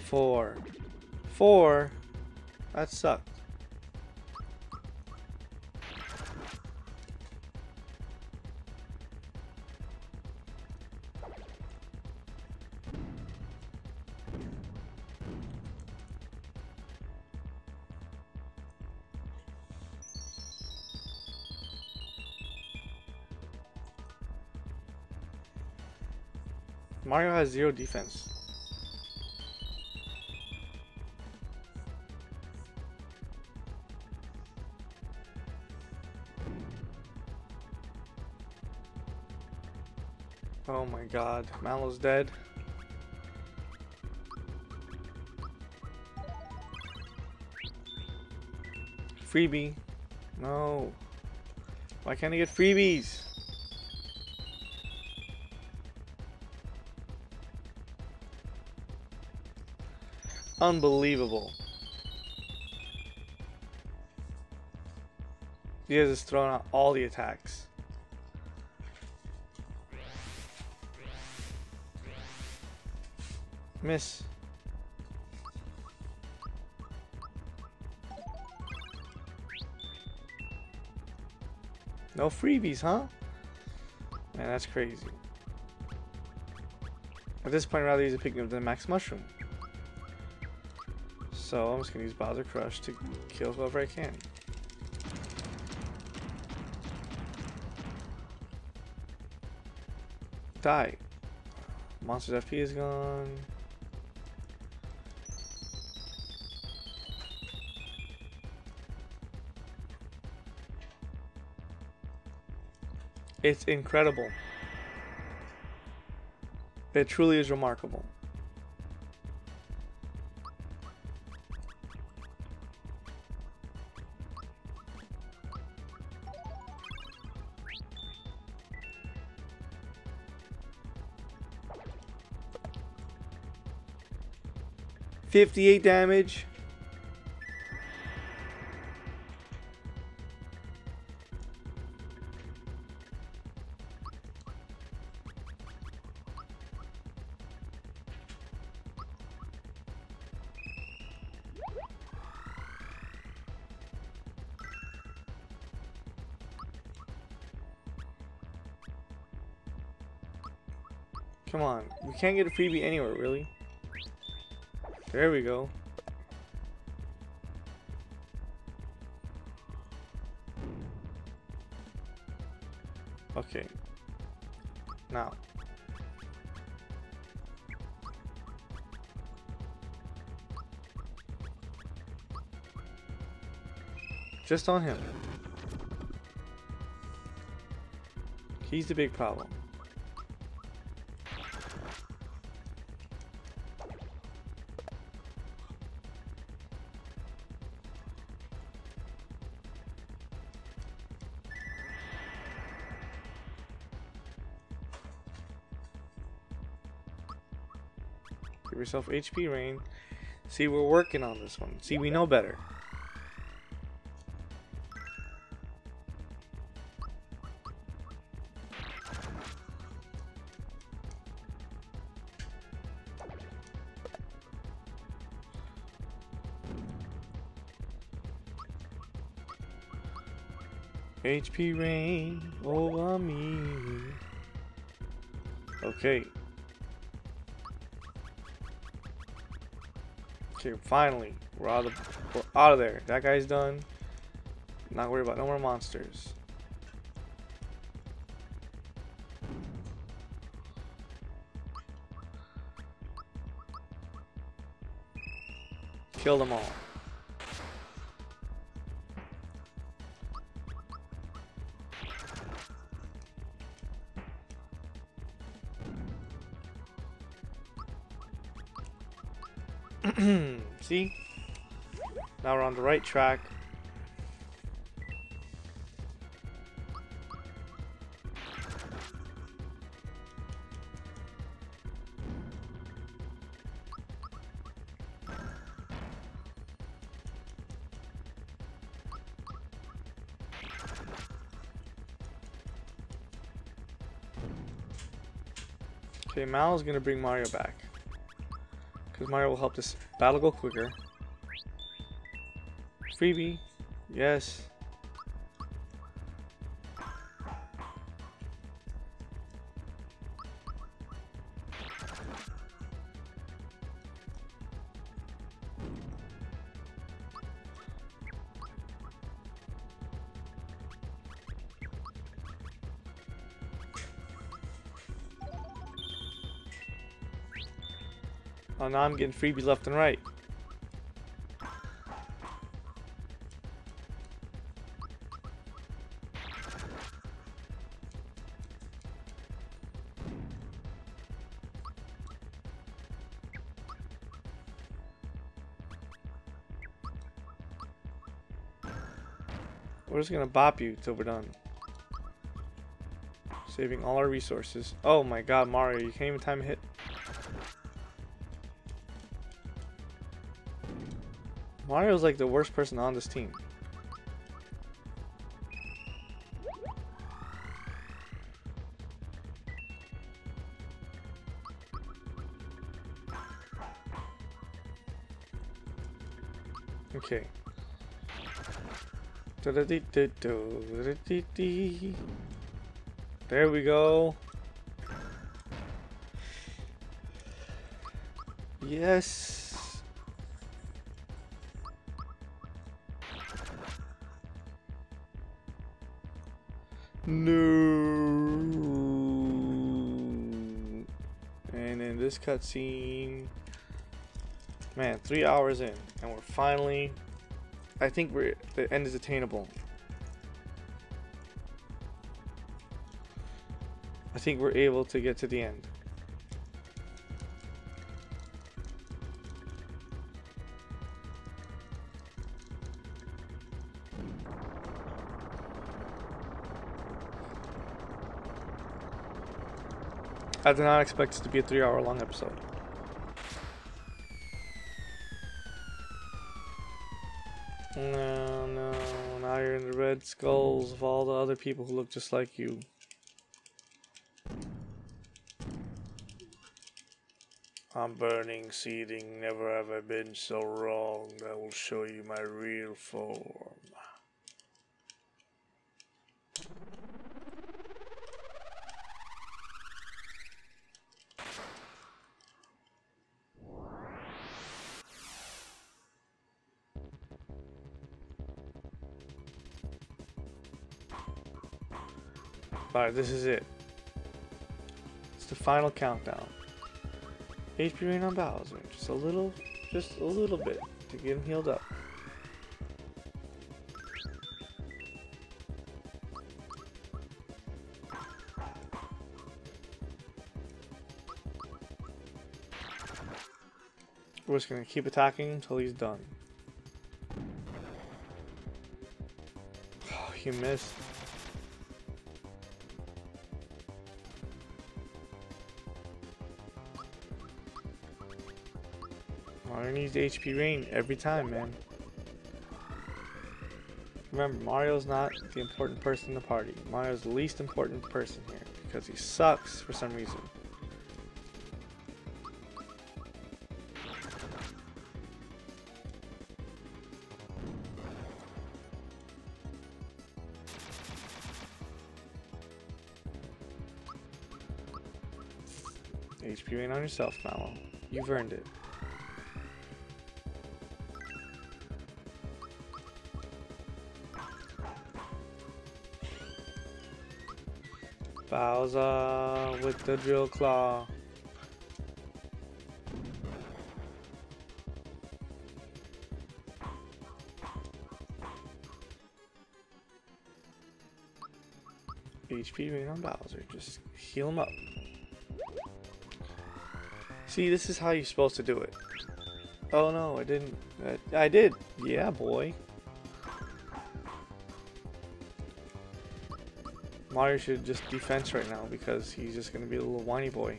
Four. Four. That sucked. Has zero defense. Oh my god, Mallow's dead. Freebie. No. Why can't I get freebies? Unbelievable. He has just thrown out all the attacks. Miss. No freebies, huh? Man, that's crazy. At this point, I'd rather use a up than Max Mushroom. So I'm just gonna use Bowser Crush to kill whoever I can. Die. Monster's FP is gone. It's incredible. It truly is remarkable. 58 damage. Come on, we can't get a freebie anywhere, really. There we go. Okay. Now. Just on him. He's the big problem. Yourself HP rain. See, we're working on this one. See, we know better. HP rain over me. Okay. Okay, finally, we're out of we're out of there. That guy's done. Not worried about no more monsters. Kill them all. The right track. Okay, Mal is gonna bring Mario back. Because Mario will help this battle go quicker. Freebie. Yes. Oh, now I'm getting freebies left and right. Just gonna bop you till we're done. Saving all our resources. Oh my god, Mario, you can't even time a hit. Mario's like the worst person on this team. Okay. There we go. Yes. No. And in this cutscene, man, three hours in, and we're finally. I think we're the end is attainable. I think we're able to get to the end. I did not expect this to be a three hour long episode. Skulls of all the other people who look just like you. I'm burning, seething, never have I been so wrong. I will show you my real form. Alright, this is it. It's the final countdown. HP rain on Bowser. Just a little, just a little bit to get him healed up. We're just gonna keep attacking until he's done. Oh, he missed. Mario needs HP rain every time, man. Remember, Mario's not the important person in the party. Mario's the least important person here because he sucks for some reason. HP rain on yourself, Mallow. You've earned it. Bowser with the drill claw. HP rain on Bowser. Just heal him up. See, this is how you're supposed to do it. Oh no, I didn't. Uh, I did. Yeah, boy. Mario should just defense right now because he's just gonna be a little whiny boy.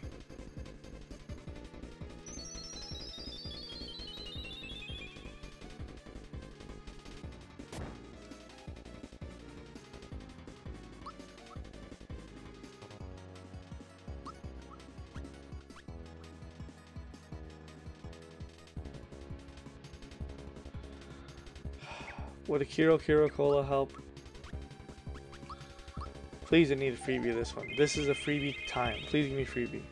Would a Kero Kero Cola help? Please, I need a freebie this one. This is a freebie time. Please give me freebie.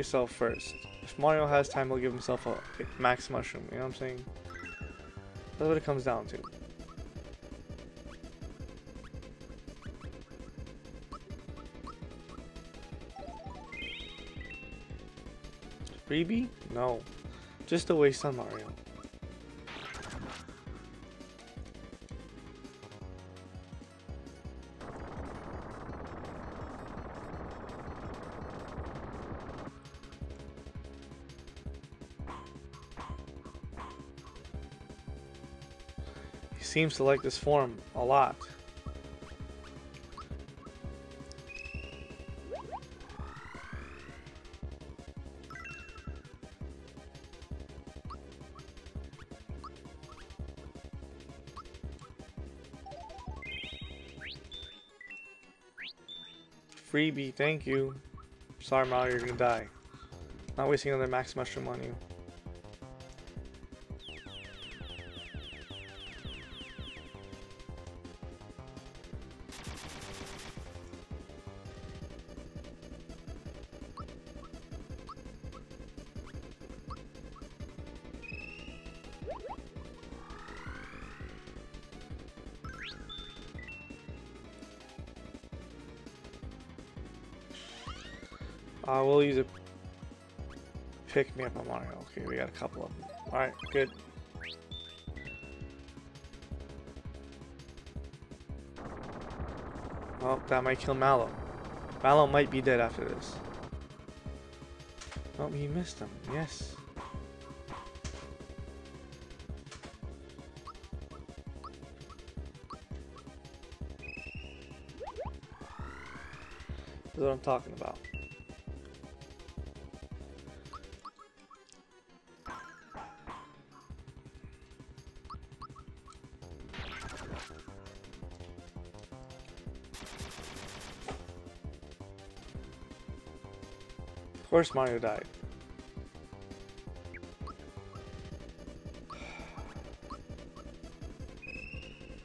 Yourself first. If Mario has time, he'll give himself a max mushroom. You know what I'm saying? That's what it comes down to. Freebie? No. Just a waste on Mario. Seems to like this form a lot. Freebie, thank you. Sorry Mario, you're gonna die. Not wasting another max mushroom on you. Pick me up on Mario. Okay, we got a couple of them. Alright, good. Well, that might kill Mallow. Mallow might be dead after this. Oh, he missed him. Yes. That's what I'm talking about. course Mario died.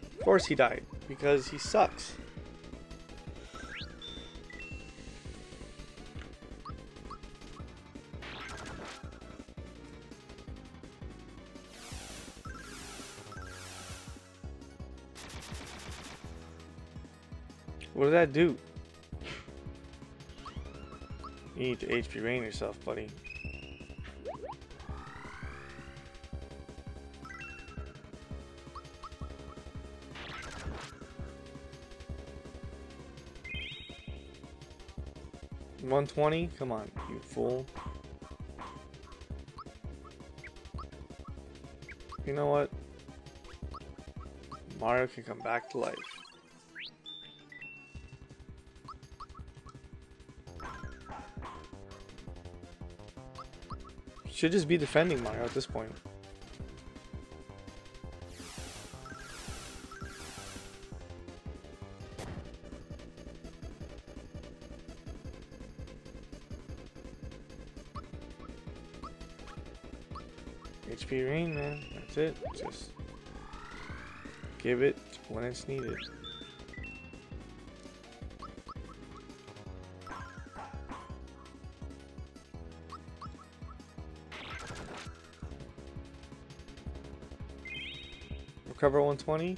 Of course he died, because he sucks. What did that do? You need to HP rain yourself, buddy. One twenty? Come on, you fool. You know what? Mario can come back to life. Should just be defending Mario at this point. HP rain, man. That's it. Just give it when it's needed. Recover 120?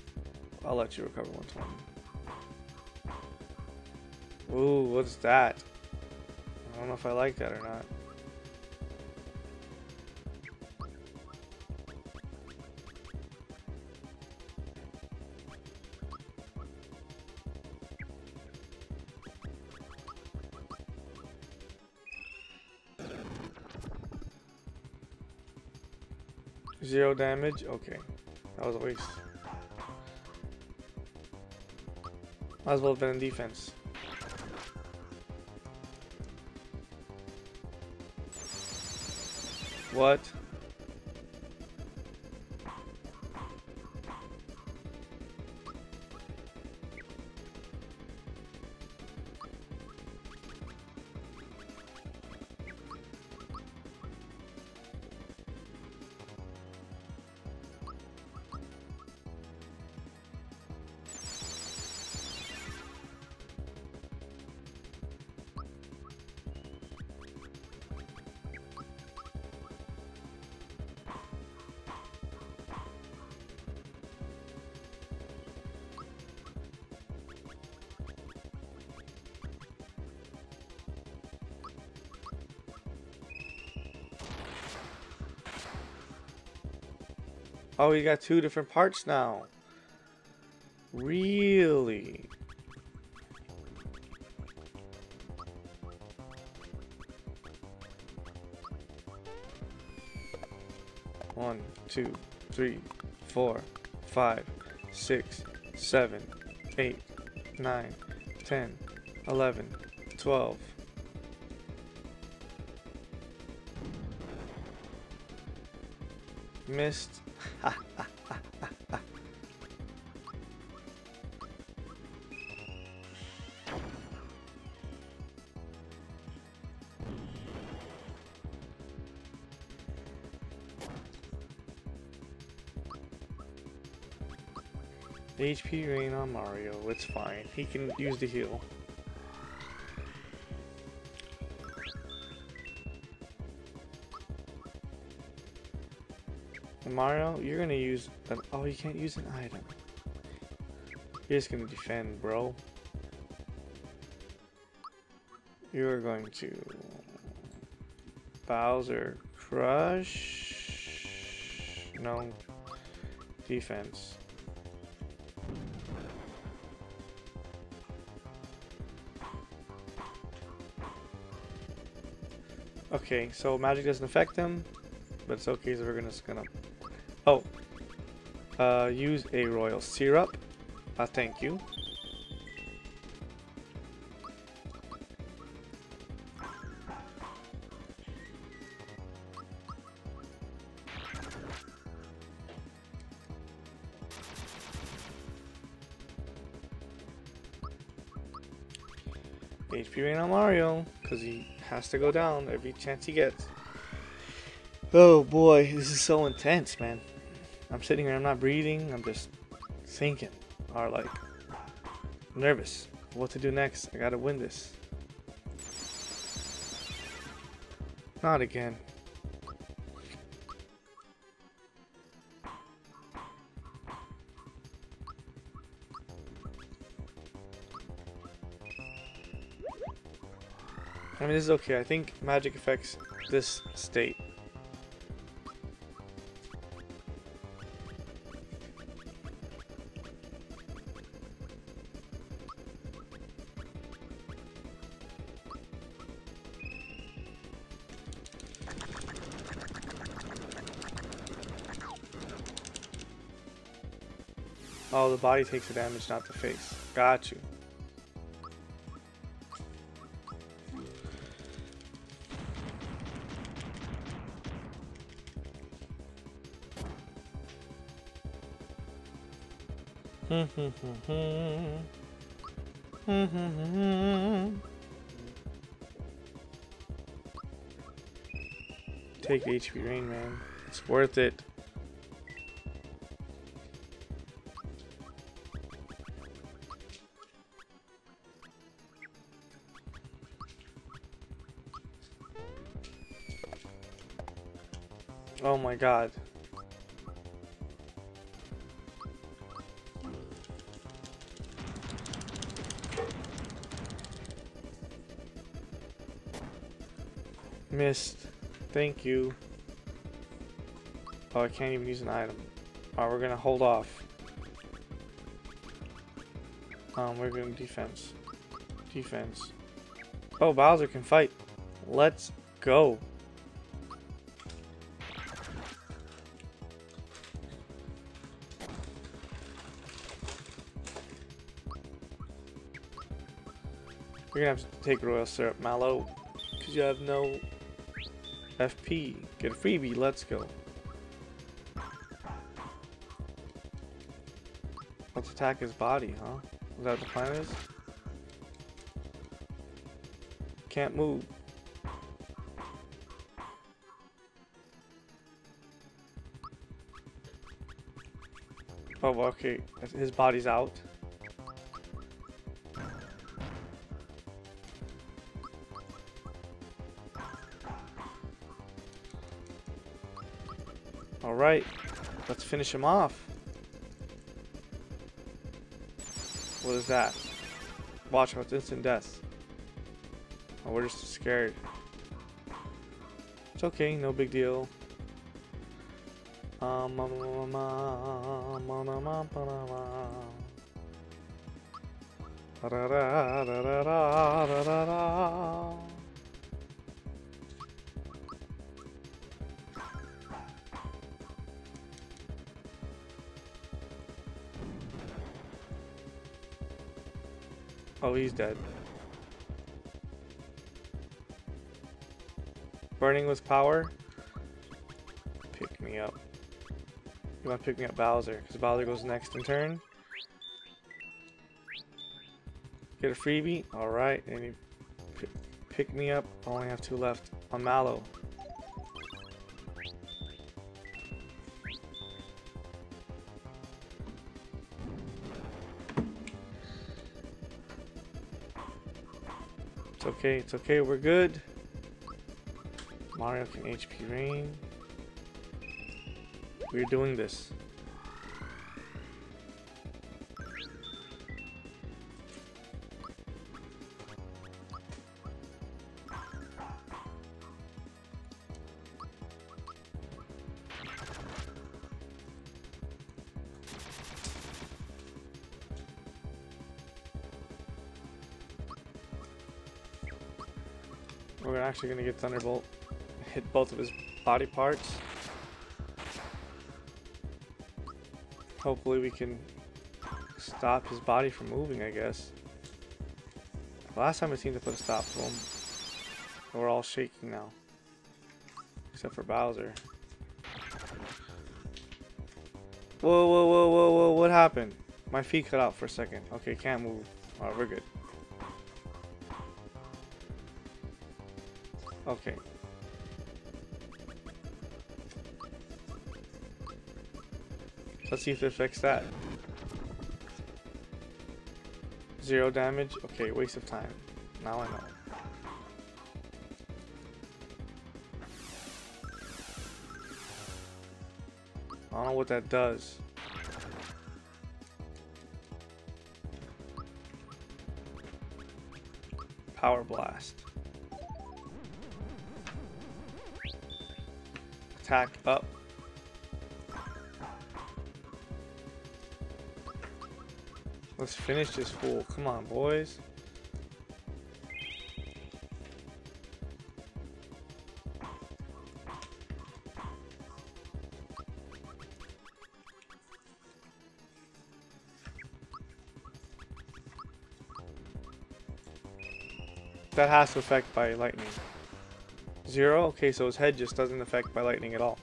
I'll let you recover 120. Ooh, what's that? I don't know if I like that or not. Zero damage? Okay. That was a waste. Might as well have been in defense. What? Oh, you got two different parts now. Really? One, two, three, four, five, six, seven, eight, nine, ten, eleven, twelve. Missed. HP rain on Mario, it's fine. He can use the heal. Mario, you're gonna use an oh you can't use an item. You're just gonna defend, bro. You're going to Bowser Crush No defense. Okay, so magic doesn't affect them, but it's okay, so we're just gonna... Oh. Uh, use a royal syrup. Uh, thank you. HP rain on Mario, because he has to go down every chance he gets. Oh boy, this is so intense, man. I'm sitting here, I'm not breathing, I'm just thinking. or like nervous. What to do next? I gotta win this. Not again. I mean, this is okay. I think magic affects this state. The body takes the damage, not the face. Got you. Take the HP Rain, man. It's worth it. Oh my god. Missed. Thank you. Oh, I can't even use an item. Alright, we're gonna hold off. Um, we're gonna defense. Defense. Oh, Bowser can fight. Let's go. You're gonna have to take Royal Syrup, Mallow, because you have no FP. Get a freebie, let's go. Let's attack his body, huh? Is that what the plan is? Can't move. Oh, okay. His body's out. Finish him off. What is that? Watch out, instant death. Oh, we're just scared. It's okay, no big deal. Um, Oh, he's dead. Burning with power? Pick me up. You want to pick me up Bowser, because Bowser goes next in turn. Get a freebie? Alright, and you pick me up. I only have two left. On Mallow. Okay, it's okay, we're good. Mario can HP rain. We're doing this. Actually gonna get Thunderbolt. Hit both of his body parts. Hopefully we can stop his body from moving, I guess. Last time it seemed to put a stop to him. We're all shaking now. Except for Bowser. Whoa, whoa, whoa, whoa, whoa, what happened? My feet cut out for a second. Okay, can't move. Alright, we're good. Okay. Let's see if it fixed that. Zero damage? Okay, waste of time. Now I know. I don't know what that does. Power Blast. Attack up. Let's finish this fool. Come on, boys. That has to affect by lightning. Zero? Okay, so his head just doesn't affect by lightning at all.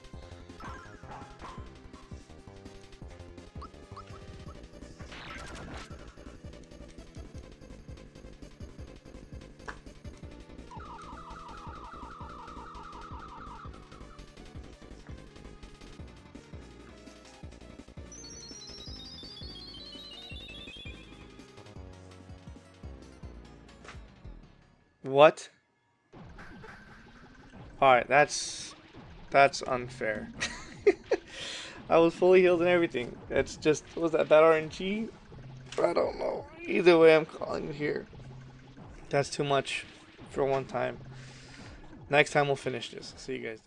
That's that's unfair. I was fully healed and everything. It's just was that bad RNG? I don't know. Either way I'm calling it here. That's too much for one time. Next time we'll finish this. See you guys.